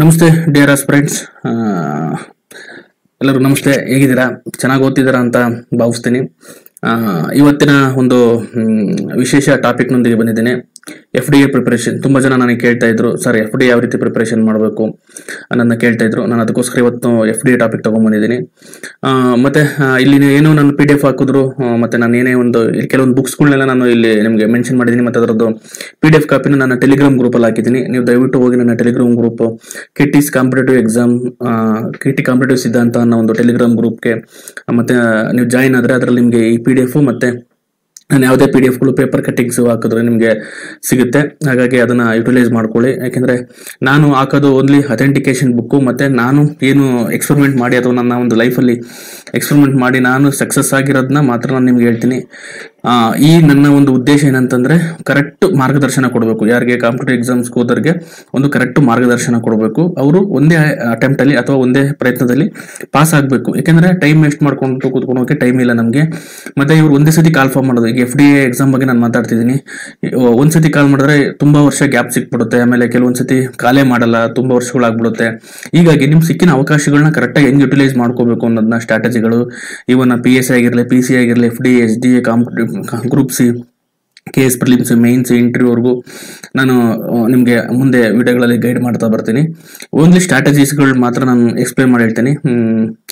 ನಮಸ್ತೆ dear friends ಎಲ್ಲರೂ ನಮಸ್ತೆ, ಹೇಗಿದ್ದೀರಾ? ಚೆನ್ನಾಗಿ ಓದ್ತಿದ್ದೀರಾ ಅಂತ ಭಾವಿಸ್ತೀನಿ. ಇವತ್ತಿನ ಒಂದು ವಿಶೇಷ ಟಾಪಿಕ್ನೊಂದಿಗೆ ಬಂದಿದ್ದೀನಿ. ಎಫ್ ಡಿ ಎ ಪ್ರಿಪ್ರೇಷನ್ ತುಂಬ ಜನ ನನಗೆ ಕೇಳ್ತಾ ಇದ್ರು ಸರ್ ಎಫ್ ಡಿ ಯಾವ ರೀತಿ ಪ್ರಿಪ್ರೇಷನ್ ಮಾಡಬೇಕು? ನನ್ನ ಕೇಳ್ತಾ ಇದ್ರು. ನಾನು ಅದಕ್ಕೋಸ್ಕರ ಇವತ್ತು ಎಫ್ ಡಿ ಎ ಟಾಪಿಕ್ ತೊಗೊಂಬಂದಿದ್ದೀನಿ ಆ, ಮತ್ತೆ ಇಲ್ಲಿ ಏನೋ ನಾನು ಪಿ ಡಿ ಎಫ್ ಹಾಕಿದ್ರು. ಮತ್ತೆ ನಾನು ಏನೇ ಒಂದು ಕೆಲವೊಂದು ಬುಕ್ಸ್ಗಳನ್ನೆಲ್ಲ ನಾನು ಇಲ್ಲಿ ನಿಮಗೆ ಮೆನ್ಷನ್ ಮಾಡಿದ್ದೀನಿ. ಮತ್ತೆ ಅದರದ್ದು ಪಿ ಡಿ ಎಫ್ ಕಾಪಿನ ನನ್ನ ಟೆಲಿಗ್ರಾಮ್ ಗ್ರೂಪಲ್ಲಿ ಹಾಕಿದ್ದೀನಿ. ನೀವು ದಯವಿಟ್ಟು ಹೋಗಿ ನನ್ನ ಟೆಲಿಗ್ರಾಮ್ ಗ್ರೂಪ್ ಕಿಟಿಸ್ ಕಾಂಪಿಟೇಟಿವ್ ಎಕ್ಸಾಮ್ ಕಿಟಿ ಕಾಂಪಿಟೇಟಿವ್ ಸಿದ್ಧಾಂತ ಅನ್ನೋ ಒಂದು ಟೆಲಿಗ್ರಾಮ್ ಗ್ರೂಪ್ಗೆ ಮತ್ತೆ ನೀವು ಜಾಯಿನ್ ಆದರೆ ಅದರಲ್ಲಿ ನಿಮಗೆ ಈ ಪಿ ಡಿ ಎಫ್ ಮತ್ತೆ ನಾನು ಯಾವುದೇ ಪಿ ಡಿ ಎಫ್ಗಳು ಪೇಪರ್ ಕಟ್ಟಿಂಗ್ಸು ಹಾಕಿದ್ರೆ ನಿಮಗೆ ಸಿಗುತ್ತೆ. ಹಾಗಾಗಿ ಅದನ್ನು ಯುಟಿಲೈಸ್ ಮಾಡ್ಕೊಳ್ಳಿ. ಯಾಕೆಂದರೆ ನಾನು ಹಾಕೋದು ಓನ್ಲಿ ಅಥೆಂಟಿಕೇಶನ್ ಬುಕ್ಕು ಮತ್ತು ನಾನು ಏನು ಎಕ್ಸ್ಪೆರಿಮೆಂಟ್ ಮಾಡಿ ಅಥವಾ ನನ್ನ ಒಂದು ಲೈಫಲ್ಲಿ ಎಕ್ಸ್ಪೆರಿಮೆಂಟ್ ಮಾಡಿ ನಾನು ಸಕ್ಸಸ್ ಆಗಿರೋದನ್ನ ಮಾತ್ರ ನಾನು ನಿಮ್ಗೆ ಹೇಳ್ತೀನಿ. ಈ ನನ್ನ ಒಂದು ಉದ್ದೇಶ ಏನಂತಂದ್ರೆ ಕರೆಕ್ಟ್ ಮಾರ್ಗದರ್ಶನ ಕೊಡಬೇಕು. ಯಾರಿಗೆ ಕಾಂಪಿಟೇಟಿವ್ ಎಕ್ಸಾಮ್ಸ್ ಹೋದರಿಗೆ ಒಂದು ಕರೆಕ್ಟ್ ಮಾರ್ಗದರ್ಶನ ಕೊಡಬೇಕು. ಅವರು ಒಂದೇ ಅಟೆಂಪ್ಟ್ ಅಲ್ಲಿ ಅಥವಾ ಒಂದೇ ಪ್ರಯತ್ನದಲ್ಲಿ ಪಾಸ್ ಆಗಬೇಕು. ಯಾಕಂದ್ರೆ ಟೈಮ್ ವೇಸ್ಟ್ ಮಾಡ್ಕೊಂಡು ಕೂತ್ಕೊಳ್ಳೋಕೆ ಟೈಮ್ ಇಲ್ಲ ನಮಗೆ. ಮತ್ತೆ ಇವರು ಒಂದೇ ಸತಿ ಕಾಲ್ ಫಾರ್ಮ್ ಮಾಡೋದು ಈಗ ಎಫ್ ಡಿ ಎಕ್ಸಾಮ್ ಬಗ್ಗೆ ನಾನು ಮಾತಾಡ್ತಿದ್ದೀನಿ. ಒಂದ್ಸತಿ ಕಾಲ್ ಮಾಡಿದ್ರೆ ತುಂಬಾ ವರ್ಷ ಗ್ಯಾಪ್ ಸಿಕ್ಬಿಡುತ್ತೆ. ಆಮೇಲೆ ಕೆಲವೊಂದ್ಸತಿ ಕಾಲೇ ಮಾಡಲ್ಲ, ತುಂಬಾ ವರ್ಷಗಳಾಗ್ಬಿಡುತ್ತೆ. ಹೀಗಾಗಿ ನಿಮ್ ಸಿಕ್ಕಿನ ಅವಕಾಶಗಳನ್ನ ಕರೆಕ್ಟಾಗಿ ಹೆಂಗ್ ಯುಟಿಲೈಸ್ ಮಾಡ್ಕೋಬೇಕು ಅನ್ನೋದನ್ನ ಸ್ಟ್ರಾಟಜಿಗಳು ಇವನ್ ಪಿ ಎಸ್ ಆಗಿರಲಿ ಪಿ ಸಿ ಆಗಿರಲಿ F D S D competitive group C K S prelims mains ಇಂಟರ್ವ್ಯೂವರೆಗೂ ನಾನು ನಿಮಗೆ ಮುಂದೆ ವಿಡಿಯೋಗಳಲ್ಲಿ ಗೈಡ್ ಮಾಡ್ತಾ ಬರ್ತೀನಿ. ಓನ್ಲಿ ಸ್ಟ್ರಾಟಜೀಸ್ಗಳು ಮಾತ್ರ ನಾನು ಎಕ್ಸ್ಪ್ಲೇನ್ ಮಾಡಿ ಹೇಳ್ತೀನಿ.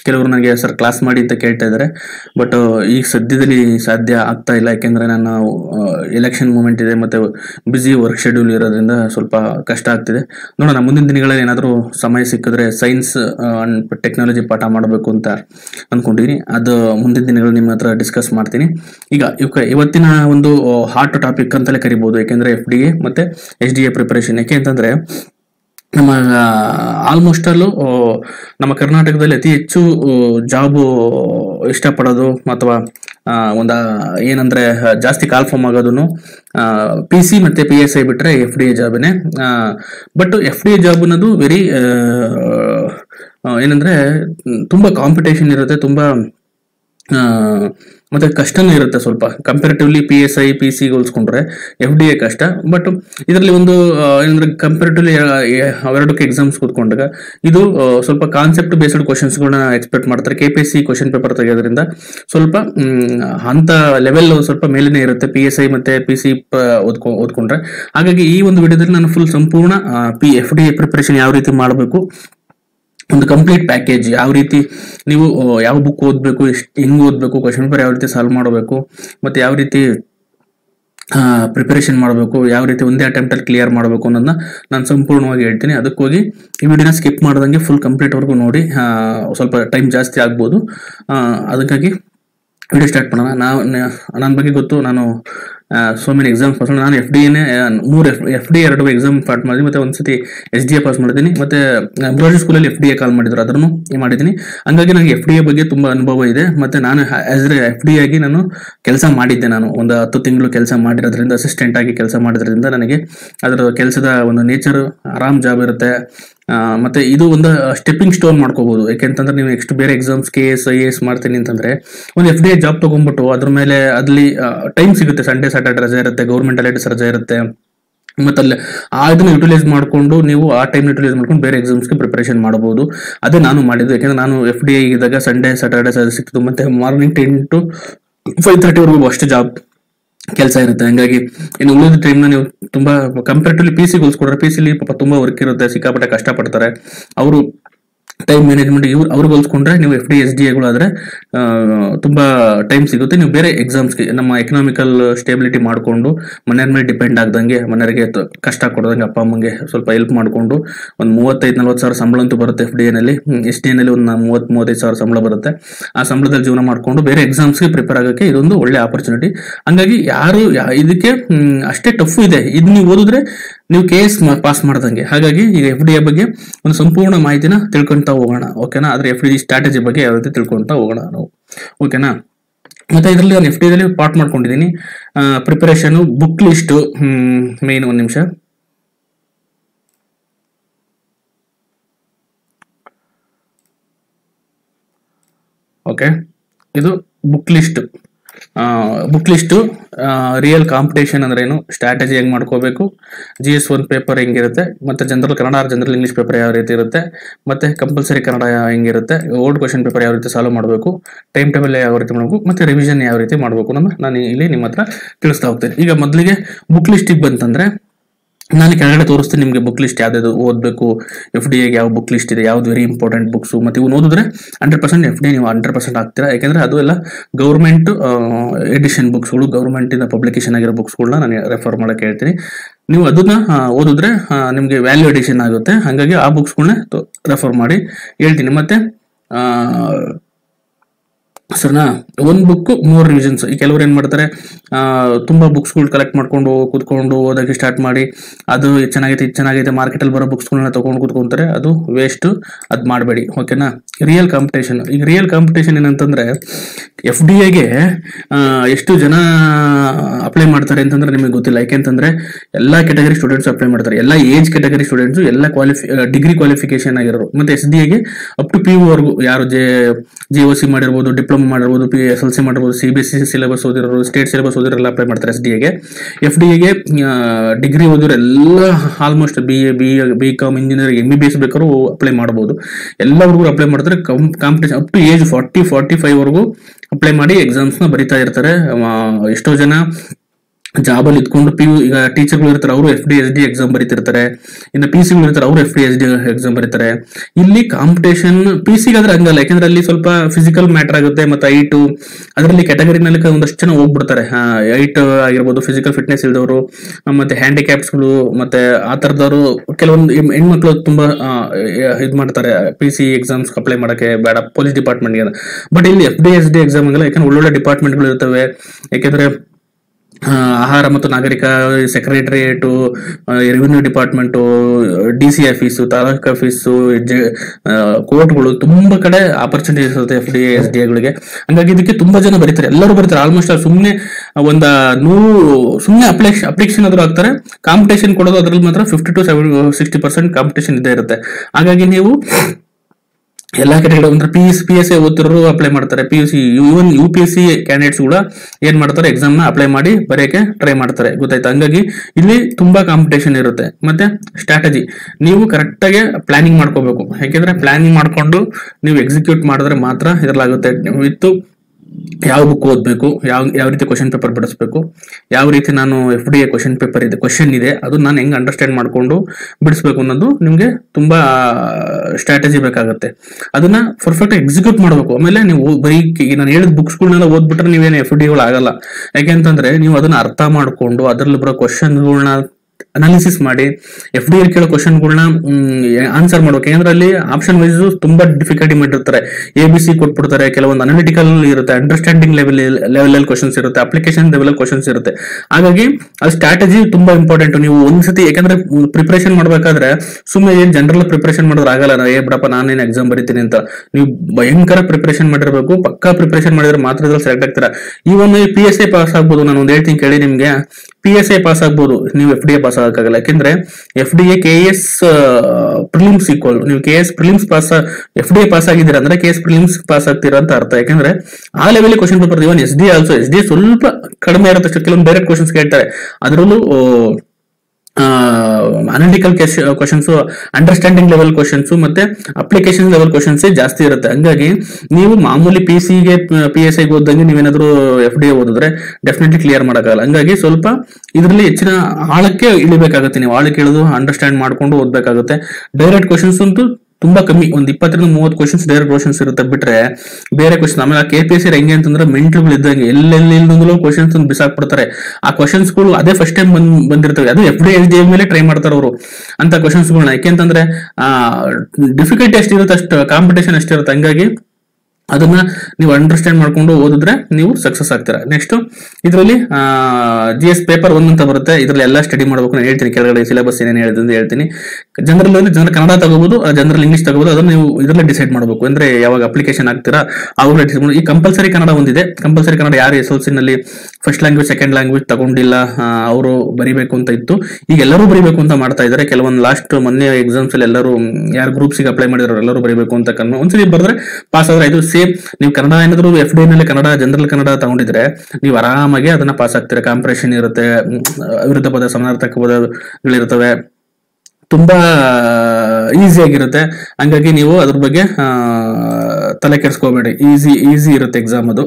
ಕೆಲವರು ನನಗೆ, ಸರ್ ಕ್ಲಾಸ್ ಮಾಡಿ ಅಂತ ಕೇಳ್ತಾ ಇದ್ದಾರೆ ಬಟ್ ಈಗ ಸದ್ಯದಲ್ಲಿ ಸಾಧ್ಯ ಆಗ್ತಾ ಇಲ್ಲ, ಯಾಕೆಂದ್ರೆ ನಾನು ಎಲೆಕ್ಷನ್ ಮೂಮೆಂಟ್ ಇದೆ, ಮತ್ತೆ ಬ್ಯುಸಿ ವರ್ಕ್ ಶೆಡ್ಯೂಲ್ ಇರೋದ್ರಿಂದ ಸ್ವಲ್ಪ ಕಷ್ಟ ಆಗ್ತಿದೆ. ನೋಡೋಣ, ಮುಂದಿನ ದಿನಗಳಲ್ಲಿ ಏನಾದರೂ ಸಮಯ ಸಿಕ್ಕಿದ್ರೆ ಸೈನ್ಸ್ ಅಂಡ್ ಟೆಕ್ನಾಲಜಿ ಪಾಠ ಮಾಡಬೇಕು ಅಂತ ಅಂದ್ಕೊಂಡಿದ್ದೀನಿ ಅದು ಮುಂದಿನ ದಿನಗಳು ನಿಮ್ಮ ಹತ್ರ ಡಿಸ್ಕಸ್ ಮಾಡ್ತೀನಿ. ಈಗ ಇವಕ್ಕೆ ಇವತ್ತಿನ ಒಂದು ಹಾಟ್ ಟಾಪಿಕ್ ಅಂತಲೇ ಕರಿಬೋದು, ಯಾಕೆಂದ್ರೆ ಎಫ್ ಡಿ ಎ ಮತ್ತೆ ಎಚ್ ಡಿ ಎ ಪ್ರಿಪರೇಷನ್ ಯಾಕೆ ಅಂತಂದ್ರೆ ನಮ್ಮ ಆಲ್ಮೋಸ್ಟ್ ಅಲ್ಲೂ ನಮ್ಮ ಕರ್ನಾಟಕದಲ್ಲಿ ಅತಿ ಹೆಚ್ಚು ಜಾಬು ಇಷ್ಟಪಡೋದು ಅಥವಾ ಒಂದು, ಏನಂದ್ರೆ, ಜಾಸ್ತಿ ಕಾಲ್ ಫಾರ್ಮ್ ಆಗೋದನ್ನು ಪಿ ಸಿ ಮತ್ತೆ ಪಿ ಎಸ್ ಐ ಬಿಟ್ರೆ F D A ಜಾಬ್ನೇ but F D A job ಅನ್ನೋದು ವೆರಿ ಏನಂದ್ರೆ, ತುಂಬಾ ಕಾಂಪಿಟೇಷನ್ ಇರುತ್ತೆ, ತುಂಬಾ ಮತ್ತೆ ಕಷ್ಟನೂ ಇರುತ್ತೆ ಸ್ವಲ್ಪ. Comparatively P S I P C ಹೋಲಿಸ್ಕೊಂಡ್ರೆ ಎಫ್ ಡಿ ಎ ಕಷ್ಟ. ಬಟ್ ಇದರಲ್ಲಿ ಒಂದು ಏನಂದ್ರೆ ಕಂಪೇರಿಟಿವ್ಲಿ ಅವೆರಡಕ್ಕೆ ಎಕ್ಸಾಮ್ಸ್ ಕೂತ್ಕೊಂಡಾಗ ಇದು ಸ್ವಲ್ಪ ಕಾನ್ಸೆಪ್ಟ್ ಬೇಸ್ಡ್ ಕ್ವಶನ್ಸ್ಗಳನ್ನ ಎಕ್ಸ್ಪೆಕ್ಟ್ ಮಾಡ್ತಾರೆ. K P C question paper ತೆಗೆಯೋದ್ರಿಂದ ಸ್ವಲ್ಪ ಅಂತ ಲೆವೆಲ್ ಸ್ವಲ್ಪ ಮೇಲೇನೆ ಇರುತ್ತೆ ಪಿ ಎಸ್ ಐ ಮತ್ತೆ ಪಿ ಸಿ ಓದ್ಕೊ, ಓದ್ಕೊಂಡ್ರೆ. ಹಾಗಾಗಿ ಈ ಒಂದು ವಿಡಿಯೋದಲ್ಲಿ ನಾನು ಫುಲ್ ಸಂಪೂರ್ಣ ಪಿ ಎಫ್ ಡಿ ಪ್ರಿಪರೇಷನ್ ಯಾವ ರೀತಿ ಮಾಡಬೇಕು ಒಂದು ಕಂಪ್ಲೀಟ್ ಪ್ಯಾಕೇಜ್ ಯಾವ ರೀತಿ ನೀವು ಯಾವ ಬುಕ್ ಓದಬೇಕು, ಎಷ್ಟು, ಹೆಂಗೆ ಓದಬೇಕು ಕ್ವಶನ್ ಪೇಪರ್ ಯಾವ ರೀತಿ ಸಾಲ್ವ್ ಮಾಡಬೇಕು, ಮತ್ತು ಯಾವ ರೀತಿ ಪ್ರಿಪರೇಷನ್ ಮಾಡಬೇಕು, ಯಾವ ರೀತಿ ಒಂದೇ ಅಟೆಂಪ್ಟಲ್ಲಿ ಕ್ಲಿಯರ್ ಮಾಡಬೇಕು ಅನ್ನೋದನ್ನ ನಾನು ಸಂಪೂರ್ಣವಾಗಿ ಹೇಳ್ತೀನಿ. ಅದಕ್ಕೋಗಿ ಈ ವಿಡಿಯೋನ ಸ್ಕಿಪ್ ಮಾಡ್ದಂಗೆ ಫುಲ್ ಕಂಪ್ಲೀಟ್ ವರ್ಗು ನೋಡಿ ಸ್ವಲ್ಪ ಟೈಮ್ ಜಾಸ್ತಿ ಆಗ್ಬೋದು. ಅದಕ್ಕಾಗಿ ವಿಡಿಯೋ ಸ್ಟಾರ್ಟ್ ಮಾಡೋಣ ನಾವು ನನ್ನ ಬಗ್ಗೆ ಗೊತ್ತು, ನಾನು ಸೋ ಮೆನಿ ಎಕ್ಸಾಮ್ ಪಾಸ್ ನಾನು ಎಫ್ ಡಿ ಎನೇ ಮೂರು ಎಫ್ ಎಫ್ ಡಿ ಎರಡು ಎಕ್ಸಾಮ್ ಪಾಸ್ ಮಾಡಿದ್ದೀನಿ, ಮತ್ತೆ ಒಂದ್ಸತಿ ಎಸ್ ಡಿ ಎ ಪಾಸ್ ಮಾಡಿದ್ದೀನಿ, ಮತ್ತೆ ಬ್ರಾಜ್ ಸ್ಕೂಲಲ್ಲಿ ಎಫ್ ಡಿ ಎ ಕಾಲ್ ಮಾಡಿದ್ರು ಅದನ್ನು ಮಾಡಿದ್ದೀನಿ. ಹಂಗಾಗಿ ನನಗೆ ಎಫ್ ಡಿ ಎ ಬಗ್ಗೆ ತುಂಬ ಅನುಭವ ಇದೆ, ಮತ್ತೆ ನಾನು ಆಸ್ ಎಫ್ ಡಿ ಆಗಿ ನಾನು ಕೆಲಸ ಮಾಡಿದ್ದೆ ನಾನು, ಒಂದು ಹತ್ತು ತಿಂಗಳು ಕೆಲಸ ಮಾಡಿರೋದ್ರಿಂದ ಅಸಿಸ್ಟೆಂಟ್ ಆಗಿ ಕೆಲಸ ಮಾಡಿದ್ರಿಂದ ನನಗೆ ಅದರ ಕೆಲಸದ ಒಂದು ನೇಚರ್ ಆರಾಮ್ ಜಾಬ್ ಇರುತ್ತೆ ಮತ್ತೆ ಇದು ಒಂದು ಸ್ಟೆಪ್ಪಿಂಗ್ ಸ್ಟೋನ್ ಮಾಡ್ಕೋಬಹುದು ಯಾಕೆಂತಂದ್ರೆ ನೀವು ನೆಕ್ಸ್ಟ್ ಬೇರೆ exams K S I S ಮಾಡ್ತೀನಿ ಅಂತಂದ್ರೆ ಒಂದು ಎಫ್ ಡಿ ಜಾಬ್ ತಗೊಂಡ್ಬಿಟ್ಟು ಅದ್ರ ಮೇಲೆ ಅಲ್ಲಿ ಟೈಮ್ ಸಿಗುತ್ತೆ. ಸಂಡೇ ಸ್ಯಾಟರ್ಡೆ ರಜೆ ಇರುತ್ತೆ ಗೌರ್ಮೆಂಟ್ ಹಾಲಿಡೇಸ್ ರಜೆ ಇರುತ್ತೆ. ಮತ್ತೆ ಅಲ್ಲಿ ಅದನ್ನ ಯುಟಿಲೈಸ್ ಮಾಡ್ಕೊಂಡು ನೀವು ಆ ಟೈಮ್ ಯುಟಿಲೈಸ್ ಮಾಡ್ಕೊಂಡು ಬೇರೆ ಎಕ್ಸಾಮ್ಸ್ಗೆ ಪ್ರಿಪರೇಷನ್ ಮಾಡಬಹುದು ಅದೇ ನಾನು ಮಾಡಿದ್ದು. ಯಾಕಂದ್ರೆ ನಾನು ಎಫ್ ಡಿ ಐ ಇದ್ದಾಗ ಸಂಡೇ ಸ್ಯಾಟರ್ಡೆ ಸಿಕ್ತು ಮತ್ತೆ ಮಾರ್ನಿಂಗ್ ಟೆನ್ ಟು ಫೈವ್ ತರ್ಟಿವರೆಗೂ ಅಷ್ಟು ಜಾಬ್ ಕೆಲಸ ಇರುತ್ತೆ. ಹಂಗಾಗಿ ಇನ್ನು ಉಳಿದ ಟೈಮ್ನ ನೀವು ತುಂಬಾ ಕಂಪೇರಿಟಿವ್ಲಿ ಪಿ ಸಿ ಹೋಲಿಸ್ಕೊಂಡ್ರೆ ಪಿ ಸಿಲಿ ಪಾಪ ತುಂಬಾ ವರ್ಕ್ ಇರುತ್ತೆ, ಸಿಕ್ಕಾಪಟ್ಟೆ ಕಷ್ಟಪಡ್ತಾರೆ. ಅವರು ಟೈಮ್ ಮ್ಯಾನೇಜ್ಮೆಂಟ್ ಇವ್ರು ಅವ್ರಿಗೆ ಹೋಲಿಸ್ಕೊಂಡ್ರೆ ನೀವು ಎಫ್ ಡಿ ಎಸ್ ಡಿ ಎಗಳು ಆದ್ರೆ ಆ, ತುಂಬಾ ಟೈಮ್ ಸಿಗುತ್ತೆ. ನೀವು ಬೇರೆ ಎಕ್ಸಾಮ್ಸ್ಗೆ ನಮ್ಮ ಎಕನಾಮಿಕಲ್ ಸ್ಟೇಬಿಲಿಟಿ ಮಾಡಿಕೊಂಡು ಮನೆಯ ಮೇಲೆ ಡಿಪೆಂಡ್ ಆಗ್ದಂಗೆ ಮನೆಯವರಿಗೆ ಕಷ್ಟ ಕೊಡ್ದಂಗೆ ಅಪ್ಪ ಅಮ್ಮಂಗೆ ಸ್ವಲ್ಪ ಹೆಲ್ಪ್ ಮಾಡಿಕೊಂಡು ಒಂದು ಮೂವತ್ತೈದು ನಲ್ವತ್ತು ಸಾವಿರ ಸಂಬಳ ಅಂತೂ ಬರುತ್ತೆ ಎಫ್ ಡಿ ಎನಲ್ಲಿ ಎಸ್ ಡಿ ಎನಲ್ಲಿ ಒಂದು ಮೂವತ್ತು ಮೂವತ್ತೈದು ಸಾವಿರ ಸಂಬಳ ಬರುತ್ತೆ. ಆ ಸಂಬಳದಲ್ಲಿ ಜೀವನ ಮಾಡಿಕೊಂಡು ಬೇರೆ ಎಕ್ಸಾಮ್ಸ್ಗೆ ಪ್ರಿಪೇರ್ ಆಗೋಕ್ಕೆ ಇದೊಂದು ಒಳ್ಳೆ ಆಪರ್ಚುನಿಟಿ ಹಂಗಾಗಿ ಯಾರು ಇದಕ್ಕೆ ಅಷ್ಟೇ ಟಫ್ ಇದೆ. ಇದು ನೀವು ಓದಿದ್ರೆ ನೀವು ಕೆ ಎಸ್ ಪಾಸ್ ಮಾಡ್ದಂಗೆ. ಹಾಗಾಗಿ ಈಗ ಎಫ್ ಡಿ ಬಗ್ಗೆ ಒಂದು ಸಂಪೂರ್ಣ ಮಾಹಿತಿನ ತಿಳ್ಕೊಂತ ಹೋಗೋಣ ಓಕೆನಾ ಆದ್ರೆ ಎಫ್ ಡಿ ಸ್ಟ್ರಾಟಜಿ ಬಗ್ಗೆ ಯಾವ ರೀತಿ ತಿಳ್ಕೊಂತ ಹೋಗೋಣ ನಾವು ಓಕೆನಾ ಮತ್ತೆ ಇದರಲ್ಲಿ ನಾನು ಎಫ್ ಡಿ ದಲ್ಲಿ ಪಾರ್ಟ್ ಮಾಡ್ಕೊಂಡಿದ್ದೀನಿ ಪ್ರಿಪರೇಷನ್ ಬುಕ್ ಲಿಸ್ಟ್ ಮೇನ್ ಒಂದು ನಿಮಿಷ. ಓಕೆ ಇದು book list book list real competition ಅಂದ್ರೆ ಏನು? ಸ್ಟ್ರಾಟಜಿ ಹೆಂಗ್ ಮಾಡ್ಕೋಬೇಕು? ಜಿ ಎಸ್ ಒನ್ ಪೇಪರ್ ಹೆಂಗಿರುತ್ತೆ? ಮತ್ತೆ general Kannada general English paper ಯಾವ ರೀತಿ ಇರುತ್ತೆ? ಮತ್ತೆ ಕಂಪಲ್ಸರಿ ಕನ್ನಡ ಹೆಂಗಿರುತ್ತೆ? ಓಲ್ಡ್ ಕ್ವಶನ್ ಪೇಪರ್ ಯಾವ ರೀತಿ ಸಾಲ್ವ್ ಮಾಡಬೇಕು? ಟೈಮ್ ಟೇಬಲ್ ಯಾವ ರೀತಿ ಮಾಡಬೇಕು? ಮತ್ತೆ ರಿವಿಷನ್ ಯಾವ ರೀತಿ ಮಾಡಬೇಕು ಅನ್ನೋದು ನಾನು ಇಲ್ಲಿ ನಿಮ್ಮ ಹತ್ರ ತಿಳಿಸ್ತಾ ಹೋಗ್ತೇನೆ. ಈಗ ಮೊದಲಿಗೆ ಬುಕ್ ಲಿಸ್ಟಿಗೆ ಬಂತಂದ್ರೆ ನಾನು ಕೆಳಗಡೆ ತೋರಿಸ್ತೀನಿ ನಿಮಗೆ ಬುಕ್ ಲಿಸ್ಟ್ ಯಾವ್ದು ಓದಬೇಕು ಎಫ್ ಡಿ ಎಗೆ ಯಾವ ಬುಕ್ ಲಿಸ್ಟ್ ಇದೆ, ಯಾವ್ದು ವೆರಿ ಇಂಪಾರ್ಟೆಂಟ್ ಬುಕ್ಸ್ ಮತ್ತೆ ಇವು ಓದಿದ್ರೆ ಹಂಡ್ರೆಡ್ ಪರ್ಸೆಂಟ್ ಎಫ್ ಡಿ ನೀವು ಹಂಡ್ರೆಡ್ ಪರ್ಸೆಂಟ್ ಆಗ್ತೀರಾ. ಯಾಕೆಂದ್ರೆ ಅದು ಎಲ್ಲ ಗೌರ್ಮೆಂಟ್ ಎಡಿಷನ್ ಬುಕ್ಸ್ಗಳು ಗೌರ್ಮೆಂಟಿಂದ ಪಬ್ಲಿಕೇಶನ್ ಆಗಿರೋ ಬುಕ್ಸ್ಗಳನ್ನ ನಾನು ರೆಫರ್ ಮಾಡೋಕೆ ಹೇಳ್ತೀನಿ. ನೀವು ಅದನ್ನ ಓದಿದ್ರೆ ನಿಮಗೆ ವ್ಯಾಲ್ಯೂ ಎಡಿಷನ್ ಆಗುತ್ತೆ. ಹಾಗಾಗಿ ಆ ಬುಕ್ಸ್ಗಳನ್ನ ರೆಫರ್ ಮಾಡಿ ಹೇಳ್ತೀನಿ. ಮತ್ತೆ ಸರ್ನಾ ಒಂದು ಬುಕ್ ಮೂರು ರಿವಿಷನ್ಸ್ ಈ ಕೆಲವರು ಏನು ಮಾಡ್ತಾರೆ ತುಂಬ ಬುಕ್ಸ್ಗಳು ಕಲೆಕ್ಟ್ ಮಾಡ್ಕೊಂಡು ಕೂತ್ಕೊಂಡು ಓದಕ್ಕೆ ಸ್ಟಾರ್ಟ್ ಮಾಡಿ, ಅದು ಚೆನ್ನಾಗಿದೆ ಇದು ಚೆನ್ನಾಗೈತೆ ಮಾರ್ಕೆಟಲ್ಲಿ ಬರೋ ಬುಕ್ಸ್ಗಳನ್ನ ತೊಗೊಂಡು ಕೂತ್ಕೊಂತಾರೆ, ಅದು ವೇಸ್ಟು ಅದು ಮಾಡಬೇಡಿ. ಓಕೆನಾ ರಿಯಲ್ ಕಾಂಪಿಟೇಷನ್ ಈಗ ರಿಯಲ್ ಕಾಂಪಿಟೇಷನ್ ಏನಂತಂದ್ರೆ ಎಫ್ ಡಿ ಎಗೆ ಎಷ್ಟು ಜನ ಅಪ್ಲೈ ಮಾಡ್ತಾರೆ ಅಂತಂದ್ರೆ ನಿಮಗೆ ಗೊತ್ತಿಲ್ಲ. ಯಾಕೆಂತಂದರೆ ಎಲ್ಲಾ ಕೆಟಗರಿ ಸ್ಟೂಡೆಂಟ್ಸ್ ಅಪ್ಲೈ ಮಾಡ್ತಾರೆ. ಎಲ್ಲ ಏಜ್ ಕೆಟಗರಿ ಸ್ಟೂಡೆಂಟ್ಸು ಎಲ್ಲ ಕ್ವಾಲಿಫಿ ಡಿಗ್ರಿ ಕ್ವಾಲಿಫಿಕೇಶನ್ ಆಗಿರೋರು. ಮತ್ತೆ ಎಸ್ ಡಿ ಎಗೆ ಅಪ್ ಟು ಪಿ ಯು ವರ್ಗು, ಯಾರು ಜೆ ಜಿ ಒ ಸಿ ಮಾಡಿರ್ಬೋದು ಡಿಪ್ಲೊಮಾ ಮಾಡಿರ್ಬೋದು ಪಿ ಎಸ್ ಎಲ್ ಸಿ ಮಾಡಿರ್ಬೋದು C B S C syllabus ಓದಿರೋರು state syllabus ಓದಿರೋಲ್ಲ ಅಪ್ಲೈ ಮಾಡ್ತಾರೆ ಎಸ್ ಡಿ ಎಗೆ ಎಫ್ ಡಿ ಎಗೆ ಡಿಗ್ರಿ ಓದಿರೋ ಎಲ್ಲ almost B A B B com engineering M B B S ಬೇಕಾದ್ರು ಅಪ್ಲೈ ಮಾಡ್ಬೋದು. ಎಲ್ಲ ಹುಡುಗರು ಅಪ್ಲೈ ಮಾಡ್ತಾರೆ competition up to age forty forty five ವರೆಗೂ ಅಪ್ಲೈ ಮಾಡಿ ಎಕ್ಸಾಮ್ಸ್ನ ಬರಿತಾ ಇರ್ತಾರೆ. ಎಷ್ಟೋ ಜನ ಜಾಬಲ್ಲಿ ಇದ್ಕೊಂಡು ಪಿ ಯು ಈಗ ಟೀಚರ್ಗಳು ಇರ್ತಾರೆ, ಅವರು F D S D exam ಬರೀತಿರ್ತಾರೆ. ಇನ್ನು ಪಿ ಸಿಗಳು ಇರ್ತಾರೆ, ಅವರು F D S D exam ಬರೀತಾರೆ. ಇಲ್ಲಿ ಕಾಂಪಿಟೇಷನ್ ಪಿ ಸಿಗಾದ್ರೆ ಹಂಗಲ್ಲ, ಯಾಕಂದ್ರೆ ಅಲ್ಲಿ ಸ್ವಲ್ಪ ಫಿಸಿಕಲ್ ಮ್ಯಾಟರ್ ಆಗುತ್ತೆ, ಮತ್ತೆ ಐಟು ಅದರಲ್ಲಿ ಕ್ಯಾಟಗರಿನಲ್ಲಿ ಒಂದಷ್ಟು ಜನ ಹೋಗ್ಬಿಡ್ತಾರೆ. ಐಟ್ ಆಗಿರ್ಬೋದು ಫಿಸಿಕಲ್ ಫಿಟ್ನೆಸ್ ಇಲ್ದವರು, ಮತ್ತೆ ಹ್ಯಾಂಡಿಕ್ಯಾಪ್ಸ್ಗಳು ಮತ್ತೆ ಆ ಥರದವರು ಕೆಲವೊಂದು ಹೆಣ್- ಹೆಣ್ಮಕ್ಳು ತುಂಬಾ ಇದು ಮಾಡ್ತಾರೆ. ಪಿ ಸಿ ಎಕ್ಸಾಮ್ಸ್ ಅಪ್ಲೈ ಮಾಡಕ್ಕೆ ಬೇಡ ಪೊಲೀಸ್ ಡಿಪಾರ್ಟ್ಮೆಂಟ್ಗೆ ಬಟ್ ಇಲ್ಲಿ F D S D exam ಆಗಲ್ಲ ಯಾಕಂದ್ರೆ ಒಳ್ಳೊಳ್ಳೆ ಡಿಪಾರ್ಟ್ಮೆಂಟ್ಗಳು ಇರ್ತವೆ. ಯಾಕೆಂದ್ರೆ ಆಹಾರ ಮತ್ತು ನಾಗರಿಕ secretariat revenue department D C office taluk office ಕೋರ್ಟ್ಗಳು ತುಂಬಾ ಕಡೆ ಆಪರ್ಚುನಿಟೀಸ್ ಇರುತ್ತೆ ಎಫ್ ಡಿ ಎಸ್ ಡಿ ಎಗಳಿಗೆ ಹಂಗಾಗಿ ಇದಕ್ಕೆ ತುಂಬಾ ಜನ ಬರೀತಾರೆ. ಎಲ್ಲರೂ ಬರೀತಾರೆ. ಆಲ್ಮೋಸ್ಟ್ ಸುಮ್ಮನೆ ಒಂದ ನೂರು ಸುಮ್ಮನೆ ಅಪ್ಲಿಕೇಶನ್ ಅಪ್ಲಿಕೇಶನ್ ಆದರೂ ಆಗ್ತಾರೆ ಕಾಂಪಿಟೇಷನ್ ಕೊಡೋದು ಅದ್ರಲ್ಲಿ ಮಾತ್ರ fifty to seven sixty percent competition ಇದ್ದೇ ಇರುತ್ತೆ. ಹಾಗಾಗಿ ನೀವು ಎಲ್ಲಾ ಕ್ಯಾಂಡಿಡೇಟ್ ಅಂದ್ರೆ P S P S A ಓದ್ತಿರೋರು apply ಮಾಡ್ತಾರೆ. P U C even U P S C candidates ಕೂಡ ಏನ್ ಮಾಡ್ತಾರೆ ಎಕ್ಸಾಮ್ನ ಅಪ್ಲೈ ಮಾಡಿ ಬರೆಯಕ್ಕೆ ಟ್ರೈ ಮಾಡ್ತಾರೆ. ಗೊತ್ತಾಯ್ತಾ? ಹಂಗಾಗಿ ಇಲ್ಲಿ ತುಂಬಾ ಕಾಂಪಿಟೇಷನ್ ಇರುತ್ತೆ. ಮತ್ತೆ ಸ್ಟ್ರಾಟಜಿ ನೀವು ಕರೆಕ್ಟ್ ಆಗಿ ಪ್ಲಾನಿಂಗ್ ಮಾಡ್ಕೋಬೇಕು. ಯಾಕೆಂದ್ರೆ ಪ್ಲಾನಿಂಗ್ ಮಾಡ್ಕೊಂಡು ನೀವು ಎಕ್ಸಿಕ್ಯೂಟ್ ಮಾಡಿದ್ರೆ ಮಾತ್ರ ಇದ್ರಲ್ಲಾಗುತ್ತೆ. ವಿತ್ ಯಾವ ಬುಕ್ ಓದಬೇಕು, ಯಾವ ಯಾವ ರೀತಿ ಕ್ವಶನ್ ಪೇಪರ್ ಬಿಡಿಸ್ಬೇಕು, ಯಾವ ರೀತಿ ನಾನು F D A question paper ಇದೆ ಕ್ವಶನ್ ಇದೆ ಅದು ನಾನು ಹೆಂಗೆ ಅಂಡರ್ಸ್ಟ್ಯಾಂಡ್ ಮಾಡ್ಕೊಂಡು ಬಿಡಿಸ್ಬೇಕು ಅನ್ನೋದು ನಿಮಗೆ ತುಂಬಾ ಸ್ಟ್ರಾಟಜಿ ಬೇಕಾಗುತ್ತೆ. ಅದನ್ನ ಪರ್ಫೆಕ್ಟ್ ಎಕ್ಸಿಕ್ಯೂಟ್ ಮಾಡಬೇಕು. ಆಮೇಲೆ ನೀವು ಬರೀ ನಾನು ಹೇಳಿದ ಬುಕ್ಸ್ಗಳನ್ನೆಲ್ಲ ಓದ್ಬಿಟ್ರೆ ನೀವೇನು ಎಫ್ ಡಿಗಳು ಆಗಲ್ಲ. ಯಾಕೆಂತಂದ್ರೆ ನೀವು ಅದನ್ನ ಅರ್ಥ ಮಾಡ್ಕೊಂಡು ಅದರಲ್ಲಿ ಬರೋ ಕ್ವಶನ್ಗಳನ್ನ ಅನಾಲಿಸಿಸ್ ಮಾಡಿ ಎಫ್ ಡಿ ಕೇಳೋ ಕ್ವಶನ್ಗಳನ್ನ ಆನ್ಸರ್ ಮಾಡ್ಬೇಕು ಅಲ್ಲಿ ಆಪ್ಷನ್ ವೈಸ್ ತುಂಬಾ ಡಿಫಿಕಲ್ಟಿ ಮಾಡಿರ್ತಾರೆ. ಎ ಬಿ ಸಿ ಕೊಟ್ಬಿಡ್ತಾರೆ. ಕೆಲವೊಂದು ಅನಾಲಿಟಿಕಲ್ ಇರುತ್ತೆ ಅಂಡರ್ಸ್ಟ್ಯಾಂಡಿಂಗ್ ಲೆವೆಲ್ ಲೆವೆಲ್ ಅಲ್ಲಿ ಕ್ವಶನ್ಸ್ ಇರುತ್ತೆ ಅಪ್ಲಿಕೇಶನ್ ಲೆವೆಲ್ ಕ್ವಶನ್ಸ್ ಇರುತ್ತೆ. ಹಾಗಾಗಿ ಅದು ಸ್ಟ್ರಾಟಜಿ ತುಂಬಾ ಇಂಪಾರ್ಟೆಂಟ್ ನೀವು ಒಂದ್ಸತಿ ಯಾಕಂದ್ರೆ ಪ್ರಿಪರೇಷನ್ ಮಾಡ್ಬೇಕಾದ್ರೆ ಸುಮ್ಮನೆ ಏನ್ ಜನರಲ್ ಪ್ರಿಪರೇಷನ್ ಮಾಡಿದ್ರೆ ಆಗಲ್ಲ. ನಾ, ಏ ಬಿಡಪ್ಪ ನಾನೇನು ಎಕ್ಸಾಮ್ ಬರೀತೀನಿ ಅಂತ. ನೀವು ಭಯಂಕರ ಪ್ರಿಪರೇಷನ್ ಮಾಡಿರ್ಬೇಕು. ಪಕ್ಕಾ ಪ್ರಿಪರೇಷನ್ ಮಾಡಿದ್ರೆ ಮಾತ್ರ ಸೆಲೆಕ್ಟ್ ಆಗ್ತೀರಾ. ಒಂದು ಪಿ ಎಸ್ ಐ ಪಾಸ್ ಆಗ್ಬೋದು. ನಾನು ಒಂದು ಹೇಳ್ತೀನಿ ಕೇಳಿ ನಿಮ್ಗೆ. ಪಿ ಎಸ್ ಐ ಪಾಸ್ ಆಗ್ಬೋದು, ನೀವು ಎಫ್ ಡಿ ಎ ಪಾಸ್ ಆಗಕ್ಕಾಗಲ್ಲ. ಯಾಕೆಂದ್ರೆ F D A K S prelims equal ನೀವು K S prelims pass F D A pass ಆಗಿದ್ದೀರಾ ಅಂದ್ರೆ ಕೆ ಎಸ್ ಪ್ರಿಲಿಮ್ಸ್ ಪಾಸ್ ಆಗ್ತೀರಾ ಅಂತ ಅರ್ಥ. ಯಾಕಂದ್ರೆ ಆ level question paper even S D also S D ಸ್ವಲ್ಪ ಕಡಿಮೆ ಇರುತ್ತೆ ಕೆಲವೊಂದು ಡೈರೆಕ್ಟ್ ಕ್ವಶನ್ಸ್ ಕೇಳ್ತಾರೆ. ಅದರಲ್ಲೂ analytical questions understanding level questions ಮತ್ತೆ ಅಪ್ಲಿಕೇಶನ್ ಲೆವೆಲ್ ಕ್ವಶನ್ಸ್ ಜಾಸ್ತಿ ಇರುತ್ತೆ. ಹಂಗಾಗಿ ನೀವು ಮಾಮೂಲಿ ಪಿ ಸಿಗೆ ಪಿ ಎಸ್ ಐಗೆ ಓದಂಗೆ ನೀವೇನಾದ್ರೂ ಎಫ್ ಡಿ ಓದಿದ್ರೆ ಡೆಫಿನೆಟ್ಲಿ ಕ್ಲಿಯರ್ ಮಾಡೋಕ್ಕಾಗಲ್ಲ. ಹಂಗಾಗಿ ಸ್ವಲ್ಪ ಇದರಲ್ಲಿ ಹೆಚ್ಚಿನ ಆಳಕ್ಕೆ ಇಳಿಬೇಕಾಗುತ್ತೆ ನೀವು. ಆಳಕ್ಕೆ ಇಳಿದು ಅಂಡರ್ಸ್ಟ್ಯಾಂಡ್ ಮಾಡ್ಕೊಂಡು ಓದ್ಬೇಕಾಗುತ್ತೆ. ಡೈರೆಕ್ಟ್ ಕ್ವಶನ್ಸ್ ಅಂತೂ ತುಂಬಾ ಕಮ್ಮಿ, ಒಂದ್ ಇಪ್ಪತ್ತರಿಂದ ಮೂವತ್ತು ಕ್ವಶನ್ಸ್ ಡೈರೆಕ್ಟ್ ಕ್ವಶನ್ಸ್ ಇರುತ್ತೆ. ಬಿಟ್ರೆ ಬೇರೆ ಕ್ವಶನ್ ಆಮೇಲೆ ಕೆ ಪಿ ಎಸ್ ಸಿ ಹೆಂಗೆ ಅಂತಂದ್ರೆ ಮೆಂಟ್ಲ್ಗಳು ಇದ್ದಂಗೆ. ಎಲ್ಲೆಲ್ಲಿಂದಲೂ ಕ್ವಶನ್ಸ್ ಬಿಸಾಕ್ಬಿಡ್ತಾರೆ. ಆ ಕ್ವಶನ್ಸ್ಗಳು ಅದೇ ಫಸ್ಟ್ ಟೈಮ್ ಬಂದ್, ಬಂದಿರ್ತವೆ. ಅದು ಎಫ್ ಡಿ ಎಸ್ ಡಿ ಮೇಲೆ ಟ್ರೈ ಮಾಡ್ತಾರೆ ಅವರು. ಅಂತ ಕ್ವಶನ್ಸ್ಗಳನ್ನ ಯಾಕೆಂತಂದ್ರೆ ಆ ಡಿಫಿಕಲ್ಟಿ ಅಷ್ಟಿರುತ್ತೆ ಅಷ್ಟು ಕಾಂಪಿಟೇಷನ್ ಅಷ್ಟಿರುತ್ತೆ ಹಂಗಾಗಿ ಅದನ್ನ ನೀವು ಅಂಡರ್ಸ್ಟ್ಯಾಂಡ್ ಮಾಡ್ಕೊಂಡು ಓದಿದ್ರೆ ನೀವು ಸಕ್ಸಸ್ ಆಗ್ತೀರಾ. ನೆಕ್ಸ್ಟ್ ಇದರಲ್ಲಿ ಜಿ ಎಸ್ ಪೇಪರ್ ಒನ್ ಅಂತ ಬರುತ್ತೆ. ಇದರಲ್ಲಿ ಎಲ್ಲ ಸ್ಟಡಿ ಮಾಡಬೇಕು. ನಾನು ಹೇಳ್ತೀನಿ, ಕೆಳಗಡೆ ಸಿಲೆಬಸ್ ಏನೇನು ಹೇಳಿದೆ ಅಂತ ಹೇಳ್ತೀನಿ. ಜನರಲ್ ಅಂದ್ರೆ ಜನರ ಕನ್ನಡ ತಗೋಬಹುದು ಜನರಲ್ ಇಂಗ್ಲಿಷ್ ತಗೋಬಹುದು ಅದನ್ನ ನೀವು ಇದರಲ್ಲಿ ಡಿಸೈಡ್ ಮಾಡಬೇಕು. ಅಂದ್ರೆ ಯಾವಾಗ ಅಪ್ಲಿಕೇಶನ್ ಆಗ್ತೀರಾ ಮಾಡಿ ಈ ಕಂಪಲ್ಸರಿ ಕನ್ನಡ ಒಂದಿದೆ. ಕಂಪಲ್ಸರಿ ಕನ್ನಡ ಯಾರು ಎಸ್ ಎಲ್ ಸಿ ನಲ್ಲಿ ಫಸ್ಟ್ ಲ್ಯಾಂಗ್ವೇಜ್ ಸೆಕೆಂಡ್ ಲ್ಯಾಂಗ್ವೇಜ್ ತಗೊಂಡಿಲ್ಲ ಅವರು ಬರಿಬೇಕು ಅಂತ ಇತ್ತು. ಈಗ ಎಲ್ಲರೂ ಬರಿಬೇಕು ಅಂತ ಮಾಡ್ತಾ ಇದ್ದಾರೆ. ಕೆಲವೊಂದು ಲಾಸ್ಟ್ ಮೊನ್ನೆ ಎಕ್ಸಾಮ್ಸ್ ಅಲ್ಲಿ ಎಲ್ಲರೂ ಯಾರು ಗ್ರೂಪ್ಸ್ಗೆ ಅಪ್ಲೈ ಮಾಡಿದ್ರು ಎಲ್ಲರೂ ಬರಿಬೇಕು ಅಂತ ಕನ್ನ ಒಂದ್ಸಲಿ ಬರೆದ್ರೆ ಪಾಸ್ ಆದ್ರೆ ಇದು ಸೇಮ್ ನೀವು ಕನ್ನಡ ಏನಾದ್ರು ಎಫ್ ಡಿ ನಲ್ಲಿ ಕನ್ನಡ ಜನರಲ್ ಕನ್ನಡ ತಗೊಂಡಿದ್ರೆ ನೀವು ಆರಾಮಾಗಿ ಅದನ್ನ ಪಾಸ್ ಆಗ್ತೀರಾ. ಕಾಂಪ್ರೇಷನ್ ಇರುತ್ತೆ ವಿರುದ್ಧ ಪದ, ಸಮಾನಾರ್ಥಕ ಪದಗಳಿರ್ತವೆ. ತುಂಬಾ ಈಸಿ ಆಗಿರುತ್ತೆ. ಹಂಗಾಗಿ ನೀವು ಅದ್ರ ಬಗ್ಗೆ ತಲೆ ಕೆಡಿಸ್ಕೋಬೇಡಿ. ಈಸಿ ಈಸಿ ಇರುತ್ತೆ ಎಕ್ಸಾಮ್ ಅದು.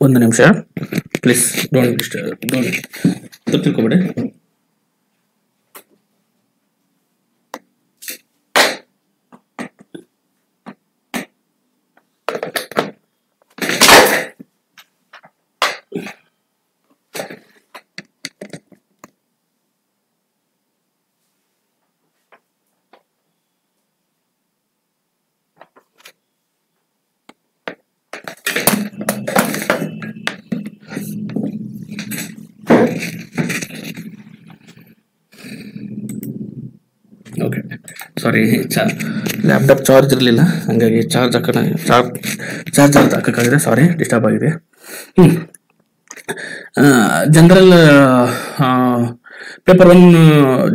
ಒಂದು ನಿಮಿಷ. ಪ್ಲೀಸ್ ಡೋಂಟ್ ಡೋಂಟ್ ತಪ್ಪು ತಿಳ್ಕೊಬೇಡಿ okay sorry charge laptop charge ಇರಲಿಲ್ಲ. ಹಂಗಾಗಿ ಚಾರ್ಜ್ ಹಾಕೋಣ ಚಾರ್ಜ್ ಚಾರ್ಜ್ ಹಾಕೋಕ್ಕಾಗಿದೆ. ಸಾರಿ ಡಿಸ್ಟರ್ಬ್ ಆಗಿದೆ. ಹ್ಞೂ general paper one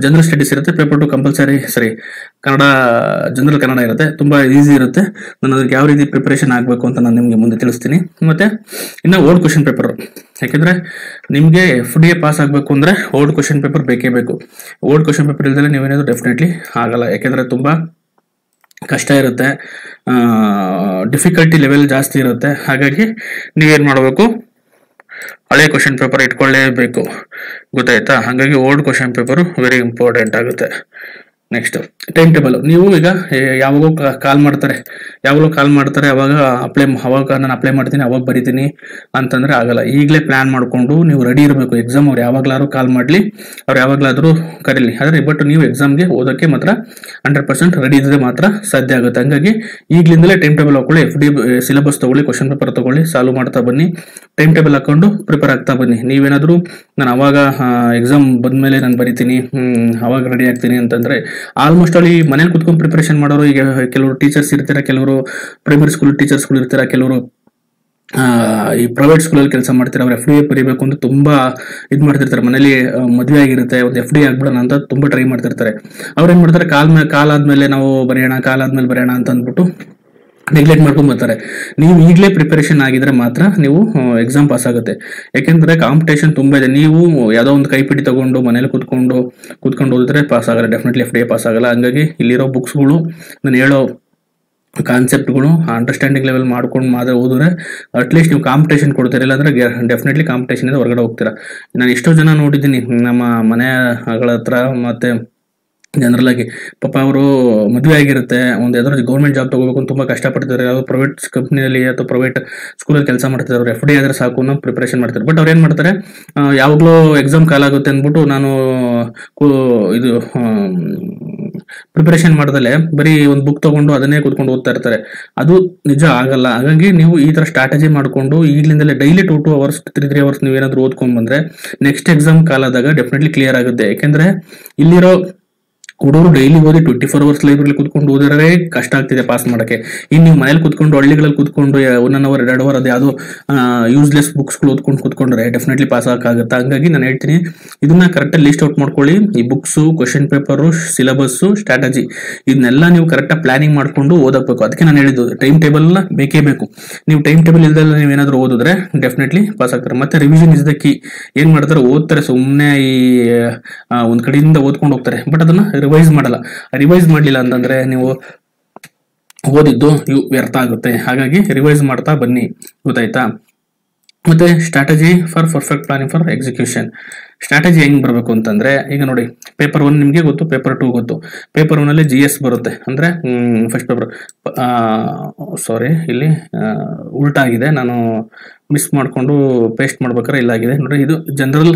general studies ಇರುತ್ತೆ. ಪೇಪರ್ ಟು ಕಂಪಲ್ಸರಿ ಸರಿ ಕನ್ನಡ ಜನರಲ್ ಕನ್ನಡ ಇರುತ್ತೆ. ತುಂಬ ಈಸಿ ಇರುತ್ತೆ. ನಾನು ಅದಕ್ಕೆ ಯಾವ ರೀತಿ ಪ್ರಿಪರೇಷನ್ ಆಗಬೇಕು ಅಂತ ನಾನು ನಿಮಗೆ ಮುಂದೆ ತಿಳಿಸ್ತೀನಿ. ಮತ್ತೆ, ಇನ್ನು ಓಲ್ಡ್ ಕ್ವಶನ್ ಪೇಪರ್ ಯಾಕೆಂದ್ರೆ ನಿಮಗೆ ಎಫ್ ಡಿ ಎ ಪಾಸ್ ಆಗಬೇಕು ಅಂದರೆ ಓಲ್ಡ್ ಕ್ವಶನ್ ಪೇಪರ್ ಬೇಕೇ ಬೇಕು. ಓಲ್ಡ್ ಕ್ವಶನ್ ಪೇಪರ್ ಇಲ್ಲದೆ ನೀವೇನಾದರೂ ಡೆಫಿನೆಟ್ಲಿ ಆಗಲ್ಲ. ಯಾಕೆಂದರೆ ತುಂಬ ಕಷ್ಟ ಇರುತ್ತೆ. ಡಿಫಿಕಲ್ಟಿ ಲೆವೆಲ್ ಜಾಸ್ತಿ ಇರುತ್ತೆ. ಹಾಗಾಗಿ ನೀವೇನು ಮಾಡಬೇಕು? ಹಳೆ ಕ್ವಶನ್ ಪೇಪರ್ ಇಟ್ಕೊಳ್ಳೇಬೇಕು. ಗೊತ್ತಾಯ್ತಾ? ಹಾಗಾಗಿ old question paper very important ಆಗುತ್ತೆ. ನೆಕ್ಸ್ಟ್ ಟೈಮ್ ಟೇಬಲ್ ನೀವು ಈಗ ಯಾವಾಗೋ ಕಾಲ್ ಮಾಡ್ತಾರೆ. ಯಾವಾಗಲೂ ಕಾಲ್ ಮಾಡ್ತಾರೆ, ಅವಾಗ ಅಪ್ಲೈ ಅವಾಗ ನಾನು ಅಪ್ಲೈ ಮಾಡ್ತೀನಿ, ಅವಾಗ ಬರಿತೀನಿ ಅಂತಂದ್ರೆ ಆಗಲ್ಲ. ಈಗಲೇ ಪ್ಲಾನ್ ಮಾಡಿಕೊಂಡು ನೀವು ರೆಡಿ ಇರಬೇಕು. ಎಕ್ಸಾಮ್ ಅವ್ರು ಯಾವಾಗಲಾದ್ರೂ ಕಾಲ್ ಮಾಡಲಿ, ಅವ್ರು ಯಾವಾಗಲಾದರೂ ಕರೀಲಿ. ಆದರೆ ಬಟ್ ನೀವು ಎಕ್ಸಾಮ್ಗೆ ಓದೋಕ್ಕೆ ಮಾತ್ರ ಹಂಡ್ರೆಡ್ ಪರ್ಸೆಂಟ್ ರೆಡಿ ಇದ್ದರೆ ಮಾತ್ರ ಸಾಧ್ಯ ಆಗುತ್ತೆ. ಹಂಗಾಗಿ ಈಗಲಿಂದಲೇ ಟೈಮ್ ಟೇಬಲ್ ಹಾಕೊಳ್ಳಿ ಎಫ್ ಡಿ ಸಿಲೆಬಸ್ ತೊಗೊಳ್ಳಿ ಕ್ವಶನ್ ಪೇಪರ್ ತಗೊಳ್ಳಿ ಸಾಲ್ವ್ ಮಾಡ್ತಾ ಬನ್ನಿ. ಟೈಮ್ ಟೇಬಲ್ ಹಾಕೊಂಡು ಪ್ರಿಪೇರ್ ಆಗ್ತಾ ಬನ್ನಿ. ನೀವೇನಾದರೂ ನಾನು ಅವಾಗ ಎಕ್ಸಾಮ್ ಬಂದಮೇಲೆ ನಾನು ಬರಿತೀನಿ ಅವಾಗ ರೆಡಿ ಆಗ್ತೀನಿ ಅಂತಂದ್ರೆ ಆಲ್ಮೋಸ್ಟ್ ಅಲ್ಲಿ ಮನೇಲಿ ಕುತ್ಕೊಂಡು ಪ್ರಿಪರೇಷನ್ ಮಾಡೋರು, ಈಗ ಕೆಲವರು ಟೀಚರ್ಸ್ ಇರ್ತಾರೆ, ಕೆಲವರು ಪ್ರೈಮರಿ ಸ್ಕೂಲ್ ಟೀಚರ್ಸ್ಗಳು ಇರ್ತಾರೆ, ಕೆಲವರು ಈ ಪ್ರೈವೇಟ್ ಸ್ಕೂಲಲ್ಲಿ ಕೆಲಸ ಮಾಡ್ತಾರೆ ಅವ್ರು ಎಫ್ ಡಿ ಎ ಬರೀಬೇಕು ಅಂತ ತುಂಬಾ ಇದು ಮಾಡ್ತಿರ್ತಾರೆ. ಮನೇಲಿ ಮದುವೆ ಆಗಿರುತ್ತೆ, ಒಂದು ಎಫ್ ಡಿ ಆಗ್ಬಿಡೋಣ ಅಂತ ತುಂಬಾ ಟ್ರೈ ಮಾಡ್ತಿರ್ತಾರೆ. ಅವ್ರು ಏನ್ ಮಾಡ್ತಾರೆ, ಕಾಲ್ ಮೇಲೆ ಕಾಲ್ ಆದ್ಮೇಲೆ ನಾವು ಬರೆಯೋಣ, ಕಾಲ್ ಆದ್ಮೇಲೆ ಬರೆಯೋಣ ಅಂತ ಅಂದ್ಬಿಟ್ಟು ನೆಗ್ಲೆಕ್ಟ್ ಮಾಡ್ಕೊಂಡು ಬರ್ತಾರೆ ನೀವು ಈಗಲೇ ಪ್ರಿಪರೇಷನ್ ಆಗಿದ್ರೆ ಮಾತ್ರ ನೀವು ಎಕ್ಸಾಮ್ ಪಾಸ್ ಆಗುತ್ತೆ. ಯಾಕೆಂದ್ರೆ ಕಾಂಪಿಟೇಷನ್ ತುಂಬಾ ಇದೆ. ನೀವು ಯಾವುದೋ ಒಂದು ಕೈಪಿಡಿ ತಗೊಂಡು, ಮನೇಲಿ ಕುತ್ಕೊಂಡು ಕುತ್ಕೊಂಡು ಓದಿದ್ರೆ ಪಾಸ್ ಆಗಲ್ಲ. ಡೆಫಿನೆಟ್ಲಿ ಎಫ್ ಡಿ ಪಾಸ್ ಆಗಲ್ಲ. ಹಂಗಾಗಿ ಇಲ್ಲಿರೋ ಬುಕ್ಸ್ಗಳು ನಾನು ಹೇಳೋ ಕಾನ್ಸೆಪ್ಟ್ಗಳು ಅಂಡರ್ಸ್ಟ್ಯಾಂಡಿಂಗ್ ಲೆವೆಲ್ ಮಾಡ್ಕೊಂಡು ಮಾತ್ರ ಓದಿದ್ರೆ ಅಟ್ಲೀಸ್ಟ್ ನೀವು ಕಾಂಪಿಟೇಷನ್ ಕೊಡ್ತೀರ. ಇಲ್ಲಾಂದ್ರೆ ಡೆಫಿನೆಟ್ಲಿ ಕಾಂಪಿಟೇಷನ್ ಇಂದ ಹೊರಗಡೆ ಹೋಗ್ತೀರಾ. ನಾನು ಎಷ್ಟೋ ಜನ ನೋಡಿದ್ದೀನಿ, ನಮ್ಮ ಮನೆಗಳ ಹತ್ರ, ಮತ್ತೆ ಜನರಲ್ ಆಗಿ ಪಾಪ ಅವರು ಮದುವೆ ಆಗಿರುತ್ತೆ, ಒಂದು ಯಾವ್ದಾದ್ರು ಗೌರ್ಮೆಂಟ್ ಜಾಬ್ ತಗೋಬೇಕು ಅಂತ ತುಂಬಾ ಕಷ್ಟಪಡ್ತಿದ್ದಾರೆ ಯಾವ್ದು ಪ್ರೈವೇಟ್ ಕಂಪ್ನಿಯಲ್ಲಿ ಅಥವಾ ಪ್ರೈವೇಟ್ ಸ್ಕೂಲಲ್ಲಿ ಕೆಲಸ ಮಾಡ್ತಿದ್ದಾರೆ ಅವ್ರು ಎಫ್ ಡಿ ಆದ್ರೆ ಸಾಕು ಅನ್ನೋ ಪ್ರಿಪರೇಷನ್ ಮಾಡ್ತಾರೆ ಬಟ್ ಅವ್ರು ಏನ್ ಮಾಡ್ತಾರೆ ಯಾವಾಗಲೂ ಎಕ್ಸಾಮ್ ಕಾಲ್ ಆಗುತ್ತೆ ಅಂದ್ಬಿಟ್ಟು ನಾನು ಇದು ಪ್ರಿಪರೇಷನ್ ಮಾಡ್ದಲೆ ಬರೀ ಒಂದು ಬುಕ್ ತಗೊಂಡು ಅದನ್ನೇ ಕೂತ್ಕೊಂಡು ಓದ್ತಾ ಇರ್ತಾರೆ. ಅದು ನಿಜ ಆಗಲ್ಲ. ಹಾಗಾಗಿ ನೀವು ಈ ತರ ಸ್ಟ್ರಾಟಜಿ ಮಾಡಿಕೊಂಡು ಈಗಲಿಂದಲೇ daily two two hours three three hours ನೀವೇನಾದ್ರೂ ಓದ್ಕೊಂಡು ಬಂದ್ರೆ ನೆಕ್ಸ್ಟ್ ಎಕ್ಸಾಮ್ ಕಾಲಾದಾಗ ಡೆಫಿನೆಟ್ಲಿ ಕ್ಲಿಯರ್ ಆಗುತ್ತೆ. ಯಾಕೆಂದ್ರೆ ಇಲ್ಲಿರೋ ಹುಡುಗರು ಡೈಲಿ ಓದಿ ಟ್ವೆಂಟಿ ಫೋರ್ ಅವರ್ಸ್ ಲೈಬ್ರರಿ ಕುತ್ಕೊಂಡು ಓದಿದ್ರೆ ಕಷ್ಟ ಆಗ್ತಿದೆ ಪಾಸ್ ಮಾಡಕ್ಕೆ. ಇನ್ನು ನೀವು ಮನೇಲಿ ಕುತ್ಕೊಂಡು, ಹಳ್ಳಿಗಳಲ್ಲಿ ಕುತ್ಕೊಂಡು ಒನ್ ಅವರ್ ಎರಡು ಅವರ್ ಅದು ಯಾವುದೋ ಯೂಸ್ಲೆಸ್ ಬುಕ್ಸ್ಗಳು ಓದ್ಕೊಂಡು ಕುತ್ಕೊಂಡ್ರೆ ಡೆಫಿನೆಟ್ಲಿ ಪಾಸ್ ಆಗಕ್ಕಾಗುತ್ತೆ? ಹಂಗಾಗಿ ನಾನು ಹೇಳ್ತೀನಿ, ಇದನ್ನ ಕರೆಕ್ಟಾಗಿ ಲಿಸ್ಟ್ ಔಟ್ ಮಾಡ್ಕೊಳ್ಳಿ. ಈ books question paper syllabus strategy ಇದನ್ನೆಲ್ಲ ನೀವು ಕರೆಕ್ಟಾಗಿ ಪ್ಲಾನಿಂಗ್ ಮಾಡ್ಕೊಂಡು ಓದಬೇಕು ಅದಕ್ಕೆ ನಾನು ಹೇಳಿದ್ದು ಟೈಮ್ ಟೇಬಲ್ ಬೇಕೇ ಬೇಕು. ನೀವು ಟೈಮ್ ಟೇಬಲ್ ಇಲ್ದಲ್ಲ ನೀವು ಏನಾದರೂ ಓದಿದ್ರೆ ಡೆಫಿನೆಟ್ಲಿ ಪಾಸ್ ಆಗ್ತಾರೆ. ಮತ್ತೆ ರಿವಿಷನ್ ಇಸ್ ದ ಕೀ ಏನು ಮಾಡ್ತಾರೆ? ಓದ್ತಾರೆ ಸುಮ್ಮನೆ ಈ ಒಂದು ಒಂದ್ ಕಡೆಯಿಂದ ಓದ್ಕೊಂಡು ಹೋಗ್ತಾರೆ. ಬಟ್ ಅದನ್ನ ರಿವೈಸ್ ಮಾಡಲ್ಲ. ರಿವೈಸ್ ಮಾಡಲಿಲ್ಲ ಅಂತಂದ್ರೆ ನೀವು ಓದಿದ್ದು ಇವು ವ್ಯರ್ಥ ಆಗುತ್ತೆ. ಹಾಗಾಗಿ ರಿವೈಸ್ ಮಾಡ್ತಾ ಬನ್ನಿ. ಗೊತ್ತಾಯ್ತಾ? ಮತ್ತೆ strategy for perfect planning for execution strategy ಹೆಂಗ್ ಬರಬೇಕು ಅಂತಂದ್ರೆ, ಈಗ ನೋಡಿ ಪೇಪರ್ ಒನ್ ನಿಮಗೆ ಗೊತ್ತು ಪೇಪರ್ ಟೂ ಗೊತ್ತು. ಪೇಪರ್ ಒನ್ ಅಲ್ಲಿ ಜಿ ಎಸ್ ಬರುತ್ತೆ. ಅಂದ್ರೆ ಫಸ್ಟ್ ಪೇಪರ್ ಸಾರಿ ಇಲ್ಲಿ ಉಲ್ಟಾಗಿದೆ. ನಾನು ಮಿಸ್ ಮಾಡಿಕೊಂಡು ಪೇಸ್ಟ್ ಮಾಡ್ಬೇಕಾದ್ರೆ ಇಲ್ಲಾಗಿದೆ ನೋಡಿ, ಇದು ಜನರಲ್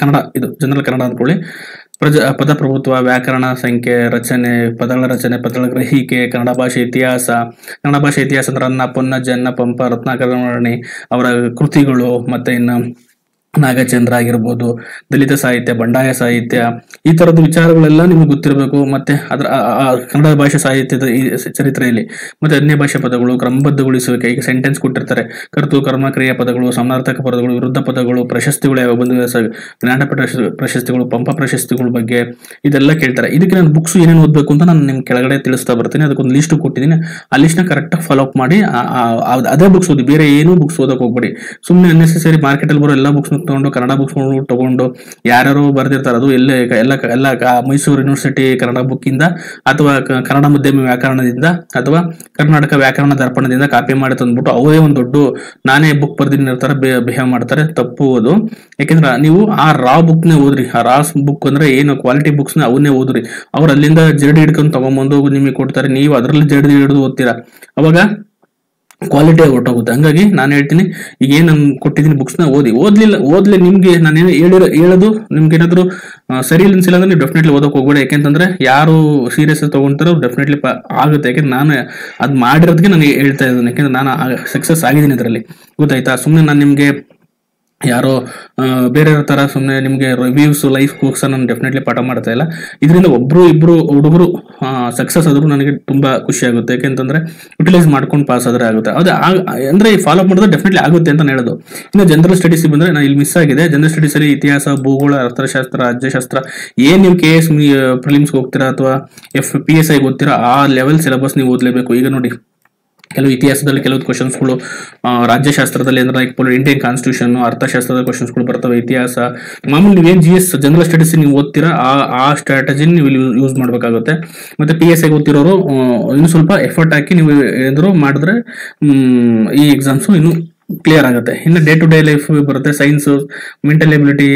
ಕನ್ನಡ, ಇದು ಜನರಲ್ ಕನ್ನಡ ಅನ್ಕೊಳ್ಳಿ ಪ್ರಜ, ಪದಪ್ರಭುತ್ವ, ವ್ಯಾಕರಣ ಸಂಖ್ಯೆ, ರಚನೆ, ಪದಗಳ ರಚನೆ, ಪದಗಳ ಗ್ರಹಿಕೆ, ಕನ್ನಡ ಭಾಷೆ ಇತಿಹಾಸ. ಕನ್ನಡ ಭಾಷೆ ಇತಿಹಾಸ ಅಂದ್ರೆ ಅನ್ನ, ಪೊನ್ನ, ಜನ್ನ, ಪಂಪ ರತ್ನಾಕರಣಿ ಅವರ ಕೃತಿಗಳು, ಮತ್ತೆ ಇನ್ನು ನಾಗಚಂದ್ರ ಆಗಿರ್ಬೋದು, ದಲಿತ ಸಾಹಿತ್ಯ, ಬಂಡಾಯ ಸಾಹಿತ್ಯ, ಈ ತರದ ವಿಚಾರಗಳೆಲ್ಲ ನಿಮಗೆ ಗೊತ್ತಿರಬೇಕು. ಮತ್ತೆ ಅದರ ಕನ್ನಡ ಭಾಷೆ ಸಾಹಿತ್ಯದ ಚರಿತ್ರೆಯಲ್ಲಿ ಮತ್ತೆ ಅನ್ಯ ಭಾಷೆ ಪದಗಳು, ಕ್ರಮಬದ್ಧಗೊಳಿಸುವಿಕೆ, ಈಗ ಸೆಂಟೆನ್ಸ್ ಕೊಟ್ಟಿರ್ತಾರೆ. ಕರ್ತು, ಕರ್ಮ, ಕ್ರಿಯಾ ಪದಗಳು ಸಮನಾರ್ಥಕ ಪದಗಳು ವಿರುದ್ಧ ಪದಗಳು, ಪ್ರಶಸ್ತಿಗಳು ಯಾವ ಬಂದ ಜ್ಞಾನಪೀಠ ಜ್ಞಾನ ಪ್ರಶಸ್ತಿ- ಪ್ರಶಸ್ತಿಗಳು, ಪಂಪ ಪ್ರಶಸ್ತಿಗಳ ಬಗ್ಗೆ ಇದೆಲ್ಲ ಕೇಳ್ತಾರೆ. ಇದಕ್ಕೆ ನಾನು ಬುಕ್ಸ್ ಏನೇನು ಓದಬೇಕು ಅಂತ ನಾನು ನಿಮ್ಗೆ ಕೆಳಗಡೆ ತಿಳಿಸ್ತಾ ಬರ್ತೀನಿ. ಅದಕ್ಕೊಂದು ಲಿಸ್ಟ್ ಕೊಟ್ಟಿದ್ದೀನಿ. ಆ ಲಿಸ್ಟ್ನ ಕರೆಕ್ಟಾಗಿ ಫಾಲೋ ಅಪ್ ಮಾಡಿ ಅದೇ ಬುಕ್ಸ್ ಓದಿ. ಬೇರೆ ಏನು ಬುಕ್ಸ್ ಓದಕ್ಕೆ ಹೋಗ್ಬೇಡಿ. ಸುಮ್ಮನೆ ಅನ್ನೆಸೆಸರಿ ಮಾರ್ಕೆಟಲ್ಲಿ ಬರೋ ಎಲ್ಲ ಬುಕ್ಸ್ ತಗೊಂಡು, ಕನ್ನಡ ಬುಕ್ ತಗೊಂಡು ಯಾರ್ಯಾರು ಬರ್ದಿರ್ತಾರೆ, ಅದು ಎಲ್ಲ ಎಲ್ಲ ಎಲ್ಲ ಮೈಸೂರು ಯೂನಿವರ್ಸಿಟಿ ಕನ್ನಡ ಬುಕ್ ಇಂದ ಅಥವಾ ಕನ್ನಡ ಮಾಧ್ಯಮ ವ್ಯಾಕರಣದಿಂದ ಅಥವಾ ಕರ್ನಾಟಕ ವ್ಯಾಕರಣ ದರ್ಪಣದಿಂದ ಕಾಪಿ ಮಾಡಿ ತಂದ್ಬಿಟ್ಟು ಅವರೇ ಒಂದು ದೊಡ್ಡ ನಾನೇ ಬುಕ್ ಬರ್ದಿನ ತರ ಬಿಹೇವ್ ಮಾಡ್ತಾರೆ. ತಪ್ಪು ಅದು. ಯಾಕೆಂದ್ರೆ ನೀವು ಆ ರಾ ಬುಕ್ ನೇ ಓದ್ರಿ. ಆ ರಾ ಬುಕ್ ಅಂದ್ರೆ ಏನು ಕ್ವಾಲಿಟಿ ಬುಕ್ಸ್ನ ಅವನ್ನೇ ಓದ್ರಿ. ಅವ್ರು ಅಲ್ಲಿಂದ ಜರಡಿ ಹಿಡ್ಕೊಂಡು ತಗೊಂಬಂದು ನಿಮಗೆ ಕೊಡ್ತಾರೆ. ನೀವು ಅದರಲ್ಲಿ ಜರಡಿ ಹಿಡಿದು ಓದ್ತೀರಾ. ಅವಾಗ ಕ್ವಾಲಿಟಿ ಹೊರಟೋಗುತ್ತೆ. ಹಂಗಾಗಿ ನಾನು ಹೇಳ್ತೀನಿ, ಈಗ ಏನು ನಾನು ಕೊಟ್ಟಿದ್ದೀನಿ ಬುಕ್ಸ್ನ ಓದಿ. ಓದ್ಲಿಲ್ಲ, ಓದ್ಲಿ ನಾನು ಏನು ಹೇಳಿರೋ, ಹೇಳೋದು ನಿಮ್ಗೆ ಏನಾದರೂ ಸರಿ ಇಲ್ಲ ಅನ್ಸಿಲ್ಲ ಅಂದ್ರೆ ನೀವು ಡೆಫಿನೆಟ್ಲಿ ಓದೋಕೆ ಹೋಗ್ಬೇಡಿ. ಯಾಕೆಂತಂದ್ರೆ ಯಾರು ಸೀರಿಯಸ್ ತಗೊಂತಾರೋ ಡೆಫಿನೆಟ್ಲಿ ಆಗುತ್ತೆ. ಯಾಕೆಂದ್ರೆ ನಾನು ಅದು ಮಾಡಿರೋದಕ್ಕೆ ನಾನು ಹೇಳ್ತಾ ಇದ್ದೀನಿ. ಯಾಕೆಂದ್ರೆ ನಾನು ಸಕ್ಸಸ್ ಆಗಿದ್ದೀನಿ ಇದರಲ್ಲಿ. ಗೊತ್ತಾಯ್ತಾ? ಸುಮ್ಮನೆ ನಾನು ನಿಮ್ಗೆ ಯಾರೋ ಬೇರೆ ತರ ಸುಮ್ಮನೆ ನಿಮಗೆ ರಿವ್ಯೂಸ್ ಲೈಫ್ ಕೋರ್ಸ್ ನಾನು ಡೆಫಿನೆಟ್ಲಿ ಪಾಠ ಮಾಡ್ತಾ ಇಲ್ಲ. ಇದರಿಂದ ಒಬ್ರು ಇಬ್ರು ಹುಡುಗರು ಸಕ್ಸಸ್ ಆದರೂ ನನಗೆ ತುಂಬಾ ಖುಷಿ ಆಗುತ್ತೆ. ಯಾಕೆಂತಂದ್ರೆ ಯುಟಿಲೈಸ್ ಮಾಡ್ಕೊಂಡು ಪಾಸ್ ಆದರೆ ಆಗುತ್ತೆ. ಅದೇ ಅಂದರೆ ಫಾಲೋ ಮಾಡಿದ್ರೆ ಡೆಫಿನೆಟ್ಲಿ ಆಗುತ್ತೆ ಅಂತ ಹೇಳೋದು. ಇನ್ನು ಜನರಲ್ ಸ್ಟಡೀಸ್ ಬಂದ್ರೆ ನಾನು ಇಲ್ಲಿ ಮಿಸ್ ಆಗಿದೆ. ಜನರಲ್ ಸ್ಟಡೀಸ್ ಅಲ್ಲಿ ಇತಿಹಾಸ, ಭೂಗೋಳ, ಅರ್ಥಶಾಸ್ತ್ರ, ರಾಜ್ಯಶಾಸ್ತ್ರ, ಏನ್ ನೀವು ಕೆ ಎಸ್ ಪ್ರಿಲಿಮ್ಸ್ ಹೋಗ್ತೀರಾ ಅಥವಾ ಎಫ್ ಪಿ ಎಸ್ ಐ ಓದ್ತೀರಾ, ಆ ಲೆವೆಲ್ ಸಿಲೆಬಸ್ ನೀವು ಓದಲೇಬೇಕು. ಈಗ ನೋಡಿ ಕೆಲವು ಇತಿಹಾಸದಲ್ಲಿ ಕೆಲವು ಕ್ವಶನ್ಸ್ಗಳು ರಾಜ್ಯಶಾಸ್ತ್ರದಲ್ಲಿ ಅಂದ್ರೆ ಲೈಕ್ ಇಂಡಿಯನ್ ಕಾನ್ಸ್ಟಿಟ್ಯೂಷನ್ ಅರ್ಥಶಾಸ್ತ್ರದ ಕ್ವಶನ್ಸ್ಗಳು ಬರ್ತವೆ, ಇತಿಹಾಸ. ಮಾಮೂಲಿ ಏನ್ ಜಿ ಎಸ್ ಜನರಲ್ ಸ್ಟಡೀಸ್ ನೀವು ಓದ್ತೀರಾ, ಆ ಆ ಸ್ಟ್ರಾಟಜಿ ನೀವು ಯೂಸ್ ಮಾಡಬೇಕಾಗುತ್ತೆ. ಮತ್ತೆ ಪಿ ಎಸ್ ಐ ಇನ್ನು ಸ್ವಲ್ಪ ಎಫರ್ಟ್ ಹಾಕಿ ನೀವು ಏನಾದ್ರು ಮಾಡಿದ್ರೆ ಈ ಎಕ್ಸಾಮ್ಸ್ ಇನ್ನು ಕ್ಲಿಯರ್ ಆಗುತ್ತೆ. ಇನ್ನು ಡೇ ಟು ಡೇ ಲೈಫ್ ಬರುತ್ತೆ. Science mental ability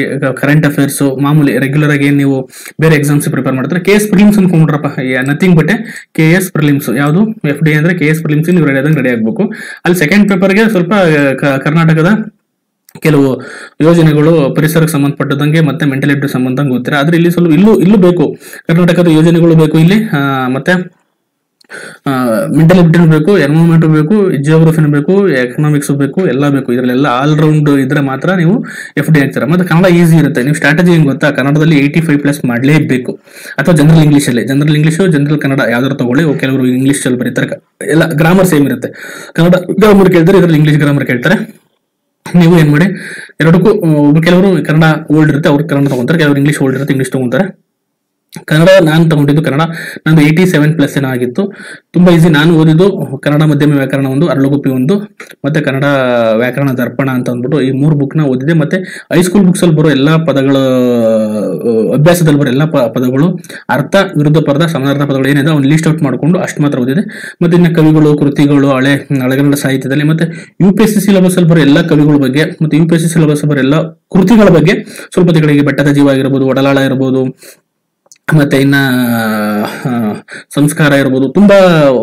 current affairs ಮಾಮೂಲಿ ರೆಗ್ಯುಲರ್ ಆಗಿ ನೀವು ಬೇರೆ ಎಕ್ಸಾಮ್ಸ್ ಪ್ರಿಪೇರ್ ಮಾಡ್ತಾರೆ? K S prelims ಅನ್ಕೊಂಡ್ರಪ್ಪ nothing but K S prelims ಯಾವುದು? ಎಫ್ ಡಿ ಅಂದ್ರೆ ಕೆ ಎಸ್ ಪ್ರಿಲಿಮ್ಸ್ ನೀವು ರೆಡಿ ಆದಂಗೆ ರೆಡಿ ಆಗಬೇಕು. ಅಲ್ಲಿ ಸೆಕೆಂಡ್ ಪೇಪರ್ಗೆ ಸ್ವಲ್ಪ ಕರ್ನಾಟಕದ ಕೆಲವು ಯೋಜನೆಗಳು ಪರಿಸರಕ್ಕೆ ಸಂಬಂಧಪಟ್ಟದಂಗೆ ಮತ್ತೆ ಮೆಂಟಲಿಟಿ ಸಂಬಂಧ ಗೊತ್ತಿರ ಆದ್ರೆ ಇಲ್ಲಿ ಸ್ವಲ್ಪ ಇಲ್ಲೂ ಇಲ್ಲೂ ಬೇಕು. ಕರ್ನಾಟಕದ ಯೋಜನೆಗಳು ಬೇಕು ಇಲ್ಲಿ. ಮತ್ತೆ ಮೆಂಟಲ್ ಎಬಿಲಿಟಿ ಬೇಕು ಎನ್ವೈರ್ಮೆಂಟ್ ಬೇಕು ಜಿಯೋಗ್ರಫಿನ ಬೇಕು ಎಕನಾಮಿಕ್ಸ್ ಬೇಕು, ಎಲ್ಲ ಬೇಕು. ಇದರಲ್ಲೆಲ್ಲ ಆಲ್ ರೌಂಡ್ ಇದ್ರೆ ಮಾತ್ರ ನೀವು ಎಫ್ ಡಿ ಆಗ್ತೀರಾ. ಮತ್ತೆ ಕನ್ನಡ ಈಸಿ ಇರುತ್ತೆ. ನೀವು ಸ್ಟ್ರಾಟಜಿ ಹೆಂಗ್ ಗೊತ್ತಾ? ಕನ್ನಡದಲ್ಲಿ ಏಯ್ಟಿ ಫೈವ್ ಪ್ಲಸ್ ಮಾಡಲೇಬೇಕು. ಅಥವಾ ಜನರಲ್ ಇಂಗ್ಲೀಷ್ ಅಲ್ಲಿ. ಜನರಲ್ ಇಂಗ್ಲಿಷ್ ಜನರಲ್ ಕನ್ನಡ ಯಾವ್ದಾರು ತಗೊಳ್ಳಿ. ಕೆಲವರು ಇಂಗ್ಲಿಷ್ ಅಲ್ಲಿ ಬರೀತಾರೆ. ಎಲ್ಲ ಗ್ರಾಮರ್ ಸೇಮ್ ಇರುತ್ತೆ. ಕನ್ನಡ ಗ್ರಾಮರ್ ಕೇಳ್ತಾರೆ, ಇದರಲ್ಲಿ ಇಂಗ್ಲಿಷ್ ಗ್ರಾಮರ್ ಕೇಳ್ತಾರೆ. ನೀವು ಏನ್ ಮಾಡಿ, ಎರಡಕ್ಕೂ ಕೆಲವರು ಕನ್ನಡ ಓಲ್ಡ್ ಇರುತ್ತೆ, ಅವ್ರು ಕನ್ನಡ ತಗೊಂತಾರೆ. ಕೆಲವರು ಇಂಗ್ಲೀಷ್ ಓಲ್ಡ್ ಇರುತ್ತೆ ಇಂಗ್ಲೀಷ್ ತಗೊಂತಾರೆ. ಕನ್ನಡ ನಾನು ತಗೊಂಡಿದ್ದು ಕನ್ನಡ. ನಂದು ಏಯ್ಟಿ ಸೆವೆನ್ ಪ್ಲಸ್ ಏನೋ ಆಗಿತ್ತು. ತುಂಬಾ ಈಸಿ ನಾನು ಓದಿದ್ದು ಕನ್ನಡ ಮಧ್ಯಮ ವ್ಯಾಕರಣ ಒಂದು, ಅರಳುಗುಪ್ಪಿ ಒಂದು, ಮತ್ತೆ ಕನ್ನಡ ವ್ಯಾಕರಣ ದರ್ಪಣ ಅಂತ ಅಂದ್ಬಿಟ್ಟು ಈ ಮೂರು ಬುಕ್ನ ಓದಿದೆ ಮತ್ತೆ ಹೈಸ್ಕೂಲ್ ಬುಕ್ಸ್ ಅಲ್ಲಿ ಬರೋ ಎಲ್ಲಾ ಪದಗಳ ಅಭ್ಯಾಸದಲ್ಲಿ ಬರೋ ಎಲ್ಲಾ ಪದಗಳು, ಅರ್ಥ, ವಿರುದ್ಧ ಪದ ಸಮಾನಾರ್ಥ ಪದಗಳು ಏನಿದೆ ಅವ್ನು ಲೀಸ್ಟ್ ಔಟ್ ಮಾಡ್ಕೊಂಡು ಅಷ್ಟು ಮಾತ್ರ ಓದಿದೆ. ಮತ್ತೆ ಇನ್ನು ಕವಿಗಳು, ಕೃತಿಗಳು, ಹಳೆ, ಹಳೆಗನ್ನಡ ಸಾಹಿತ್ಯದಲ್ಲಿ ಮತ್ತೆ U P S C syllabus ಅಲ್ಲಿ ಬರೋ ಎಲ್ಲ ಕವಿಗಳ ಬಗ್ಗೆ, ಮತ್ತೆ U P S C syllabus ಬರೋ ಎಲ್ಲ ಕೃತಿಗಳ ಬಗ್ಗೆ ಸ್ವಲ್ಪ ತಿಂಗಳಿಗೆ ಬೆಟ್ಟದ ಜೀವ ಆಗಿರ್ಬೋದು, ಒಡಲಾಳ ಇರ್ಬೋದು ಮತ್ತೆ ಇನ್ನ ಸಂಸ್ಕಾರ ಇರ್ಬೋದು, ತುಂಬಾ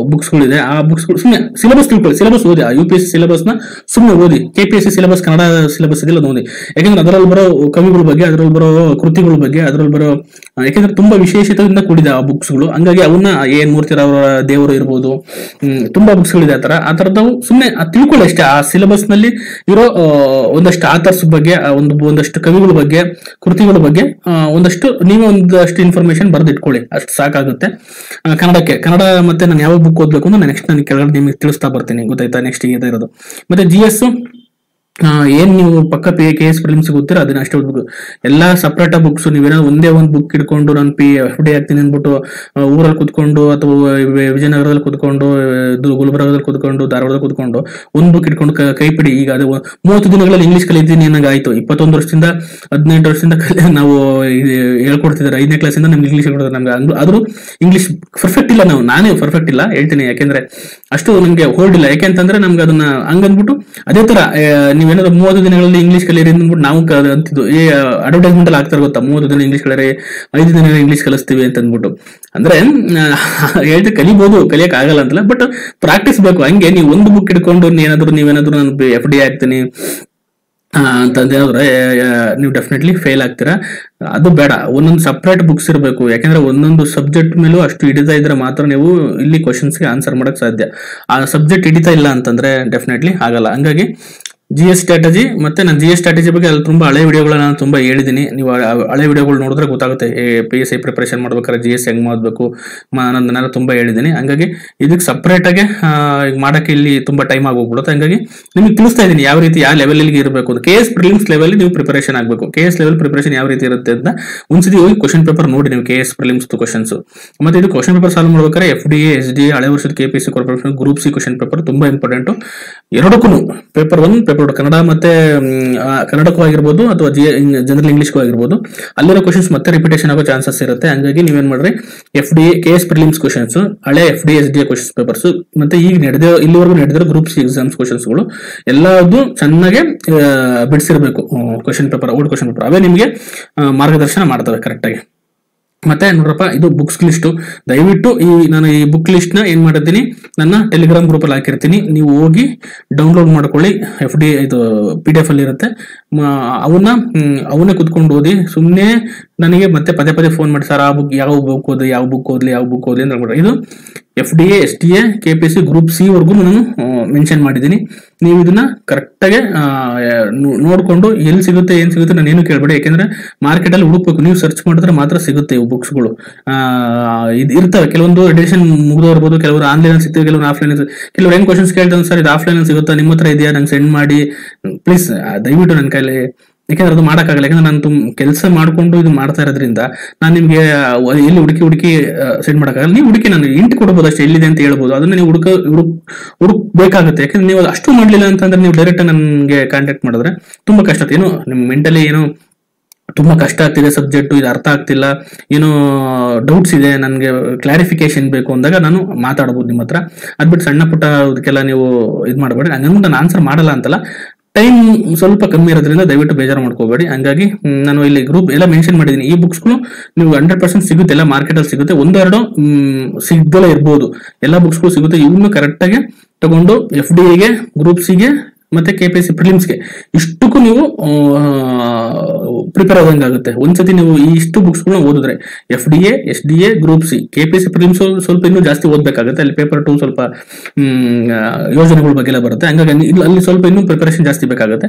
ಬುಕ್ಸ್ಗಳಿದೆ ಆ ಬುಕ್ಸ್ಗಳು ಸುಮ್ಮನೆ ಸಿಲೆಬಸ್ ತಿಳ್ಕೊಳ್ಳಿ ಸಿಲೆಬಸ್ ಓದಿ, ಆ ಯು ಪಿ ಎಸ್ ಸಿ ಸಿಲೆಬಸ್ನ ಸುಮ್ಮನೆ ಓದಿ K P S C syllabus Kannada syllabus ಇದೆಲ್ಲ ಓದಿ. ಯಾಕಂದ್ರೆ ಅದರಲ್ಲಿ ಬರೋ ಕವಿಗಳ ಬಗ್ಗೆ, ಅದರಲ್ಲಿ ಬರೋ ಕೃತಿಗಳ ಬಗ್ಗೆ, ಅದರಲ್ಲಿ ಬರೋ ಯಾಕೆಂದ್ರೆ ತುಂಬಾ ವಿಶೇಷತೆಯಿಂದ ಕೂಡಿದೆ ಆ ಬುಕ್ಸ್ಗಳು ಹಂಗಾಗಿ ಅವನ್ನ ಏನ್ ಮೂರ್ತಿರವರ ದೇವರು ಇರ್ಬೋದು ತುಂಬಾ ಬುಕ್ಸ್ಗಳಿದೆ ಆ ಥರ. ಆ ತರದವು ಸುಮ್ಮನೆ ತಿಳ್ಕೊಳ್ಳಿ ಅಷ್ಟೇ. ಆ ಸಿಲೆಬಸ್ನಲ್ಲಿ ಇರೋ ಒಂದಷ್ಟು ಆಥರ್ಸ್ ಬಗ್ಗೆ ಒಂದು, ಒಂದಷ್ಟು ಕವಿಗಳ ಬಗ್ಗೆ, ಕೃತಿಗಳ ಬಗ್ಗೆ ಒಂದಷ್ಟು, ನೀವೇ ಒಂದಷ್ಟು ಇನ್ಫಾರ್ಮೇಶನ್ ಬರೆದು ಇಟ್ಕೊಳ್ಳಿ ಅಷ್ಟು ಸಾಕಾಗುತ್ತೆ. ಕನ್ನಡಕ್ಕೆ. ಕನ್ನಡ ಮತ್ತೆ ನಾನು ಯಾವ ಬುಕ್ ಓದ್ಬೇಕು ಅಂತ ನೆಕ್ಸ್ಟ್ ನಾನು ಕೆಳಗಡೆ ನಿಮಗೆ ತಿಳಿಸ್ತಾ ಬರ್ತೀನಿ. ಗೊತ್ತಾಯ್ತಾ? ನೆಕ್ಸ್ಟ್ ಇದೆ ಇರೋದು. ಮತ್ತೆ ಜಿ ಎಸ್ ಏನ್ ನೀವು ಪಕ್ಕ ಪಿ ಕೆ ಎಸ್ ಪ್ರಿಲಿಮ್ಸ್ ಗೊತ್ತಿರ ಅದನ್ನ ಅಷ್ಟೇ ಓದ್ಬೇಕು ಎಲ್ಲಾ ಸಪ್ರೇಟ್ ಬುಕ್ಸ್ ನೀವೇನಾದ್ರು ಒಂದೇ ಒಂದು ಬುಕ್ ಇಟ್ಕೊಂಡು ನಾನು ಪಿ ಎಫ್ ಡಿ ಆಗ್ತೀನಿ ಅಂದ್ಬಿಟ್ಟು ಊರಲ್ಲಿ ಕುತ್ಕೊಂಡು ಅಥವಾ ವಿಜಯನಗರದಲ್ಲಿ ಕುತ್ಕೊಂಡು ಗುಲ್ಬರ್ಗದಲ್ಲಿ ಕುತ್ಕೊಂಡು ಧಾರವಾಡದಲ್ಲಿ ಕುತ್ಕೊಂಡು ಒಂದ್ ಬುಕ್ ಇಟ್ಕೊಂಡು ಕೈಪಿಡಿ. ಈಗ ಅದು ಮೂವತ್ತು ದಿನಗಳಲ್ಲಿ ಇಂಗ್ಲಿಷ್ ಕಲಿತೀನಿ ಅನ್ನಂಗೆ ಆಯ್ತು ಇಪ್ಪತ್ತೊಂದು ವರ್ಷದಿಂದ ಹದಿನೆಂಟು ವರ್ಷದಿಂದ ನಾವು ಹೇಳ್ಕೊಡ್ತಿದ್ದಾರೆ. ಐದನೇ ಕ್ಲಾಸಿಂದ ನಮ್ಗೆ ಇಂಗ್ಲಿಷ್ ಹೇಳ್ಕೊಡ್ತಾರೆ. ನಮ್ಗೆ ಅಂದ್ರೂ ಆದ್ರೂ ಇಂಗ್ಲಿಷ್ ಪರ್ಫೆಕ್ಟ್ ಇಲ್ಲ ನಾವು. ನಾನೇ ಪರ್ಫೆಕ್ಟ್ ಇಲ್ಲ ಹೇಳ್ತೀನಿ. ಯಾಕೆಂದ್ರೆ ಅಷ್ಟು ನಮ್ಗೆ ಹೋಲ್ಡ್ ಇಲ್ಲ. ಯಾಕೆಂತಂದ್ರೆ ನಮ್ಗೆ ಅದನ್ನ ಹಂಗಂದ್ಬಿಟ್ಟು ಅದೇ ತರ ಆ, ನೀವೇನಾದ್ರು ಮೂವತ್ತು ದಿನಗಳಲ್ಲಿ ಇಂಗ್ಲಿಷ್ ಕಲಿಯರಿ ಅಂದ್ಬಿಟ್ಟು ನಾವು ಅಂತಿದ್ದು, ಈ ಅಡ್ವರ್ಟೈಸ್ಮೆಂಟ್ ಅಲ್ಲಿ ಆಗ್ತಾರೆ ಗೊತ್ತಾ? ಮೂವತ್ತು ದಿನ ಇಂಗ್ಲಿಷ್ ಕಲಿಯರಿ, ಐದು ದಿನ ಇಂಗ್ಲಿಷ್ ಕಲಿಸ್ತೀವಿ ಅಂತ ಅಂದ್ಬಿಟ್ಟು. ಅಂದ್ರೆ ಹೇಳ್ತಾ ಕಲಿಬಹುದು ಕಲಿಯಕ್ ಆಗಲ್ಲ ಅಂತಲ್ಲ ಬಟ್ ಪ್ರಾಕ್ಟೀಸ್ ಬೇಕು. ಹಂಗೆ ನೀವು ಒಂದು ಬುಕ್ ಇಟ್ಕೊಂಡು ಏನಾದ್ರು ನೀವೇನಾದ್ರು ನಾನು ಎಫ್ ಡಿ ಆಗ್ತೀನಿ ಅಂತಂದೇನಾದ್ರೆ ನೀವು ಡೆಫಿನೆಟ್ಲಿ ಫೇಲ್ ಆಗ್ತೀರಾ. ಅದು ಬೇಡ. ಒಂದೊಂದು ಸಪ್ರೇಟ್ ಬುಕ್ಸ್ ಇರಬೇಕು. ಯಾಕಂದ್ರೆ ಒಂದೊಂದು ಸಬ್ಜೆಕ್ಟ್ ಮೇಲೂ ಅಷ್ಟು ಹಿಡಿತಾ ಇದ್ರೆ ಮಾತ್ರ ನೀವು ಇಲ್ಲಿ ಕ್ವಶನ್ಸ್ಗೆ ಆನ್ಸರ್ ಮಾಡಕ್ ಸಾಧ್ಯ. ಆ ಸಬ್ಜೆಕ್ಟ್ ಹಿಡಿತಾ ಇಲ್ಲ ಅಂತಂದ್ರೆ ಡೆಫಿನೆಟ್ಲಿ ಆಗಲ್ಲ. ಹಂಗಾಗಿ ಜಿ ಎಸ್ ಸ್ಟ್ರಾಟಜಿ ಮತ್ತೆ ನಾನು ಜಿ ಎಸ್ ಸ್ಟ್ರಾಟಜಿ ಬಗ್ಗೆ ಅಲ್ಲಿ ತುಂಬಾ ಹಳೆ ವಿಡಿಯೋಗಳನ್ನ ನಾನು ತುಂಬಾ ಹೇಳಿದ್ದೀನಿ ನೀವು ಹಳೆ ವಿಡಿಯೋಗಳು ನೋಡಿದ್ರೆ ಗೊತ್ತಾಗುತ್ತೆ. ಪಿ ಎಸ್ ಐ ಪ್ರಿಪರೇಷನ್ ಮಾಡ್ಬೇಕಾದ್ರೆ ಜಿ ಎಸ್ ಹೆಂಗ್ ಮಾಡಬೇಕು? ನಾನು ತುಂಬಾ ಹೇಳಿದ್ದೀನಿ ಹಂಗಾಗಿ ಇದಕ್ಕೆ ಸಪ್ರೇಟ್ ಆಗಿ ಮಾಡೋಕೆ ಇಲ್ಲಿ ತುಂಬಾ ಟೈಮ್ ಆಗೋಗ್ಬಿಡುತ್ತೆ. ಹಂಗಾಗಿ ನಿಮಗೆ ತಿಳಿಸ್ತಾ ಇದ್ದೀನಿ ಯಾವ ರೀತಿ ಯಾವ ಲೆವೆಲ್ ಇರಬೇಕು ಕೆ ಎಸ್ ಪ್ರಿಲಿಮ್ಸ್ ಲೆವೆಲ್ ನೀವು ಪ್ರಿಪರೇಷನ್ ಆಗಬೇಕು. ಕೆ ಎಸ್ ಲೆವೆಲ್ ಪ್ರಿಪರೇಷನ್ ಯಾವ ರೀತಿ ಇರುತ್ತೆ ಅಂತ ಒಂದ್ಸತಿ ಹೋಗಿ ಕ್ವಶನ್ ಪೇಪರ್ ನೋಡಿ ನೀವು ಕೆ ಎಸ್ ಪ್ರಿಲಿಮ್ಸ್ ಕ್ವಶನ್ಸ್ ಮತ್ತೆ ಇದು ಕ್ವಶನ್ ಪೇಪರ್ ಸಾಲ್ವ್ ಮಾಡ್ಬೇಕಾದ್ರೆ ಎಫ್ ಡಿ ಎಸ್ ಡಿ ಹಳೆ ವರ್ಷದ K P C corporation group C question paper ತುಂಬಾ ಇಂಪಾರ್ಟೆಂಟ್ ಎರಡಕ್ಕೂ paper one paper two Kannada ಮತ್ತೆ ಕನ್ನಡಕ್ಕೂ ಆಗಿರ್ಬೋದು ಅಥವಾ ಜಿ ಜನರಲ್ ಇಂಗ್ಲಿಷ್ಗೂ ಆಗಿರ್ಬೋದು. ಅಲ್ಲಿರೋ ಕ್ವಶನ್ಸ್ ಮತ್ತೆ ರಿಪಿಟೇಷನ್ ಆಗೋ ಚಾನ್ಸಸ್ ಇರುತ್ತೆ. ಹಂಗಾಗಿ ನೀವೇನು ಮಾಡ್ರಿ F D K S prelims questions ಹಳೆ F D S D questions papers ಮತ್ತೆ ಈಗ ನಡೆದ, ಇಲ್ಲಿವರೆಗೂ ನಡೆದಿರೋ ಗ್ರೂಪ್ ಸಿ ಎಕ್ಸಾಮ್ಸ್ ಕ್ವಶನ್ಸ್ಗಳು ಎಲ್ಲದೂ ಚೆನ್ನಾಗಿ ಬಿಡಿಸಿರ್ಬೇಕು question paper old question paper ಅವೇ ನಿಮಗೆ ಮಾರ್ಗದರ್ಶನ ಮಾಡ್ತವೆ ಕರೆಕ್ಟಾಗಿ ಮತ್ತೆ ನೋಡ್ರಪ್ಪ, ಇದು ಬುಕ್ಸ್ ಲಿಸ್ಟ್ ದಯವಿಟ್ಟು ಈ ನಾನು ಈ ಬುಕ್ ಲಿಸ್ಟ್ನ ಏನ್ ಮಾಡಿರ್ತೀನಿ, ನನ್ನ ಟೆಲಿಗ್ರಾಮ್ ಗ್ರೂಪ್ ಅಲ್ಲಿ ಹಾಕಿರ್ತೀನಿ. ನೀವು ಹೋಗಿ ಡೌನ್ಲೋಡ್ ಮಾಡ್ಕೊಳ್ಳಿ. ಎಫ್ ಡಿ ಇದು ಪಿ ಡಿ ಎಫ್ ಅಲ್ಲಿ ಇರುತ್ತೆ. ಅವನ್ನ ಅವನ್ನೇ ಕುತ್ಕೊಂಡು ಓದಿ. ಸುಮ್ಮನೆ ನನಗೆ ಮತ್ತೆ ಪದೇ ಪದೇ ಫೋನ್ ಮಾಡಿ, ಸರ್, ಆ ಬುಕ್ ಯಾವ ಬುಕ್ ಓದಿ, ಯಾವ ಬುಕ್ ಓದ್ಲಿ, ಯಾವ ಬುಕ್ ಓದ್ಲಿ ಅಂತ ಇದು F D A S T A K P C group C ವರ್ಗು ನಾನು ಮೆನ್ಷನ್ ಮಾಡಿದ್ದೀನಿ. ನೀವು ಇದನ್ನ ಕರೆಕ್ಟಾಗಿ ನೋಡ್ಕೊಂಡು ಎಲ್ಲಿ ಸಿಗುತ್ತೆ, ಏನ್ ಸಿಗುತ್ತೆ ನಾನು ಏನು ಕೇಳಬೇಡಿ. ಯಾಕೆಂದ್ರೆ ಮಾರ್ಕೆಟ್ ಅಲ್ಲಿ ಹುಡುಕ್ಬೇಕು. ನೀವು ಸರ್ಚ್ ಮಾಡಿದ್ರೆ ಮಾತ್ರ ಸಿಗುತ್ತೆ ಇವು ಬುಕ್ಸ್ಗಳು ಇದು ಇರ್ತವೆ. ಕೆಲವೊಂದು ಎಡಿಷನ್ ಮುಗಿದೋರ್ಬೋದು ಕೆಲವರು ಆನ್ಲೈನ್ ಸಿಗ್ತವೆ, ಕೆಲವರು ಆಫ್ಲೈನ್ ಕೆಲವರು ಏನು ಕ್ವಶನ್ಸ್ ಕೇಳ್ತಾರೆ ಸರ್, ಇದು ಆಫ್ಲೈನ್ ಸಿಗುತ್ತಾ? ನಿಮ್ಮ ಹತ್ರ ಇದೆಯಾ? ನಂಗೆ ಸೆಂಡ್ ಮಾಡಿ. ಪ್ಲೀಸ್ ದಯವಿಟ್ಟು ನನ್ನ ಕೈಲಿ ಯಾಕಂದ್ರೆ ಅದು ಮಾಡಕ್ಕಾಗಲ್ಲ. ಯಾಕಂದ್ರೆ ನಾನು ತುಂಬ ಕೆಲಸ ಮಾಡ್ಕೊಂಡು ಇದು ಮಾಡ್ತಾ ಇರೋದ್ರಿಂದ ನಾನು ನಿಮಗೆ ಎಲ್ಲಿ ಹುಡುಕಿ ಹುಡುಕಿ ಸೆಂಡ್ ಮಾಡೋಕ್ಕಾಗಲ್ಲ. ನೀವು ಹುಡುಕಿ ನಾನು ಇಂಟ್ ಕೊಡ್ಬೋದು ಅಷ್ಟೇ, ಎಲ್ಲಿದೆ ಅಂತ ಹೇಳ್ಬೋದು. ಅದನ್ನ ನೀವು ಹುಡುಕ, ಹುಡುಕ್, ಹುಡುಕ್ಬೇಕಾಗುತ್ತೆ. ಯಾಕಂದ್ರೆ ನೀವು ಅಷ್ಟು ಮಾಡಲಿಲ್ಲ ಅಂತಂದ್ರೆ ನೀವು ಡೈರೆಕ್ಟ್ ನನಗೆ ಕಾಂಟ್ಯಾಕ್ಟ್ ಮಾಡಿದ್ರೆ ತುಂಬಾ ಕಷ್ಟ. ಏನು, ನಿಮ್ಮ ಮೆಂಟಲಿ ಏನು ತುಂಬಾ ಕಷ್ಟ ಆಗ್ತಿದೆ ಸಬ್ಜೆಕ್ಟು ಇದು ಅರ್ಥ ಆಗ್ತಿಲ್ಲ. ಏನೋ ಡೌಟ್ಸ್ ಇದೆ, ನನಗೆ ಕ್ಲಾರಿಫಿಕೇಶನ್ ಬೇಕು ಅಂದಾಗ ನಾನು ಮಾತಾಡ್ಬೋದು ನಿಮ್ಮ ಹತ್ರ. ಅದ್ಬಿಟ್ಟು ಸಣ್ಣ ಪುಟ್ಟ ಅದಕ್ಕೆಲ್ಲ ನೀವು ಇದು ಮಾಡಬೇಡಿ. ಹಂಗಂತ ನಾನು ಆನ್ಸರ್ ಮಾಡಲ್ಲ ಅಂತಲ್ಲ ಟೈಮ್ ಸ್ವಲ್ಪ ಕಮ್ಮಿ ಇರೋದ್ರಿಂದ ದಯವಿಟ್ಟು ಬೇಜಾರು ಮಾಡ್ಕೋಬೇಡಿ. ಹಂಗಾಗಿ ನಾನು ಇಲ್ಲಿ ಗ್ರೂಪ್ ಎಲ್ಲ ಮೆನ್ಷನ್ ಮಾಡಿದ್ದೀನಿ ಈ ಬುಕ್ಸ್ಗಳು ನೀವು ಹಂಡ್ರೆಡ್ ಪರ್ಸೆಂಟ್ ಸಿಗುತ್ತೆ. ಎಲ್ಲ ಮಾರ್ಕೆಟಲ್ಲಿ ಸಿಗುತ್ತೆ. ಒಂದೆರಡು ಸಿಗ್ದಲ್ಲ ಸಿಗ್ದಲೇ ಇರ್ಬೋದು. ಎಲ್ಲ ಬುಕ್ಸ್ಗಳು ಸಿಗುತ್ತೆ. ಇವನು ಕರೆಕ್ಟಾಗಿ ತಗೊಂಡು ಎಫ್ ಡಿ ಎಗೆ ಗ್ರೂಪ್ ಸಿಗೆ ಮತ್ತೆ ಕೆ ಪಿ ಸಿ ಪ್ರಿಲಿಮ್ಸ್ಗೆ ಇಷ್ಟಕ್ಕೂ ನೀವು ಪ್ರಿಪೇರ್ ಆದಂಗಾಗುತ್ತೆ ಒಂದ್ಸತಿ ನೀವು ಇಷ್ಟು ಬುಕ್ಸ್ಗಳನ್ನ ಓದಿದ್ರೆ F D A S D A group C K P C prelims ಸ್ವಲ್ಪ ಇನ್ನೂ ಜಾಸ್ತಿ ಓದಬೇಕಾಗುತ್ತೆ. ಅಲ್ಲಿ ಪೇಪರ್ ಟು ಸ್ವಲ್ಪ ಯೋಜನೆಗಳ ಬಗ್ಗೆ ಎಲ್ಲ ಬರುತ್ತೆ. ಹಂಗಾಗಿ ಅಲ್ಲಿ- ಸ್ವಲ್ಪ ಇನ್ನೂ ಪ್ರಿಪರೇಷನ್ ಜಾಸ್ತಿ ಬೇಕಾಗುತ್ತೆ.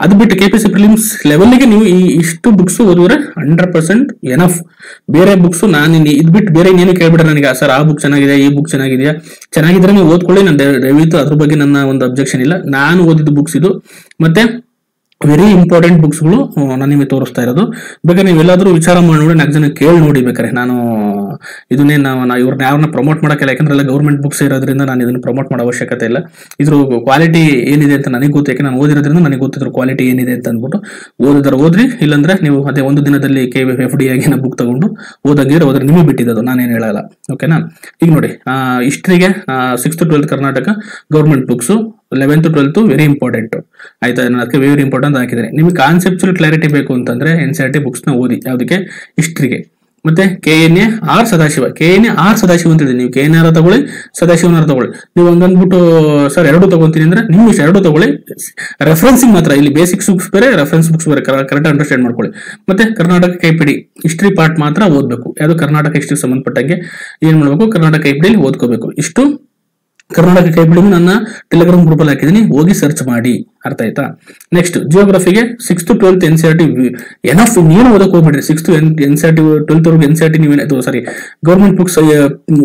ಅದು ಬಿಟ್ಟು ಕೆ ಪಿ ಸಿ ಪ್ರಿಲಿಮ್ಸ್ ಲೆವೆಲ್ಗೆ ನೀವು ಈ ಇಷ್ಟು ಬುಕ್ಸ್ ಓದಿದ್ರೆ ಹಂಡ್ರೆಡ್ ಪರ್ಸೆಂಟ್ ಎನಫ್ ಬೇರೆ ಬುಕ್ಸ್ ನಾನು ಇದು ಬಿಟ್ಟು ಬೇರೆ ಇನ್ನೇನು ಕೇಳ್ಬಿಟ್ರೆ ನನಗೆ. ಸರ್, ಆ ಬುಕ್ ಚೆನ್ನಾಗಿದೆ, ಈ ಬುಕ್ ಚೆನ್ನಾಗಿದೆಯಾ? ಚೆನ್ನಾಗಿದ್ರೆ ನೀವು ಓದ್ಕೊಳ್ಳಿ. ನಾನು ದಯವಿತ್ತು ಅದ್ರ ಬಗ್ಗೆ ನನ್ನ ಒಂದು ಅಬ್ಜೆಕ್ಷನ್ ಇಲ್ಲ. ನಾನು ಬುಕ್ಸ್ ಇದು. ಮತ್ತೆ ವೆರಿ ಇಂಪಾರ್ಟೆಂಟ್ ಬುಕ್ಸ್ಗಳು ನಾನು ನಿಮಗೆ ತೋರಿಸ್ತಾ ಇರೋದು. ಬೇಕಾದ್ರೆ ನೀವೆಲ್ಲಾದ್ರೂ ವಿಚಾರ ಮಾಡಿ ನೋಡಿ ನಾಲ್ಕು ಜನ ಕೇಳಿ ನೋಡಿ ಬೇಕಾರೆ ನಾನು, ಇದನ್ನೇ ನಾವು, ನಾ ಇವ್ರನ್ನ ಯಾರನ್ನ ಪ್ರಮೋಟ್ ಮಾಡೋಕ್ಕಿಲ್ಲ ಯಾಕಂದ್ರೆ ಎಲ್ಲ ಗೌರ್ಮೆಂಟ್ ಬುಕ್ಸ್ ಇರೋದ್ರಿಂದ ನಾನು ಇದನ್ನು ಪ್ರಮೋಟ್ ಮಾಡೋ ಅವಶ್ಯಕತೆ ಇಲ್ಲ. ಇದ್ರ ಕ್ವಾಲಿಟಿ ಏನಿದೆ ಅಂತ ನನಗೆ ಗೊತ್ತು ಯಾಕೆ ನಾನು ಓದಿರೋದ್ರಿಂದ ನನಗೆ ಗೊತ್ತಿದ್ರು ಕ್ವಾಲಿಟಿ ಏನಿದೆ ಅಂತ ಅಂದ್ಬಿಟ್ಟು ಓದಿದ್ರೆ, ಓದ್ರಿ. ಇಲ್ಲಾಂದ್ರೆ ನೀವು ಅದೇ ಒಂದು ದಿನದಲ್ಲಿ ಕೆ ಎಫ್ ಡಿ ಆಗಿನ ಬುಕ್ ತಗೊಂಡು ಓದಾಗಿದ್ರೆ ಓದ್ರೆ ನಿಮಗೆ ಬಿಟ್ಟಿದ್ದು ನಾನೇನು ಹೇಳಲ್ಲ. ಓಕೆನಾ ಈಗ ನೋಡಿ ಹಿಸ್ಟ್ರಿಗೆ sixth twelfth Karnataka government books eleventh twelfth very important ಆಯ್ತಾ? ನಾನು ಅದಕ್ಕೆ ವೆರಿ ಇಂಪಾರ್ಟೆಂಟ್ ಹಾಕಿದ್ದೀನಿ. ನಿಮಗೆ ಕಾನ್ಸೆಪ್ಚುಲ್ ಕ್ಲಾರಿಟಿ ಬೇಕು ಅಂತಂದ್ರೆ ಎನ್ ಸಿ ಆರ್ ಟಿ ಬುಕ್ಸ್ನ ಓದಿ. ಯಾವುದಕ್ಕೆ? ಹಿಸ್ಟ್ರಿಗೆ ಮತ್ತೆ K N A R Sadashiva. K N A R Sadashiva ಅಂತ ಹೇಳಿ ನೀವು. ಕೆ ಎನ್ ಆರ್ ತಗೊಳ್ಳಿ ಸದಾಶಿವನಾರ ತಗೊಳ್ಳಿ. ನೀವು ಹಂಗಂದ್ಬಿಟ್ಟು ಸರ್ ಎರಡು ತಗೊಂತೀನಿ ಅಂದ್ರೆ ಇಷ್ಟ. ಎರಡು ತಗೊಳ್ಳಿ. ರೆಫರೆನ್ಸಿಂಗ್ ಮಾತ್ರ. ಇಲ್ಲಿ ಬೇಸಿಕ್ಸ್ ಬುಕ್ಸ್ ಬೇರೆ ರೆಫರೆನ್ಸ್ ಬುಕ್ಸ್ ಬೇರೆ. ಕರೆಕ್ಟ್ ಅಂಡರ್ಸ್ಟ್ಯಾಂಡ್ ಮಾಡ್ಕೊಳ್ಳಿ. ಮತ್ತೆ ಕರ್ನಾಟಕ ಕೈಪಿಡಿ ಹಿಸ್ಟ್ರಿ ಪಾರ್ಟ್ ಮಾತ್ರ ಓದಬೇಕು. ಯಾವುದು ಕರ್ನಾಟಕ ಹಿಸ್ಟ್ರಿ ಸಂಬಂಧಪಟ್ಟಂಗೆ ಏನ್ ಮಾಡಬೇಕು? ಕರ್ನಾಟಕ ಕೈಪಿಡಿಯಲ್ಲಿ ಓದ್ಕೋಬೇಕು. ಇಷ್ಟು. ಕರ್ನಾಟಕ ಕೈಬಿಡಿ ನನ್ನ ಟೆಲಿಗ್ರಾಮ್ ಗ್ರೂಪಲ್ಲಿ ಹಾಕಿದ್ದೀನಿ. ಹೋಗಿ ಸರ್ಚ್ ಮಾಡಿ. ಅರ್ಥ ಆಯ್ತಾ? Next ಜಿಯೋಗ್ರಫಿಗೆ two twelfth N C R T enough ನೀನು ಓದಕ್ ಹೋಗ್ಬಿಡ್ರಿ. Six N C R T twelfth ವರ್ಗ ಎನ್ ಸಿ ಆರ್ ಟಿ ನೀವು ಸಾರಿ ಗೌರ್ಮೆಂಟ್ ಬುಕ್ಸ್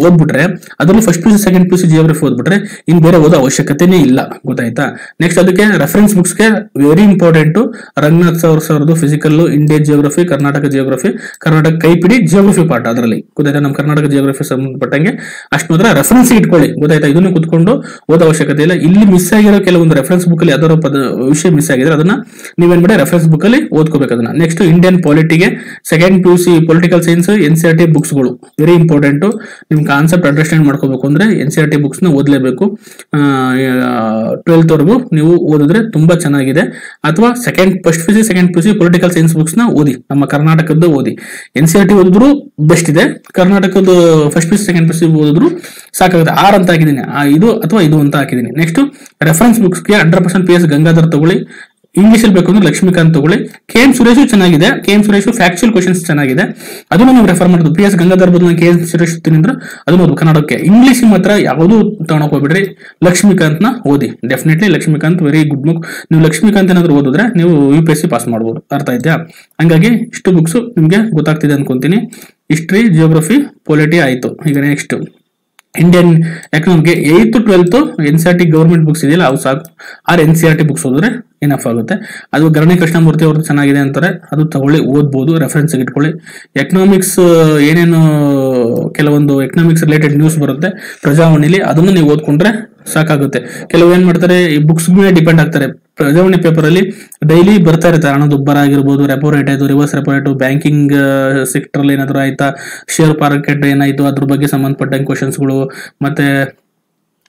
ಓದ್ಬಿಟ್ರೆ, ಅದರಲ್ಲಿ first P C second P C geography ಓದ್ಬಿಟ್ರೆ ಇನ್ ಬೇರೆ ಓದೋ ಅವಶ್ಯಕತೆನೇ ಇಲ್ಲ. ಗೊತ್ತಾಯ್ತಾ? ನೆಕ್ಸ್ಟ್ ಅದಕ್ಕೆ ರೆಫರೆನ್ಸ್ ಬುಕ್ಸ್ಗೆ ವೆರಿ ಇಂಪಾರ್ಟೆಂಟ್ ರಂಗನಾಥ್ ಸರ್ ಸರ್ದು physical Indian geography Karnataka geography Karnataka ಕೈಪಿಡಿ ಜಿಯೋಗ್ರಫಿ ಪಾರ್ಟ್ ಅದರಲ್ಲಿ. ಗೊತ್ತಾಯ್ತಾ? ನಮ್ಮ ಕರ್ನಾಟಕ ಜಿಯೋಗ್ರಫಿ ಸಂಬಂಧಪಟ್ಟಂಗೆ ಅಷ್ಟು ಮಾತ್ರ ರೆಫರೆನ್ಸ್ ಇಟ್ಕೊಳ್ಳಿ. ಗೊತ್ತಾಯ್ತಾ? ಇದನ್ನು ಕುತ್ಕೊಂಡು ಓದೋ ಅವಶ್ಯಕತೆ ಇಲ್ಲ. ಇಲ್ಲಿ ಮಿಸ್ ಆಗಿರೋ ಕೆಲವೊಂದು ರೆಫರೆನ್ಸ್ ಬುಕ್ ಅಲ್ಲಿ ಯಾವ್ದಾದ್ರು ಪದ ವಿಷಯ ಮಿಸ್ ಆಗಿದ್ರೆ ಅದನ್ನ ನೀವೇನ್ ಮಾಡಿ ರೆಫರೆನ್ಸ್ ಬುಕ್ ಅಲ್ಲಿ ಓದ್ಕೋಬೇಕು ಅದನ್ನ. Next Indian ಪಾಲಿಟಿಗೆ second P U C political science N C R T ಬುಕ್ಸ್ಗಳು very important ನಿಮ್ ಕಾನ್ಸೆಪ್ಟ್ ಅಂಡರ್ಸ್ಟ್ಯಾಂಡ್ ಮಾಡ್ಕೋಬೇಕು ಅಂದ್ರೆ ಎನ್ ಸಿ ಆರ್ ಟಿ ಬುಕ್ಸ್ನ ಓದಲೇಬೇಕು. ಟ್ವೆಲ್ತ್ ವರೆಗೂ ನೀವು ಓದಿದ್ರೆ ತುಂಬಾ ಚೆನ್ನಾಗಿದೆ. ಅಥವಾ second first P C second P C political science ಬುಕ್ಸ್ನ ಓದಿ. ನಮ್ಮ ಕರ್ನಾಟಕದ್ದು ಓದಿ. ಎನ್ ಸಿ ಆರ್ ಟಿ ಓದಿದ್ರು ಬೆಸ್ಟ್ ಇದೆ. ಕರ್ನಾಟಕದ first P C second P C ಓದಿದ್ರು ಸಾಕಾಗುತ್ತೆ. ಆರ್ ಅಂತ ಹಾಕಿದ್ದೀನಿ. ಇದು ಅಥವಾ ಇದು ಅಂತ ಹಾಕಿದ್ದೀನಿ. Next reference ಬುಕ್ಸ್ಗೆ hundred percent P S Gangadhar ತಗೊಳ್ಳಿ ಇಂಗ್ಲೀಷಲ್ಲಿ ಬೇಕು ಅಂದ್ರೆ ಲಕ್ಷ್ಮೀಕಾಂತ್ ತಗೊಳ್ಳಿ. ಕೆ ಎಂ ಸುರೇಶು ಚೆನ್ನಾಗಿದೆ. K M Suresh factual questions ಚೆನ್ನಾಗಿದೆ. ಅದನ್ನು ನೀವು ರೆಫರ್ ಮಾಡೋದು ಪಿ ಎಸ್ ಗಂಗಾಧರ್ ಬದಲು ಕೆ ಎಂ ಸುರೇಶ್ ತಿಂದ್ರೆ ಅದನ್ನು ಕನ್ನಡಕ್ಕೆ ಇಂಗ್ಲಿಷ್ ಮಾತ್ರ ಯಾವುದು ತಗೊಳಕ್ ಹೋಗ್ಬಿಡ್ರಿ. ಲಕ್ಷ್ಮೀಕಾಂತ್ನ ಓದಿ. Definitely Laxmikanth very good book ನೀವು ಲಕ್ಷ್ಮೀಕಾಂತ್ ಏನಾದ್ರು ಓದಿದ್ರೆ ನೀವು U P S C pass ಮಾಡ್ಬೋದು. ಅರ್ಥ ಆಯ್ತಾ? ಹಂಗಾಗಿ ಇಷ್ಟು ಬುಕ್ಸ್ ನಿಮಗೆ ಗೊತ್ತಾಗ್ತಿದೆ ಅನ್ಕೊಂತೀನಿ. ಹಿಸ್ಟ್ರಿ ಜಿಯೋಗ್ರಫಿ ಪೊಲಿಟಿ ಆಯಿತು. ಈಗ next Indian ಎಕನಾಮಿಗೆ eighth twelfth N C R T government books ಇದೆಯಲ್ಲ, ಅವು ಸಾಕು. R N C R T books ಓದಿದ್ರೆ ಏನಫ್ ಆಗುತ್ತೆ. ಅದು ಗರಣಿ ಕೃಷ್ಣಮೂರ್ತಿ ಅವ್ರದ್ದು ಚೆನ್ನಾಗಿದೆ ಅಂತಾರೆ. ಅದು ತಗೊಳ್ಳಿ, ಓದ್ಬೋದು ರೆಫರೆನ್ಸ್ ಇಟ್ಕೊಳ್ಳಿ ಎಕನಾಮಿಕ್ಸ್ ಏನೇನು ಕೆಲವೊಂದು ಎಕನಾಮಿಕ್ಸ್ ರಿಲೇಟೆಡ್ ನ್ಯೂಸ್ ಬರುತ್ತೆ, ಪ್ರಜಾವಾಣಿಲಿ ಅದನ್ನು ನೀವು ಓದ್ಕೊಂಡ್ರೆ ಸಾಕಾಗುತ್ತೆ. ಕೆಲವು ಏನ್ ಮಾಡ್ತಾರೆ, ಈ ಬುಕ್ಸ್ ಮೇಲೆ ಡಿಪೆಂಡ್ ಆಗ್ತಾರೆ. ಪ್ರಜಾವಾಣಿ ಪೇಪರ್ ಅಲ್ಲಿ ಡೈಲಿ ಬರ್ತಾ ಇರುತ್ತೆ. ಹಣದುಬ್ಬರ ಆಗಿರ್ಬೋದು ರೆಪೋ ರೇಟ್ ಆಯ್ತು reverse repo rate banking sector ಅಲ್ಲಿ ಏನಾದ್ರು ಆಯ್ತಾ ಶೇರ್ ಮಾರ್ಕೆಟ್ ಏನಾಯ್ತು, ಅದ್ರ ಬಗ್ಗೆ ಸಂಬಂಧಪಟ್ಟಂಗೆ ಕ್ವಶನ್ಸ್ಗಳು ಮತ್ತೆ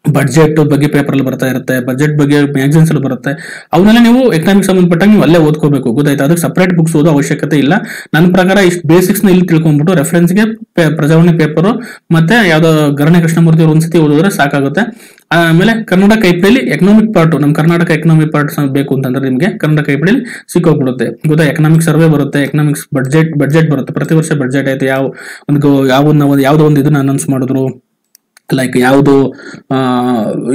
ಬಜೆಟ್ ಬಗ್ಗೆ ಪೇಪರ್ ಅಲ್ಲಿ ಬರ್ತಾ ಇರುತ್ತೆ ಬಜೆಟ್ ಬಗ್ಗೆ ಮ್ಯಾಗಝಿನ್ಸ್ ಅಲ್ಲಿ ಬರುತ್ತೆ. ಅವನ್ನೆಲ್ಲ ನೀವು ಎಕನಾಮಿಕ್ ಸಂಬಂಧಪಟ್ಟಂಗೆ ನೀವು ಅಲ್ಲೇ ಓದ್ಕೋಬೇಕು. ಗೊತ್ತಾಯ್ತು? ಅದಕ್ಕೆ ಸಪ್ರೇಟ್ ಬುಕ್ಸ್ ಓದೋ ಅವಶ್ಯಕತೆ ಇಲ್ಲ. ನನ್ನ ಪ್ರಕಾರ ಇಷ್ಟು ಬೇಸಿಕ್ಸ್ನ ಇಲ್ಲಿ ತಿಳ್ಕೊಂಡ್ಬಿಟ್ಟು ರೆಫರೆನ್ಸ್ಗೆ ಪ್ರಜಾವಾಣಿ ಪೇಪರ್ ಮತ್ತೆ ಯಾವ್ದೋ ಗರಣೆ ಕೃಷ್ಣಮೂರ್ತಿ ಅವ್ರು ಒಂದ್ಸತಿ ಓದಿದ್ರೆ ಸಾಕಾಗುತ್ತೆ. ಆಮೇಲೆ ಕನ್ನಡ ಕೈಪಿಡಿಯಲ್ಲಿ ಎಕನಾಮಿಕ್ ಪಾರ್ಟ್ ನಮ್ಮ ಕರ್ನಾಟಕ ಎಕನಾಮಿಕ್ ಪಾರ್ಟ್ ಬೇಕು ಅಂತಂದ್ರೆ ನಿಮಗೆ ಕನ್ನಡ ಕೈಪಿಡಿಯಲ್ಲಿ ಸಿಕ್ಕೋಗ್ಬಿಡುತ್ತೆ. ಗೊತ್ತಾ ಎಕನಾಮಿಕ್ ಸರ್ವೆ ಬರುತ್ತೆ ಎಕನಾಮಿಕ್ಸ್ ಬಡ್ಜೆಟ್ ಬಡ್ಜೆಟ್ ಬರುತ್ತೆ. ಪ್ರತಿ ವರ್ಷ ಬಡ್ಜೆಟ್ ಆಯ್ತು ಯಾವ ಒಂದು ಯಾವ ಒಂದು, ಯಾವ್ದೋ ಒಂದು ಇದನ್ನ ಅನೌನ್ಸ್ ಮಾಡಿದ್ರು. ಲೈಕ್ ಯಾವುದು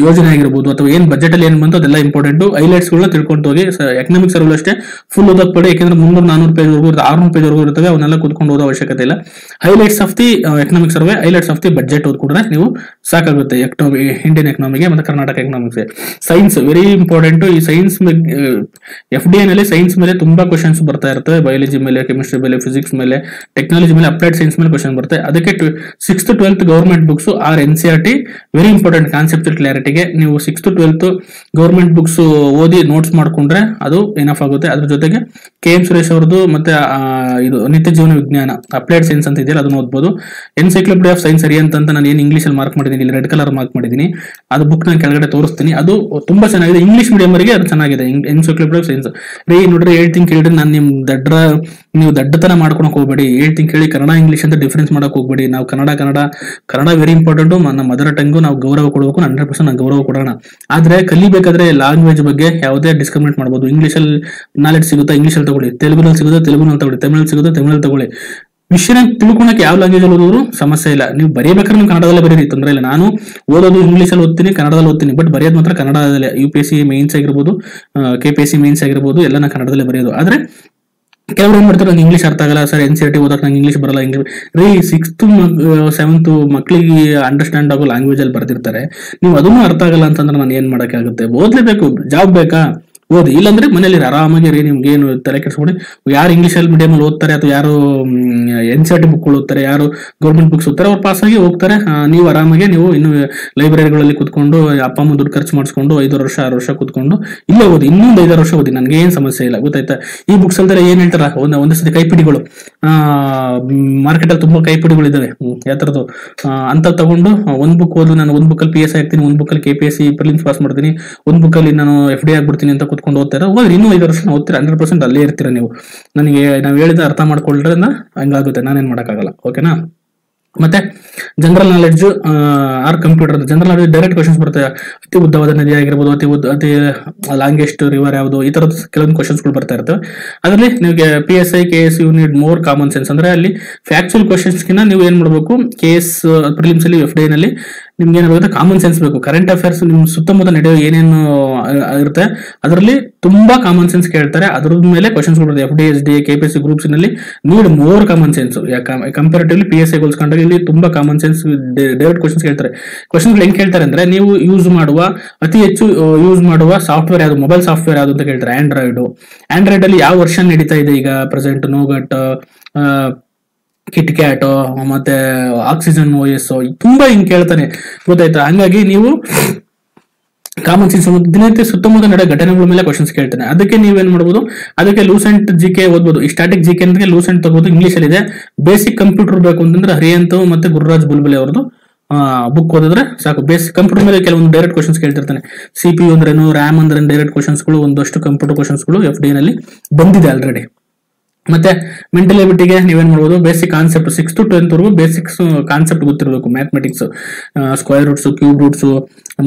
ಯೋಜನೆ ಆಗಿರ್ಬೋದು ಅಥವಾ ಏನ್ ಬಜೆಟ್ ಅಲ್ಲಿ ಏನು ಬಂತು ಅದೆಲ್ಲ ಇಂಪಾರ್ಟೆಂಟ್ ಹೈಲೈಟ್ಸ್ ಗಳನ್ನ ತಿಳ್ಕೊಂಡು ಹೋಗಿ ಎಕನಾಮಿಕ್ಸ್ ಸರ್ವಲ್ ಅಷ್ಟೇ ಫುಲ್ ಓದಕ್ ಪಡೆ ಯಾಕಂದ್ರೆ ಮುನ್ನೂರ, ನಾನೂರು ಪೇಜ್ ವರೆಗೂ ಆರ್ನೂರು ಪೇಜ್ ವರೆಗೂ ಇರ್ತವೆ, ಅವನ್ನೆಲ್ಲ ಕೂತ್ಕೊಂಡು ಓದೋ ಅವಶ್ಯಕತೆ ಇಲ್ಲ. Highlights of the economic survey highlights of the budget ಓದ್ಕೊಂಡ್ರೆ ನೀವು ಸಾಕಾಗುತ್ತೆ ಎಕನಾಮಿ ಇಂಡಿಯನ್ ಎಕನಾಮಿಗೆ ಮತ್ತೆ Karnataka economics science very important ಈ ಸೈನ್ಸ್ ಎಫ್ ಡಿ ನಲ್ಲಿ ಸೈನ್ಸ್ ಮೇಲೆ ತುಂಬಾ ಕ್ವಶನ್ಸ್ ಬರ್ತಾ ಇರ್ತವೆ ಬಯಾಲಜಿ ಮೇಲೆ ಕೆಮಿಸ್ಟ್ರಿ ಮೇಲೆ ಫಿಸಿಕ್ಸ್ ಮೇಲೆ ಟೆಕ್ನಾಲಜಿ ಮೇಲೆ ಅಪ್ಲೈಡ್ ಸೈನ್ಸ್ ಮೇಲೆ ಕ್ವಶನ್ ಬರುತ್ತೆ. ಅದಕ್ಕೆ six twelfth government books R N C very important concept ಕ್ಲಾರಿಟಿಗೆ ನೀವು ಸಿಕ್ಸ್ತ್ ಟ್ವೆಲ್ತ್ ಗೌರ್ಮೆಂಟ್ ಬುಕ್ಸ್ ಓದಿ ನೋಟ್ಸ್ ಮಾಡ್ಕೊಂಡ್ರೆ ಅದು ಏನಫ್ ಆಗುತ್ತೆ. ಅದ್ರ ಜೊತೆಗೆ ಕೆ ಎಂ ಸುರೇಶ್ ಅವ್ರದ್ದು ಮತ್ತೆ ಇದು ನಿತ್ಯ ಜೀವನ ವಿಜ್ಞಾನ ಅಪ್ಲೈಡ್ ಸೈನ್ಸ್ ಅಂತ ಇದೆಯಲ್ಲ ಅದನ್ನ ಓದ್ಬೋದು. ಎನ್ಸೈಕ್ಲೋಪಿಡಿ ಆಫ್ ಸೈನ್ಸ್ ಸರಿ ಅಂತ ನಾನು ಏನು ಇಂಗ್ಲಿಷ್ ಅಲ್ಲಿ ಮಾರ್ಕ್ ಮಾಡಿದ್ದೀನಿ, ಇಲ್ಲಿ ರೆಡ್ ಕಲರ್ ಮಾರ್ಕ್ ಮಾಡಿದ್ದೀನಿ, ಅದು ಬುಕ್ ನಾನು ಕೆಳಗಡೆ ತೋರಿಸ್ತೀನಿ. ಅದು ತುಂಬಾ ಚೆನ್ನಾಗಿದೆ. ಇಂಗ್ಲಿಷ್ ಮೀಡಿಯಂ ಅವರಿಗೆ ಅದು ಚೆನ್ನಾಗಿದೆ. ಎನ್ಸೈಕ್ಲೋಪಿಡಿ ಆಫ್ ಸೈನ್ಸ್ ರೀ, ನೋಡ್ರಿ ಹೇಳ್ತೀನಿ ಕೇಳಿದ್ರೆ ನಾನು ನಿಮ್ ದಡ್ರ, ನೀವು ದಡ್ಡತನ ಮಾಡ್ಕೊಳಕ್ ಹೋಗ್ಬೇಡಿ. ಹೇಳ್ತೀನಿ ಕೇಳಿ ಕನ್ನಡ ಇಂಗ್ಲೀಷ್ ಅಂತ ಡಿಫ್ರೆನ್ಸ್ ಮಾಡಕ್ ಹೋಗ್ಬೇಡಿ. ನಾವು ಕನ್ನಡ ಕನ್ನಡ ಕನ್ನಡ ವೆರಿ ಇಂಪಾರ್ಟೆಂಟ್ ನಮ್ಮ ಮದರ್ ಟಂಗು ನಾವು ಗೌರವ ಕೊಡಬೇಕು ಹಂಡ್ರೆಡ್ ಪರ್ಸೆಂಟ್ ನಾವು ಗೌರವ ಕೊಡೋಣ. ಆದ್ರೆ ಕಲಿಬೇಕಾದ್ರೆ ಲ್ಯಾಂಗ್ವೇಜ್ ಬಗ್ಗೆ ಯಾವುದೇ ಡಿಸ್ಕ್ರಿಮಿನೇಟ್ ಮಾಡ್ಬೋದು. ಇಂಗ್ಲೀಷಲ್ಲಿ ನಾಲೆಡ್ಜ್ ಸಿಗುತ್ತಾ ಇಂಗ್ಲೀಷಲ್ಲಿ ತಗೊಳ್ಳಿ. ತೆಲುಗುನಲ್ಲಿ ಸಿಗುತ್ತೆ, ತೆಲುಗುನಲ್ಲಿ ತಗೊಳ್ಳಿ. ತಮಿಳಲ್ಲಿ ಸಿಗುತ್ತೆ, ತಮಿಳಲ್ಲಿ ತಗೊಳ್ಳಿ. ವಿಷಯನ ತಿಳ್ಕೊಳಕ್ಕೆ ಯಾವ ಲ್ಯಾಂಗ್ವೇಜ್ ಓದೋರು ಸಮಸ್ಯೆ ಇಲ್ಲ. ನೀವು ಬರೀಬೇಕಾದ್ರೆ ನೀವು ಕನ್ನಡದಲ್ಲೇ ಬರೀರಿ, ತೊಂದರೆ ಇಲ್ಲ. ನಾನು ಓದೋದು ಇಂಗ್ಲೀಷಲ್ಲಿ ಓದ್ತೀನಿ, ಕನ್ನಡದಲ್ಲಿ ಓದ್ತೀನಿ. ಬಟ್ ಬರೆಯೋದು ಮಾತ್ರ ಕನ್ನಡದಲ್ಲೇ. U P S C mains ಆಗಿರ್ಬೋದು K P S C mains ಆಗಿರ್ಬೋದು ಎಲ್ಲ ನಾನು ಕನ್ನಡದಲ್ಲೇ ಬರೆಯೋದು. ಆದ್ರೆ ಕೆಲವ್ರು ಏನ್ ಮಾಡ್ತಾರೆ, ನಂಗೆ ಇಂಗ್ಲಿಷ್ ಅರ್ಥ ಆಗಲ್ಲ, sir N C R T ಓದಕ್ಕೆ ನಂಗೆ ಇಂಗ್ಲೀಷ್ ಬರಲ್ಲ ಇಂಗ್ಲೀಷ್ ರೀ ಸಿಕ್ಸ್ತ್ ಸೆವೆಂತ್ ಮಕ್ಕಳಿಗೆ ಅಂಡರ್ಸ್ಟ್ಯಾಂಡ್ ಆಗೋ ಲ್ಯಾಂಗ್ವೇಜ್ ಅಲ್ಲಿ ಬರ್ತಿರ್ತಾರೆ ನೀವು ಅದನ್ನು ಅರ್ಥ ಆಗಲ್ಲ ಅಂತಂದ್ರೆ ನಾನು ಏನ್ ಮಾಡೋಕ್ಕಾಗುತ್ತೆ? ಓದ್ಲೇಬೇಕು ಜಾಬ್ ಬೇಕಾ? ಓದಿ. ಇಲ್ಲಾಂದ್ರೆ ಮನೇಲಿ ಆರಾಮಾಗಿ ರೀ ನಿಮ್ಗೆ ಏನು ತಲೆ ಕೆಡಿಸ್ಕೊಡಿ ಯಾರು ಇಂಗ್ಲಿಷ್ ಅಲ್ಲಿ ಮೀಡಿಯಂ ಅಲ್ಲಿ ಓದ್ತಾರೆ ಅಥವಾ ಯಾರು N C R T book ಓದ್ತಾರೆ, ಯಾರು ಗೌರ್ಮೆಂಟ್ ಬುಕ್ಸ್ ಓದ್ತಾರೆ, ಅವ್ರು ಪಾಸ್ ಆಗಿ ಹೋಗ್ತಾರೆ. ನೀವು ಆರಾಮಾಗಿ ನೀವು ಇನ್ನು ಲೈಬ್ರರಿಗಳಲ್ಲಿ ಕುತ್ಕೊಂಡು, ಅಪ್ಪ ಅಮ್ಮ ದುಡ್ಡು ಖರ್ಚು ಮಾಡಿಸ್ಕೊಂಡು, ಐದಾರು ವರ್ಷ, ಆರು ವರ್ಷ ಕುತ್ಕೊಂಡು ಇಲ್ಲೇ ಓದಿ. ಇನ್ನೊಂದು ಐದಾರು ವರ್ಷ ಓದಿ. ನನಗೆ ಏನ್ ಸಮಸ್ಯೆ ಇಲ್ಲ. ಗೊತ್ತಾಯ್ತಾ? ಈ ಬುಕ್ಸ್ ಅಲ್ದರೆ ಏನ್ ಹೇಳ್ತಾರ? ಒಂದು ಒಂದು ಸತಿ ಕೈಪಿಡಿಗಳು ಮಾರ್ಕೆಟ್ ಅಲ್ಲಿ ತುಂಬಾ ಕೈಪಿಡಿಗಳು ಇದಾವೆ ಯಾವ ತರದ್ದು ಅಂತ ತಗೊಂಡು ಒಂದ್ ಬುಕ್ ಓದು ನಾನು ಒಂದ್ ಬುಕ್ ಅಲ್ಲಿ ಪಿ ಎಸ್ ಆಗ್ತೀನಿ ಒಂದ್ ಬುಕ್ ಅಲ್ಲಿ K P S C prelims pass ಮಾಡ್ತೀನಿ. ಒಂದ್ ಬುಕ್ ಅಲ್ಲಿ ನಾನು ಎಫ್ ಡಿ ಆಗ್ಬಿಡ್ತೀನಿ ಅಂತ ಕುತ್ಕೊಂಡು ಓದ್ತಾರೆ? ಹೋದ್ರೆ ಇನ್ನೂ ಐದು ವರ್ಷ ಓದ್ತೀರಾ? ಹಂಡ್ರೆಡ್ ಪರ್ಸೆಂಟ್ ಅಲ್ಲೇ ಇರ್ತೀರಾ ನೀವು? ನನಗೆ ನಾವು ಹೇಳಿದ ಅರ್ಥ ಮಾಡ್ಕೊಳ್ರಿಂದ ಹಂಗಾಗುತ್ತೆ, ನಾನೇನ್ ಮಾಡೋಕ್ಕಾಗಲ್ಲ. ಓಕೆನಾ ಮತ್ತೆ general knowledge or computer general knowledge direct questions ಬರುತ್ತೆ. ಅತಿ ಉದ್ದವಾದ ನದಿ ಆಗಿರ್ಬೋದು, ಅತಿ ಉದ್ದ, ಅತಿ ಲಾಂಗೆಸ್ಟ್ ರಿವರ್ ಯಾವುದು, ಈ ತರದ ಕೆಲವೊಂದು ಕ್ವಶನ್ಸ್ಗಳು ಬರ್ತಾ ಇರ್ತವೆ. ಅದರಲ್ಲಿ ನಿಮಗೆ P S I K S you need more common sense ಅಂದ್ರೆ ಅಲ್ಲಿ ಫ್ಯಾಕ್ಚುಯಲ್ ಕ್ವಶನ್ಸ್ಗಿನ್ನ ನೀವು ಏನ್ ಮಾಡಬೇಕು? ಕೆ ಎಸ್ ಪ್ರಿಲಿಮ್ಸ್ ಅಲ್ಲಿ ಎಫ್ ಡಿ ನಲ್ಲಿ ನಿಮ್ಗೆ ಏನಾಗುತ್ತೆ ಕಾಮನ್ ಸೆನ್ಸ್ ಬೇಕು. ಕರೆಂಟ್ ಅಫೇರ್ಸ್ ನಿಮ್ ಸುತ್ತಮುತ್ತ ನಡೆಯೋ ಏನೇನು ಇರುತ್ತೆ, ಅದರಲ್ಲಿ ತುಂಬಾ ಕಾಮನ್ ಸೆನ್ಸ್ ಕೇಳ್ತಾರೆ. ಅದ್ರ ಮೇಲೆ ಕ್ವಶನ್ಸ್ ಕೊಡ್ತಾರೆ F D S D K P S C ಗ್ರೂಪ್ಸ್ನಲ್ಲಿ need more common sense comparatively P S I ಇಲ್ಲಿ ತುಂಬಾ ಕಾಮನ್ ಸೆನ್ಸ್ ಡೈರೆಕ್ಟ್ ಕ್ವಶನ್ಸ್ ಕೇಳ್ತಾರೆ. ಕ್ವಶನ್ಸ್ ಹೆಂಗ್ ಕೇಳ್ತಾರೆ ಅಂದ್ರೆ ನೀವು ಯೂಸ್ ಮಾಡುವ, ಅತಿ ಹೆಚ್ಚು ಯೂಸ್ ಮಾಡುವ ಸಾಫ್ಟ್ವೇರ್ ಯಾವುದು? ಮೊಬೈಲ್ ಸಾಫ್ಟ್ವೇರ್ ಯಾವುದು ಅಂತ ಕೇಳ್ತಾರೆ. ಆಂಡ್ರಾಯ್ಡ್ ಆಂಡ್ರಾಯ್ಡ್ ಅಲ್ಲಿ ಯಾವ ವರ್ಷನ್ ನಡೀತಾ ಇದೆ ಈಗ ಪ್ರೆಸೆಂಟ್ ನೋಗಟ್ ಕಿಟ್ ಕ್ಯಾಟ್ ಮತ್ತೆ ಆಕ್ಸಿಜನ್ ಓಯಸ್ ತುಂಬಾ ಹಿಂಗ್ ಕೇಳ್ತಾನೆ ಗೊತ್ತಾಯ್ತಾ? ಹಂಗಾಗಿ ನೀವು ಕಾಮನ್ ಸೆನ್ಸ್ ದಿನನಿತ್ಯ ಸುತ್ತಮುತ್ತ ನಡೆಯೋ ಘಟನೆಗಳ ಮೇಲೆ ಕ್ವಶನ್ಸ್ ಕೇಳ್ತಾನೆ. ಅದಕ್ಕೆ ನೀವೇನ್ ಮಾಡ್ಬೋದು? ಅದಕ್ಕೆ ಲೂಸೆಂಟ್ ಜಿ ಕೆ ಓದ್ಬೋದು. ಈ ಸ್ಟಾಟಿಕ್ ಜಿ ಕೆ ಅಂದ್ರೆ ಲೂಸೆಂಟ್ ತಗೋದು ಇಂಗ್ಲಿಷ್ ಅಲ್ಲಿ ಇದೆ ಬೇಸಿಕ್ ಕಂಪ್ಯೂಟರ್ ಬೇಕು ಅಂತಂದ್ರೆ ಹರಿಯಂತ ಮತ್ತೆ ಗುರುರಾಜ್ ಬುಲ್ಬುಲೆ ಅವ್ರದ್ದು ಬುಕ್ ಓದಿದ್ರೆ ಸಾಕು. ಬೇಸಿಕ್ ಕಂಪ್ಯೂಟರ್ ಮೇಲೆ ಕೆಲವೊಂದು ಡೈರೆಕ್ಟ್ ಕ್ವಶನ್ಸ್ ಕೇಳ್ತಿರ್ತಾನೆ. ಸಿ ಪಿ ಅಂದ್ರೇನು ರ್ಯಾಮ್ ಅಂದ್ರೆ ಡೈರೆಕ್ಟ್ ಕ್ವಶನ್ಸ್ಗಳು ಒಂದಷ್ಟು ಕಂಪ್ಯೂಟರ್ ಕ್ವಶನ್ಸ್ಗಳು ಎಫ್ ಡಿ ನಲ್ಲಿ ಬಂದಿದೆ ಆಲ್ರೆಡಿ ಮತ್ತೆ ಮೆಂಟಲ್ ಎಬಿಲಿಟಿಗೆ ನೀವೇನ್ ಮಾಡ್ಬೋದು? Basic concept six to tenth ವರೆಗೂ ಬೇಸಿಕ್ಸ್ ಕಾನ್ಸೆಪ್ಟ್ ಗೊತ್ತಿರಬೇಕು. Mathematics square roots cube roots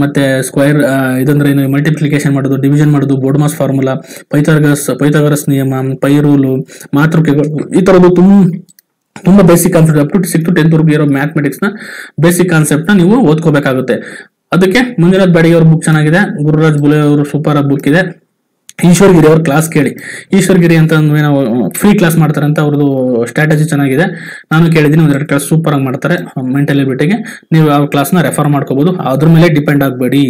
ಮತ್ತೆ ಸ್ಕ್ವೈರ್ ಇದಂದ್ರೆ ಏನು? ಮಲ್ಟಿಪ್ಲಿಕೇಶನ್ ಮಾಡೋದು ಡಿವಿಷನ್ ಮಾಡೋದು BODMAS formula Pythagoras Pythagoras ನಿಯಮ, ಪೈ ರೂಲು, ಮಾತೃಕೆಗಳು, ಈ ತರದ್ದು ತುಂಬ ತುಂಬಾ basic concept up to six to tenth ವರೆಗೂ ಇರೋ ಮ್ಯಾಥಮೆಟಿಕ್ಸ್ನ ಬೇಸಿಕ್ ಕಾನ್ಸೆಪ್ಟ್ನ ನೀವು ಓದ್ಕೋಬೇಕಾಗುತ್ತೆ. ಅದಕ್ಕೆ ಮಂಜುನಾಥ್ ಬಾಡಿಗೆ ಅವ್ರ ಬುಕ್ ಚೆನ್ನಾಗಿದೆ. ಗುರುರಾಜ್ ಬುಲೆ ಅವರು ಸೂಪರ್ ಬುಕ್ ಇದೆ. ಈಶ್ವರ್ಗಿರಿ ಅವ್ರ ಕ್ಲಾಸ್ ಕೇಳಿ. ಈಶ್ವರ್ಗಿರಿ ಅಂತ ಅಂದ್ರೆ ಏನೋ ಫ್ರೀ ಕ್ಲಾಸ್ ಮಾಡ್ತಾರೆ ಅಂತ ಅವ್ರದ್ದು ಸ್ಟ್ರಾಟಜಿ ಚೆನ್ನಾಗಿದೆ. ನಾನು ಕೇಳಿದ್ದೀನಿ ಒಂದೆರಡು ಕ್ಲಾಸ್ ಸೂಪರ್ ಆಗಿ ಮಾಡ್ತಾರೆ ಮೆಂಟಲ್ ಎಬಿಲಿಟಿಗೆ ನೀವು ಯಾವ ಕ್ಲಾಸ್ನ ರೆಫರ್ ಮಾಡ್ಕೋಬಹುದು ಅದ್ರ ಮೇಲೆ ಡಿಪೆಂಡ್ ಆಗಬೇಡಿ.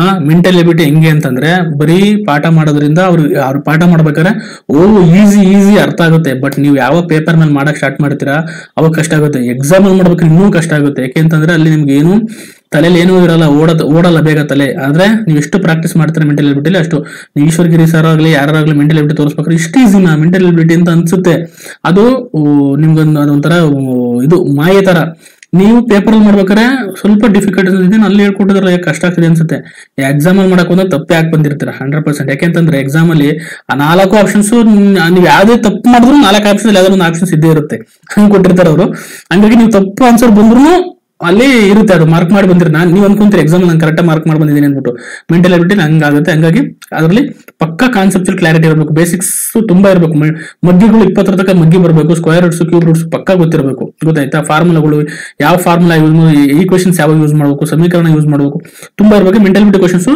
ಆ ಮೆಂಟಲ್ ಎಬಿಲಿಟಿ ಹೆಂಗೆ ಅಂತಂದ್ರೆ, ಬರೀ ಪಾಠ ಮಾಡೋದ್ರಿಂದ ಅವ್ರು ಅವ್ರು ಪಾಠ ಮಾಡ್ಬೇಕಾದ್ರೆ, ಓ ಈಸಿ ಈಸಿ ಅರ್ಥ ಆಗುತ್ತೆ. ಬಟ್ ನೀವು ಯಾವ ಪೇಪರ್ ಮೇಲೆ ಮಾಡಕ್ ಸ್ಟಾರ್ಟ್ ಮಾಡ್ತೀರಾ, ಅವಾಗ ಕಷ್ಟ ಆಗುತ್ತೆ. ಎಕ್ಸಾಮ್ ಮಾಡ್ಬೇಕು ಇನ್ನೂ ಕಷ್ಟ ಆಗುತ್ತೆ. ಯಾಕೆ ಅಂತಂದ್ರೆ ಅಲ್ಲಿ ನಿಮ್ಗೆ ಏನು ತಲೆಯಲ್ಲಿ ಏನೂ ಇರಲ್ಲ ಓಡ ಓಡಲ್ಲ ಬೇಗ ತಲೆ. ಆದ್ರೆ ನೀವು ಎಷ್ಟು ಪ್ರಾಕ್ಟೀಸ್ ಮಾಡ್ತಾರೆ ಮೆಂಟಲ್ ಎಬಿಲಿಟಿ ಅಷ್ಟು. ನೀವು ಈಶ್ವರ್ಗಿರಿ ಸರ್ ಆಗಲಿ ಯಾರಾಗಲಿ ಮೆಂಟಲ್ ಎಬಿಲಿಟಿ ತೋರಿಸ್ಬೇಕಾದ್ರೆ ಇಷ್ಟು ಈಸಿನ ಮೆಂಟಲ್ ಎಬಿಲಿಟಿ ಅಂತ ಅನ್ಸುತ್ತೆ. ಅದು ನಿಮ್ಗೊಂದು ಅದೊಂಥರ ಇದು ಮಾಯೆ ತರ. ನೀವು ಪೇಪರ್ ಮಾಡ್ಬೇಕಾದ್ರೆ ಸ್ವಲ್ಪ ಡಿಫಿಕಲ್ಟ್ ಇದೆ, ಅಲ್ಲಿ ಹೇಳ್ಕೊಟ್ಟಿದ್ರೆ ಯಾಕೆ ಕಷ್ಟ ಆಗ್ತಿದೆ ಅನ್ಸುತ್ತೆ. ಎಕ್ಸಾಮ್ ಅಲ್ಲಿ ಮಾಡಕ್ ಹೋದ್ರೆ ತಪ್ಪೇ ಹಾಕಿ ಬಂದಿರ್ತೀರ? ಹಂಡ್ರೆಡ್ ಪರ್ಸೆಂಟ್ ಯಾಕೆಂತಂದ್ರೆ ಎಕ್ಸಾಮ್ ಅಲ್ಲಿ ಆ ನಾಲ್ಕು ಆಪ್ಷನ್ಸ್ ನೀವು ಯಾವ್ದೇ ತಪ್ಪು ಮಾಡಿದ್ರು ನಾಲ್ಕು ಆಪ್ಷನ್ ಯಾವ್ದಾದ್ರು ಒಂದು ಆಪ್ಷನ್ಸ್ ಇದ್ದೇ ಇರುತ್ತೆ. ಹಂಗೆ ಕೊಟ್ಟಿರ್ತಾರೆ ಅವರು. ಹಂಗಾಗಿ ನೀವು ತಪ್ಪು ಆನ್ಸರ್ ಬಂದ್ರು ಅಲ್ಲಿ ಇರುತ್ತೆ ಅದು ಮಾರ್ಕ್ ಮಾಡಿ ಬಂದಿರ ನಾನು ನೀವು ಅನ್ಕೊಂತೀರಿ ಎಕ್ಸಾಮ್ ನಾನು ಕರೆಕ್ಟಾಗಿ ಮಾರ್ಕ್ ಮಾಡಿ ಬಂದಿದ್ದೀನಿ ಅಂದ್ಬಿಟ್ಟು. ಮೆಂಟಲ್ ಎಬಿಲಿಟಿ ಹಂಗಾಗುತ್ತೆ ಹಂಗಾಗಿ ಅದರಲ್ಲಿ ಪಕ್ಕ ಕಾನ್ಸೆಪ್ಟ್ ಕ್ಲಾರಿಟಿ ಇರಬೇಕು. ಬೇಸಿಕ್ಸ್ ತುಂಬಾ ಇರಬೇಕು. ಮಗ್ಗಿಗಳು ಇಪ್ಪತ್ತರ ತನಕ ಮಗ್ಗಿ ಬರಬೇಕು. ಸ್ಕ್ವೇರ್ ರೂಟ್ಸ್ ಕ್ಯೂಬ್ ರೂಟ್ಸ್ ಪಕ್ಕ ಗೊತ್ತಿರಬೇಕು. ಗೊತ್ತಾಯ್ತಾ? ಫಾರ್ಮುಲಾಗಳು ಯಾವ ಫಾರ್ಮುಲಾ ಯೂಸ್ ಈ ಕ್ವಶನ್ಸ್ ಯಾವಾಗ ಯೂಸ್ ಮಾಡಬೇಕು? ಸಮೀಕರಣ ಯೂಸ್ ಮಾಡಬೇಕು. ತುಂಬಾ ಇರಬೇಕು. Mental ability questions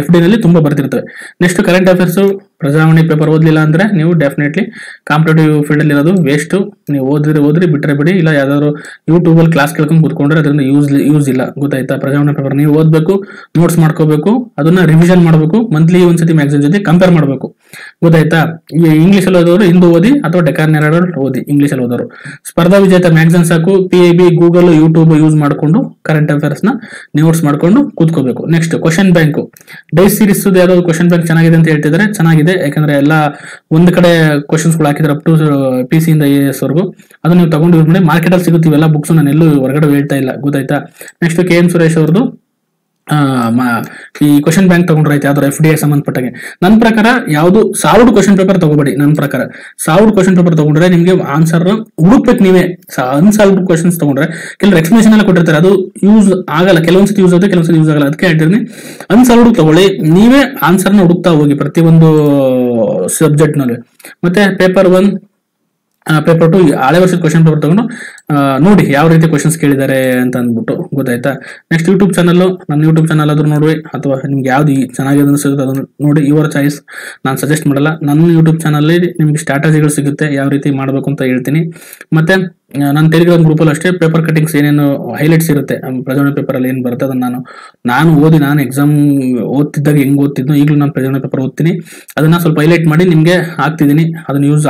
F D ನಲ್ಲಿ ತುಂಬಾ ಬರ್ತಿರ್ತವೆ. Next current affairs Prajavani paper ಓದಲಿಲ್ಲ ಅಂದ್ರೆ ನೀವು ಡೆಫಿನೆಟ್ಲಿ ಕಾಂಪಿಟೇಟಿವ್ ಫೀಲ್ಡ್ ಅಲ್ಲಿ ಇರೋದು ವೇಸ್ಟ್ ನೀವು ಓದಿದ್ರೆ ಓದ್ರಿ, ಬಿಟ್ರೆ ಬಿಡಿ. ಇಲ್ಲ ಯಾವ್ದಾದ್ರು ಯೂಟ್ಯೂಬಲ್ಲಿ ಕ್ಲಾಸ್ ಕೇಳ್ಕೊಂಡು ಕೂತ್ಕೊಂಡ್ರೆ ಅದರಿಂದ ಯೂಸ್ ಯೂಸ್ ಇಲ್ಲ. ಗೊತ್ತಾಯ್ತಾ? ಪ್ರಜಾವಾಣಿ ಪೇಪರ್ ನೀವು ಓದಬೇಕು ನೋಟ್ಸ್ ಮಾಡ್ಕೋಬೇಕು, ಅದನ್ನ ರಿವಿಷನ್ ಮಾಡಬೇಕು ಮಂತ್ಲಿ ಒಂದ್ಸತಿ ಮ್ಯಾಗ್ಝಿನ್ ಜೊತೆ ಕಂಪೇರ್ ಮಾಡಬೇಕು. ಗೊತ್ತಾಯ್ತಾ? ಈ ಇಂಗ್ಲಿಷ್ ಅಲ್ಲಿ ಓದೋರು ಹಿಂದೂ ಓದಿ ಅಥವಾ ಡೆಕಾನ್ ಎರಡ್ ಓದಿ ಇಂಗ್ಲಿಷ್ ಅಲ್ಲಿ ಓದೋರು. ಸ್ಪರ್ಧಾ ವಿಜೇತ ಮ್ಯಾಗ್ಝಿನ್ ಸಾಕು P I B Google YouTube use ಮಾಡಿಕೊಂಡು ಕರೆಂಟ್ ಅಫೇರ್ಸ್ನ ನೋಟ್ಸ್ ಮಾಡ್ಕೊಂಡು ಕೂತ್ಕೋಬೇಕು. Next question bank day series ಯಾವ್ದಾದ್ರು ಕ್ವಶನ್ ಬ್ಯಾಂಕ್ ಚೆನ್ನಾಗಿದೆ ಅಂತ ಹೇಳ್ತಿದ್ರೆ ಚೆನ್ನಾಗಿದೆ, ಯಾಕಂದ್ರೆ ಎಲ್ಲ ಒಂದ್ ಕಡೆ ಕ್ವಶನ್ಸ್ಗಳು ಹಾಕಿದ್ರೆ ಅಪ್ ಟು ಪಿ ಸಿ ಇಂದ ಎ ಎಸ್ ವರೆಗೂ. ಅದನ್ನ ನೀವು ತಗೊಂಡು ಯೂಸ್ ಮಾಡಿ ಮಾರ್ಕೆಟ್ ಅಲ್ಲಿ ಸಿಗುತ್ತೆ ಇವೆಲ್ಲ ಬುಕ್ಸ್ ನಾನು ಎಲ್ಲೂ ಹೊರಗಡೆ ಹೇಳ್ತಾ ಇಲ್ಲ. ಗೊತ್ತಾಯ್ತಾ? ನೆಕ್ಸ್ಟ್ ಕೆ ಎಂ ಸುರೇಶ್ ಅವ್ರದ್ದು ಈ ಕ್ವಶನ್ ಬ್ಯಾಂಕ್ ತಗೊಂಡ್ರೆ ಆಯ್ತು ಯಾವ್ದಾರು ಎಫ್ ಡಿ ಐ ಸಂಬಂಧಪಟ್ಟಂಗೆ. ನನ್ನ ಪ್ರಕಾರ ಯಾವುದು ಸಾವಿರ ಕ್ವಶನ್ ಪೇಪರ್ ತಗೋಬೇಡಿ ನನ್ನ ಪ್ರಕಾರ. ಸಾವಿರ ಕ್ವಶನ್ ಪೇಪರ್ ತಗೊಂಡ್ರೆ ನಿಮಗೆ ಆನ್ಸರ್ ಹುಡುಕ್ಬೇಕು ನೀವೇ. ಅನ್ಸಾಲ್ವ್ ಕ್ವಶನ್ಸ್ ತಗೊಂಡ್ರೆ, ಕೆಲವರು ಎಕ್ಸ್ಪ್ಲೇಷನ್ ಎಲ್ಲ ಕೊಟ್ಟಿರ್ತಾರೆ, ಅದು ಯೂಸ್ ಆಗಲ್ಲ ಕೆಲವೊಂದ್ಸತಿ ಯೂಸ್ ಆಗುತ್ತೆ ಕೆಲವೊಂದ್ಸತಿ ಯೂಸ್ ಆಗಲ್ಲ ಅದಕ್ಕೆ ಹೇಳ್ತಿರ್ತೀನಿ. ಅನ್ಸಾಲ್ವ್ ತಗೊಳ್ಳಿ, ನೀವೇ ಆನ್ಸರ್ನ ಹುಡುಕ್ತಾ ಹೋಗಿ ಪ್ರತಿಯೊಂದು ಸಬ್ಜೆಕ್ಟ್ನಲ್ಲಿ ಮತ್ತೆ ಪೇಪರ್ ಒನ್ ಪೇಪರ್ ಟು ಹಳೆ ವರ್ಷದ ಕ್ವಶನ್ ಪೇಪರ್ ತಗೊಂಡು ನೋಡಿ ಯಾವ ರೀತಿ ಕ್ವಶನ್ಸ್ ಕೇಳಿದ್ದಾರೆ ಅಂತ ಅಂದ್ಬಿಟ್ಟು ಗೊತ್ತಾಯ್ತಾ? ನೆಕ್ಸ್ಟ್ ಯೂಟ್ಯೂಬ್ ಚಾನಲ್ ನನ್ನ ಯೂಟ್ಯೂಬ್ ಚಾನಲ್ ಆದ್ರೂ ನೋಡಿ, ಅಥವಾ ನಿಮ್ಗೆ ಯಾವ್ದು ಚೆನ್ನಾಗಿದೆ ಅನಿಸುತ್ತೆ ಅದನ್ನು ನೋಡಿ ಯುವರ್ ಚಾಯ್ಸ್ ನಾನು ಸಜೆಸ್ಟ್ ಮಾಡಲ್ಲ. ನನ್ನ ಯೂಟ್ಯೂಬ್ ಚಾನಲ್ಲಿ ನಿಮ್ಗೆ ಸ್ಟ್ರಾಟಜಿಗಳು ಸಿಗುತ್ತೆ, ಯಾವ ರೀತಿ ಮಾಡಬೇಕು ಅಂತ ಹೇಳ್ತೀನಿ. ಮತ್ತೆ ನನ್ನ ಟೆಲಿಗ್ರಾಮ್ ಗ್ರೂಪಲ್ಲಿ ಅಷ್ಟೇ ಪೇಪರ್ ಕಟಿಂಗ್ಸ್ ಏನೇನು ಹೈಲೈಟ್ಸ್ ಇರುತ್ತೆ. ಪ್ರಜಾವಣೆ ಪೇಪರಲ್ಲಿ ಏನು ಬರುತ್ತೆ ಅದನ್ನು ನಾನು ನಾನು ಓದಿ, ನಾನು ಎಕ್ಸಾಮ್ ಓದ್ತಿದ್ದಾಗ ಹೆಂಗೆ ಓದ್ತಿದ್ನೋ ಈಗಲೂ ನಾನು ಪ್ರಜಾವಣೆ ಪೇಪರ್ ಓದ್ತೀನಿ. ಅದನ್ನು ಸ್ವಲ್ಪ ಹೈಲೈಟ್ ಮಾಡಿ ನಿಮಗೆ ಹಾಕ್ತಿದ್ದೀನಿ. ಅದನ್ನು ಯೂಸ್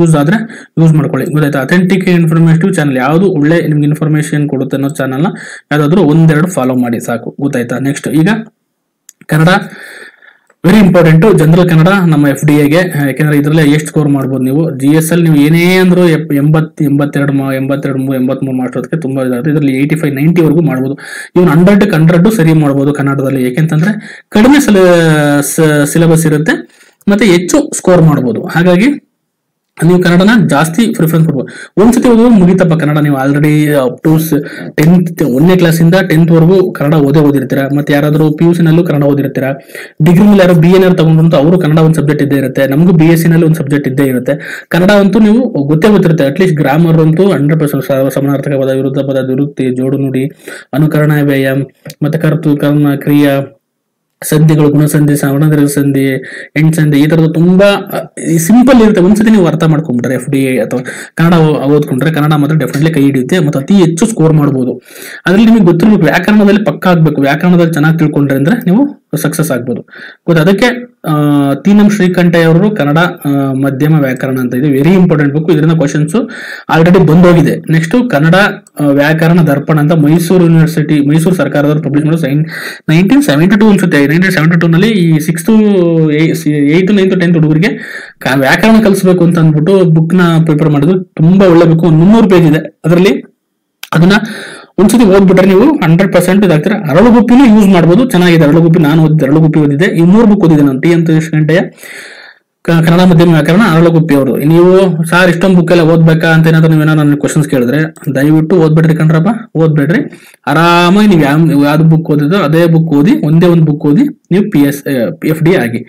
ಯೂಸ್ ಆದರೆ ಯೂಸ್ ಮಾಡ್ಕೊಳ್ಳಿ. ಗೊತ್ತಾಯ್ತಾ? ಅಥೆಂಟಿಕ್ ಇನ್ಫಾರ್ಮೇಟಿವ್ ಚಾನಲ್ ಯಾವುದು ಒಳ್ಳೆ ನಿಮ್ಗೆ ಇನ್ಫಾರ್ಮೇಷನ್ ಕೊಡುತ್ತೆ ಅನ್ನೋ ಚಾನಲ್ನ ಯಾವುದಾದ್ರೂ ಒಂದೆರಡು ಫಾಲೋ ಮಾಡಿ ಸಾಕು. ಗೊತ್ತಾಯ್ತಾ? ನೆಕ್ಸ್ಟ್ ಈಗ Kannada very important general Kannada ನಮ್ಮ ಎಫ್ ಡಿ ಎಗೆ ಯಾಕೆಂದ್ರೆ ಇದರಲ್ಲೇ ಎಷ್ಟು ಸ್ಕೋರ್ ಮಾಡ್ಬೋದು ನೀವು. ಜಿ ಎಸ್ ಎಲ್ ನೀವು ಏನೇ ಅಂದ್ರೂ ಎಪ್- ಎಂಬತ್ ಎಂಬತ್ತೆರಡು ಎಂಬತ್ತೆರಡು ಮೂರು ಎಂಬತ್ಮೂರು ಮಾಡೋದಕ್ಕೆ ತುಂಬಾ ಇದಾಗುತ್ತೆ ಇದರಲ್ಲಿ ಏಯ್ಟಿ ಫೈವ್ ನೈಂಟಿ ವರೆಗೂ ಮಾಡ್ಬೋದು. ಇವನ್ ಹಂಡ್ರೆಡ್ ಹಂಡ್ರೆಡ್ ಸರಿ ಮಾಡ್ಬೋದು ಕನ್ನಡದಲ್ಲಿ. ಯಾಕೆಂತಂದ್ರೆ ಕಡಿಮೆ ಸಿಲೆಬಸ್ ಇರುತ್ತೆ. ಮತ್ತೆ ಹೆಚ್ಚು ಸ್ಕೋರ್ ಮಾಡ್ಬೋದು. ಹಾಗಾಗಿ ನೀವು ಕನ್ನಡನ ಜಾಸ್ತಿ ಪ್ರಿಫರೆನ್ಸ್ ಕೊಡ್ಬೋದು. ಒಂದ್ಸತಿ ಓದೋದು ಮುಗಿತಪ್ಪ ಕನ್ನಡ, ನೀವು ಆಲ್ರೆಡಿ ಅಪ್ ಟು ಟೆಂತ್ ಒಂದನೇ ಕ್ಲಾಸಿಂದ ಟೆಂತ್ ವರೆಗೂ ಕನ್ನಡ ಓದೇ ಓದಿರ್ತೀರಾ. ಮತ್ತೆ ಯಾರಾದರೂ ಪಿ ಯು ನಲ್ಲೂ ಕನ್ನಡ ಓದಿರ್ತೀರಾ. ಡಿಗ್ರಿ ಮೇಲೆ ಯಾರು ಬಿ ಎನ್ ಆರ್ ತಗೊಂಡ್ರಂತೂ ಅವರು ಕನ್ನಡ ಒಂದು ಸಬ್ಜೆಕ್ಟ್ ಇದ್ದೇ ಇರುತ್ತೆ. ನಮಗೂ ಬಿ ಎಸ್ ಸಿ ನಲ್ಲಿ ಒಂದು ಸಬ್ಜೆಕ್ಟ್ ಇದ್ದೇ ಇರುತ್ತೆ. ಕನ್ನಡ ಅಂತೂ ನೀವು ಗೊತ್ತೇ ಗೊತ್ತಿರುತ್ತೆ. ಅಟ್ಲೀಸ್ಟ್ ಗ್ರಾಮರ್ ಅಂತೂ ಹಂಡ್ರೆಡ್ ಪರ್ಸೆಂಟ್ ಸಮಾನಾರ್ಥಕ ಪದ, ವಿರುದ್ಧ ಪದ ವಿರುತ್ತಿ ಜೋಡು ನುಡಿ, ಅನುಕರಣ, ವ್ಯಯ ಮತ್ತೆ ಕರ್ತು ಕರ್ಮ, ಕ್ರಿಯಾ ಸಂಧಿಗಳು ಗುಣಸಂಧಿ ಸವರ್ಣದ್ರ ಸಂಧಿ, ಎಂಟ್ ಸಂಧಿ, ಈ ತರದ್ದು ತುಂಬಾ ಸಿಂಪಲ್ ಇರುತ್ತೆ. ಒಂದ್ಸತಿ ನೀವು ಅರ್ಥ ಮಾಡ್ಕೊಂಡ್ರೆ ಎಫ್ ಡಿ ಅಥವಾ ಕನ್ನಡ ಓದ್ಕೊಂಡ್ರೆ ಕನ್ನಡ ಮಾತ್ರ ಡೆಫಿನೆಟ್ಲಿ ಕೈ ಹಿಡಿಯುತ್ತೆ ಮತ್ತು ಅತಿ ಹೆಚ್ಚು ಸ್ಕೋರ್ ಮಾಡ್ಬೋದು. ಅದ್ರಲ್ಲಿ ನಿಮಗೆ ಗೊತ್ತಿರ್ಬೇಕು ವ್ಯಾಕರಣದಲ್ಲಿ ಪಕ್ಕ ಆಗ್ಬೇಕು. ವ್ಯಾಕರಣದಲ್ಲಿ ಚೆನ್ನಾಗಿ ತಿಳ್ಕೊಂಡ್ರೆ ಅಂದ್ರೆ ನೀವು ಸಕ್ಸಸ್ ಆಗ್ಬೋದು. ಗೊತ್ತ? ಅದಕ್ಕೆ ತೀನಂ ಶ್ರೀಕಂಠಯ್ಯ ಅವರು ಕನ್ನಡ ಮಧ್ಯಮ ವ್ಯಾಕರಣ ಅಂತ ಇದೆ. ವೆರಿ ಇಂಪಾರ್ಟೆಂಟ್ ಬುಕ್ ಇದರಿಂದ ಕ್ವಶನ್ಸ್ ಆಲ್ರೆಡಿ ಬಂದೋಗಿದೆ. ನೆಕ್ಸ್ಟ್ ಕನ್ನಡ ವ್ಯಾಕರಣ ದರ್ಪಣ ಅಂತ ಮೈಸೂರು ಯೂನಿವರ್ಸಿಟಿ ಮೈಸೂರು ಸರ್ಕಾರದವರು ಪಬ್ಲಿಷ್ ಮಾಡೋ ನೈನ್ಟೀನ್ ಸೆವೆಂಟಿ ಟೂ ಅನ್ಸುತ್ತೆ. ನೈನ್ಟೀನ್ ಸೆವೆಂಟಿ ಟೂ ನಲ್ಲಿ ಈ ಸಿಕ್ಸ್ತ್ ಏಯ್ತ್ ನೈನ್ತ್ ಟೆಂತ್ ಹುಡುಗರಿಗೆ ವ್ಯಾಕರಣ ಕಲಿಸಬೇಕು ಅಂತ ಅಂದ್ಬಿಟ್ಟು ಬುಕ್ನ ಪ್ರಿಪೇರ್ ಮಾಡಿದ್ರು. ತುಂಬಾ ಒಳ್ಳೆ ಬುಕ್ ಒಂದು ಮುನ್ನೂರು ಪೇಜ್ ಇದೆ. ಅದರಲ್ಲಿ ಅದನ್ನ ಒಂದ್ಸತಿ ಓದ್ಬಿಟ್ರೆ ನೀವು ಹಂಡ್ರೆಡ್ ಪರ್ಸೆಂಟ್ ಅರಳು ಗುಪ್ಪಿನ ಯೂಸ್ ಮಾಡ್ಬೋದು. ಚೆನ್ನಾಗಿದೆ ಅರಳುಗುಪ್ಪಿ ನಾನು ಓದಿದ್ದೆ ಅರಳುಗುಪ್ಪಿ ಓದಿದೆ ಈ ಮೂರು ಬುಕ್ ಓದಿದೆ ನಾನು. ಟಿ ಅಂತ ಗಂಟೆಯ ಕನ್ನಡ ಮಾಧ್ಯಮ ವ್ಯಾಕರಣ ಅರಳಗುಪ್ಪಿ ಅವರು ನೀವು, ಸಾರ್, ಇಷ್ಟೊಂದು ಬುಕ್ ಎಲ್ಲ ಓದ್ಬೇಕಾ? ಅಂತ ಏನಾದ್ರು ನೀವೇನೋ ನನ್ನ ಕ್ವಶನ್ಸ್ ಕೇಳಿದ್ರೆ, ದಯವಿಟ್ಟು ಓದ್ಬೇಡ್ರಿ ಕಣ್ರಪ್ಪ. ಓದ್ಬೇಡ್ರಿ. ಆರಾಮಾಗಿ ನೀವು ಯಾವ ಯಾವ್ದು ಬುಕ್ ಓದಿದ್ರು ಅದೇ ಬುಕ್ ಓದಿ, ಒಂದೇ ಒಂದು ಬುಕ್ ಓದಿ, ನೀವು ಪಿ ಎಸ್ ಎಫ್ ಡಿ ಆಗಿ.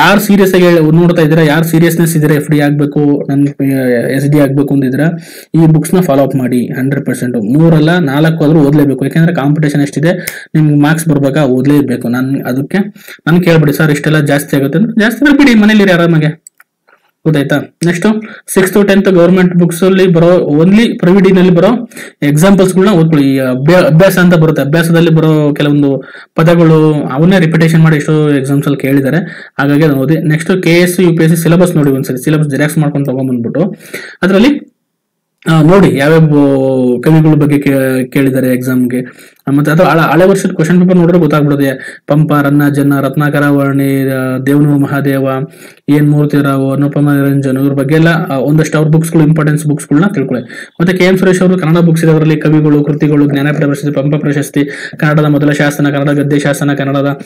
ಯಾರು ಸೀರಿಯಸ್ ಆಗಿ ನೋಡ್ತಾ ಇದ್ದೀರಾ, ಯಾರು ಸೀರಿಯಸ್ನೆಸ್ ಇದ್ದೀರಾ ಎಫ್ ಡಿ ಆಗ್ಬೇಕು, ನನ್ ಎಸ್ ಡಿ ಆಗಬೇಕು ಅಂದಿದ್ರೆ ಈ ಬುಕ್ಸ್ನ ಫಾಲೋ ಅಪ್ ಮಾಡಿ ಹಂಡ್ರೆಡ್ ಪರ್ಸೆಂಟ್ ಮೂರಲ್ಲ ನಾಲ್ಕು ಆದ್ರೂ ಓದ್ಲೇಬೇಕು. ಯಾಕಂದ್ರೆ ಕಾಂಪಿಟೇಷನ್ ಎಷ್ಟಿದೆ, ನಿಮ್ಗೆ ಮಾರ್ಕ್ಸ್ ಬರ್ಬೇಕಾ, ಓದ್ಲೇಬೇಕು. ನಾನು, ಅದಕ್ಕೆ ನಾನು ಕೇಳ್ಬಿಡಿ. ಸರ್, ಇಷ್ಟೆಲ್ಲ ಜಾಸ್ತಿ ಆಗುತ್ತೆ ಜಾಸ್ತಿ ಅಂದ್ರೆ ಬಿಡಿ ಮನೇಲಿ ಆರಾಮಾಗೆ. ಗೊತ್ತಾಯ್ತಾ next two tenth government books ಅಲ್ಲಿ ಬರೋ ಓನ್ಲಿ ನಲ್ಲಿ ಬರೋ ಎಕ್ಸಾಂಪಲ್ಸ್ ಗಳನ್ನ ಓದ್ಕೊಳ್ಳಿ. ಅಭ್ಯಾಸ ಅಂತ ಬರುತ್ತೆ. ಅಭ್ಯಾಸದಲ್ಲಿ ಬರೋ ಕೆಲವೊಂದು ಪದಗಳು, ಅವನ್ನೇ ರಿಪಿಟೇಷನ್ ಮಾಡಿ ಎಷ್ಟೋ ಎಕ್ಸಾಮ್ಸ್ ಅಲ್ಲಿ ಕೇಳಿದ್ದಾರೆ. ಹಾಗಾಗಿ ಅದನ್ನ ಓದಿ. Next K S U P S C syllabus ನೋಡಿ ಒಂದ್ಸರಿ. ಸಿಲೆಬಸ್ ಜೆರಾಕ್ಸ್ ಮಾಡ್ಕೊಂಡು ತಗೊಂಡ್ಬಂದ್ಬಿಟ್ಟು ಅದರಲ್ಲಿ ನೋಡಿ ಯಾವ್ಯಾವ ಕವಿಗಳ ಬಗ್ಗೆ ಕೇಳಿದ್ದಾರೆ ಎಕ್ಸಾಮ್ಗೆ ಮತ್ತೆ ಅಥವಾ ಹಳ- ವರ್ಷದ ಕ್ವಶನ್ ಪೇಪರ್ ನೋಡಿದ್ರೆ ಗೊತ್ತಾಗ್ಬಿಡುತ್ತೆ. ಪಂಪ, ರನ್ನ, ಜನ್ನ, ರತ್ನಾಕರ, ವರ್ಣಿ ದೇವನ ಮಹಾದೇವ ಮೂರ್ತಿ ಮೂರ್ತಿರಾವ್, ಅನುಪಮ, ನಿರಂಜನ್ ಇವ್ರ ಬಗ್ಗೆ ಎಲ್ಲ ಒಂದಷ್ಟು ಅವ್ರ ಬುಕ್ಸ್ಗಳು ಇಂಪಾರ್ಟೆನ್ಸ್ ಬುಕ್ಸ್ಗಳನ್ನ ತಿಳ್ಕೊಳ್ಳಿ ಮತ್ತೆ ಕೆ ಎಂ ಸುರೇಶ್ ಅವರು ಕನ್ನಡ ಬುಕ್ಸ್ ಇದರಲ್ಲಿ ಕವಿಗಳು, ಕೃತಿಗಳು ಜ್ಞಾನಪೀಠ ಪ್ರಶಸ್ತಿ ಪಂಪ ಪ್ರಶಸ್ತಿ, ಕನ್ನಡದ ಮೊದಲ ಶಾಸನ, ಕನ್ನಡ ಗದ್ಯ ಶಾಸನ, ಕನ್ನಡದ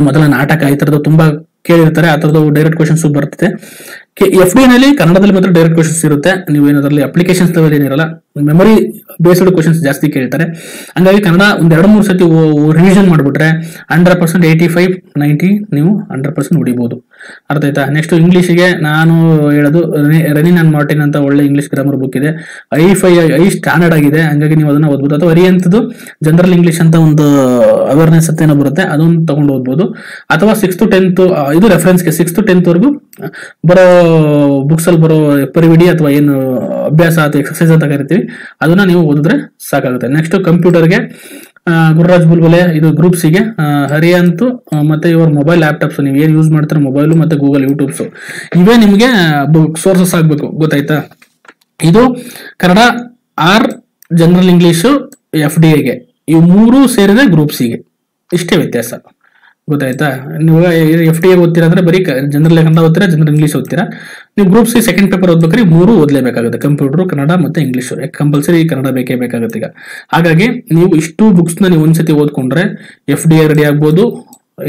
ಮೊದಲ ನಾಟಕ ಈ ತರದ ತುಂಬಾ ಕೇಳಿರ್ತಾರೆ. ಆ ತರದ್ದು ಡೈರೆಕ್ಟ್ ಕ್ವಶನ್ಸ್ ಬರ್ತದೆ. ಎಫ್ ಡಿ ನಲ್ಲಿ ಕನ್ನಡದಲ್ಲಿ ಮಾತ್ರ ಡೈರೆಕ್ಟ್ ಕ್ವಶನ್ಸ್ ಇರುತ್ತೆ. ನೀವು ಏನದರಲ್ಲಿ ಅಪ್ಲಿಕೇಶನ್ಸ್ ಲೆವೆಲ್ ಏನಿರಲ್ಲ. ಮೆಮೊರಿ ಬೇಸ್ಡ್ ಕ್ವಶನ್ಸ್ ಜಾಸ್ತಿ ಕೇಳ್ತಾರೆ. ಹಂಗಾಗಿ ಕನ್ನಡ ಒಂದು ಎರಡು ಮೂರು ಸತಿ ರಿವಿಷನ್ ಮಾಡ್ಬಿಟ್ರೆ hundred percent eighty five ninety ನೀವು ಹಂಡ್ರೆಡ್ ಪರ್ಸೆಂಟ್ ಹೊಡಿಬೋದು ಅರ್ಥ ಆಯ್ತಾ? ನೆಕ್ಸ್ಟ್ ಇಂಗ್ಲಿಷ್ಗೆ ನಾನು ಹೇಳೋದು ರನಿ ನನ್ ಮಾರ್ಟಿನ್ ಅಂತ ಒಳ್ಳೆ ಇಂಗ್ಲಿಷ್ ಗ್ರಾಮರ್ ಬುಕ್ ಇದೆ. ಐ ಫೈ ಐ ಸ್ಟ್ಯಾಂಡರ್ಡ್ ಆಗಿದೆ. ಹಂಗಾಗಿ ನೀವು ಅದನ್ನ ಓದ್ಬೋದು. ಅಥವಾ ಅರಿಯಂತದ್ದು ಜನರಲ್ ಇಂಗ್ಲಿಷ್ ಅಂತ ಒಂದು ಅವೇರ್ನೆಸ್ ಅಂತ ಏನೋ ಬರುತ್ತೆ. ಅದನ್ನ ತಗೊಂಡು ಓದ್ಬೋದು. ಅಥವಾ ಸಿಕ್ಸ್ತ್ ಟೆಂತ್ ಇದು ರೆಫರೆನ್ಸ್ಗೆ ಟು ಟೆಂತ್ ವರೆಗೂ ಬರೋ ಬುಕ್ಸ್ ಅಲ್ಲಿ ಬರೋ ಪರಿವಿಡಿ ಅಥವಾ ಏನು ಅಭ್ಯಾಸ ಅಥವಾ ಎಕ್ಸರ್ಸೈಸ್ ಅಂತ ಕರಿತೀವಿ. ಅದನ್ನ ನೀವು ಓದಿದ್ರೆ ಸಾಕಾಗುತ್ತೆ. ನೆಕ್ಸ್ಟ್ ಕಂಪ್ಯೂಟರ್ಗೆ ಗುರುರಾಜ್ ಬುಲ್ಬುಲೆ, ಇದು ಗ್ರೂಪ್ಸಿಗೆ ಹರಿಯಂತು ಮತ್ತೆ ಇವರ ಮೊಬೈಲ್ ಲ್ಯಾಪ್ಟಾಪ್ಸ್ ನೀವು ಏನ್ ಯೂಸ್ ಮಾಡ್ತಾರೆ ಮೊಬೈಲು ಮತ್ತೆ ಗೂಗಲ್ ಯೂಟ್ಯೂಬ್ಸ್ ಇವೇ ನಿಮಗೆ ಸೋರ್ಸಸ್ ಆಗ್ಬೇಕು, ಗೊತ್ತಾಯ್ತಾ? ಇದು Kannada or general English F D ಎಗೆ ಇವು ಮೂರು ಸೇರಿದೆ ಗ್ರೂಪ್ ಸಿಗೆ ಇಷ್ಟೇ ವ್ಯತ್ಯಾಸ. ಗೊತ್ತಾಯ್ತಾ? ನೀವು ಎಫ್ ಡಿ ಎ ಓದ್ತೀರಾ ಅಂದ್ರೆ ಬರೀ ಜನರಲ್ ಕನ್ನಡ ಓದ್ತೀರಾ ಜನರಲ್ ಇಂಗ್ಲೀಷ್ ಓದ್ತೀರಾ? ನೀವು ಗ್ರೂಪ್ ಸಿ ಸೆಕೆಂಡ್ ಪೇಪರ್ ಓದ್ಬೇಕಾದ್ರೆ ಮೂರು ಓದಲೇಬೇಕಾಗುತ್ತೆ. ಕಂಪ್ಯೂಟರ್ ಕನ್ನಡ ಮತ್ತೆ ಇಂಗ್ಲಿಷ್ ಕಂಪಲ್ಸರಿ ಕನ್ನಡ ಬೇಕೇ ಬೇಕಾಗುತ್ತೆ ಈಗ. ಹಾಗಾಗಿ ನೀವು ಇಷ್ಟು ಬುಕ್ಸ್ನ ನೀವು ಒಂದ್ಸತಿ ಓದ್ಕೊಂಡ್ರೆ ಎಫ್ ಡಿ ಎ ರೆಡಿ ಆಗ್ಬೋದು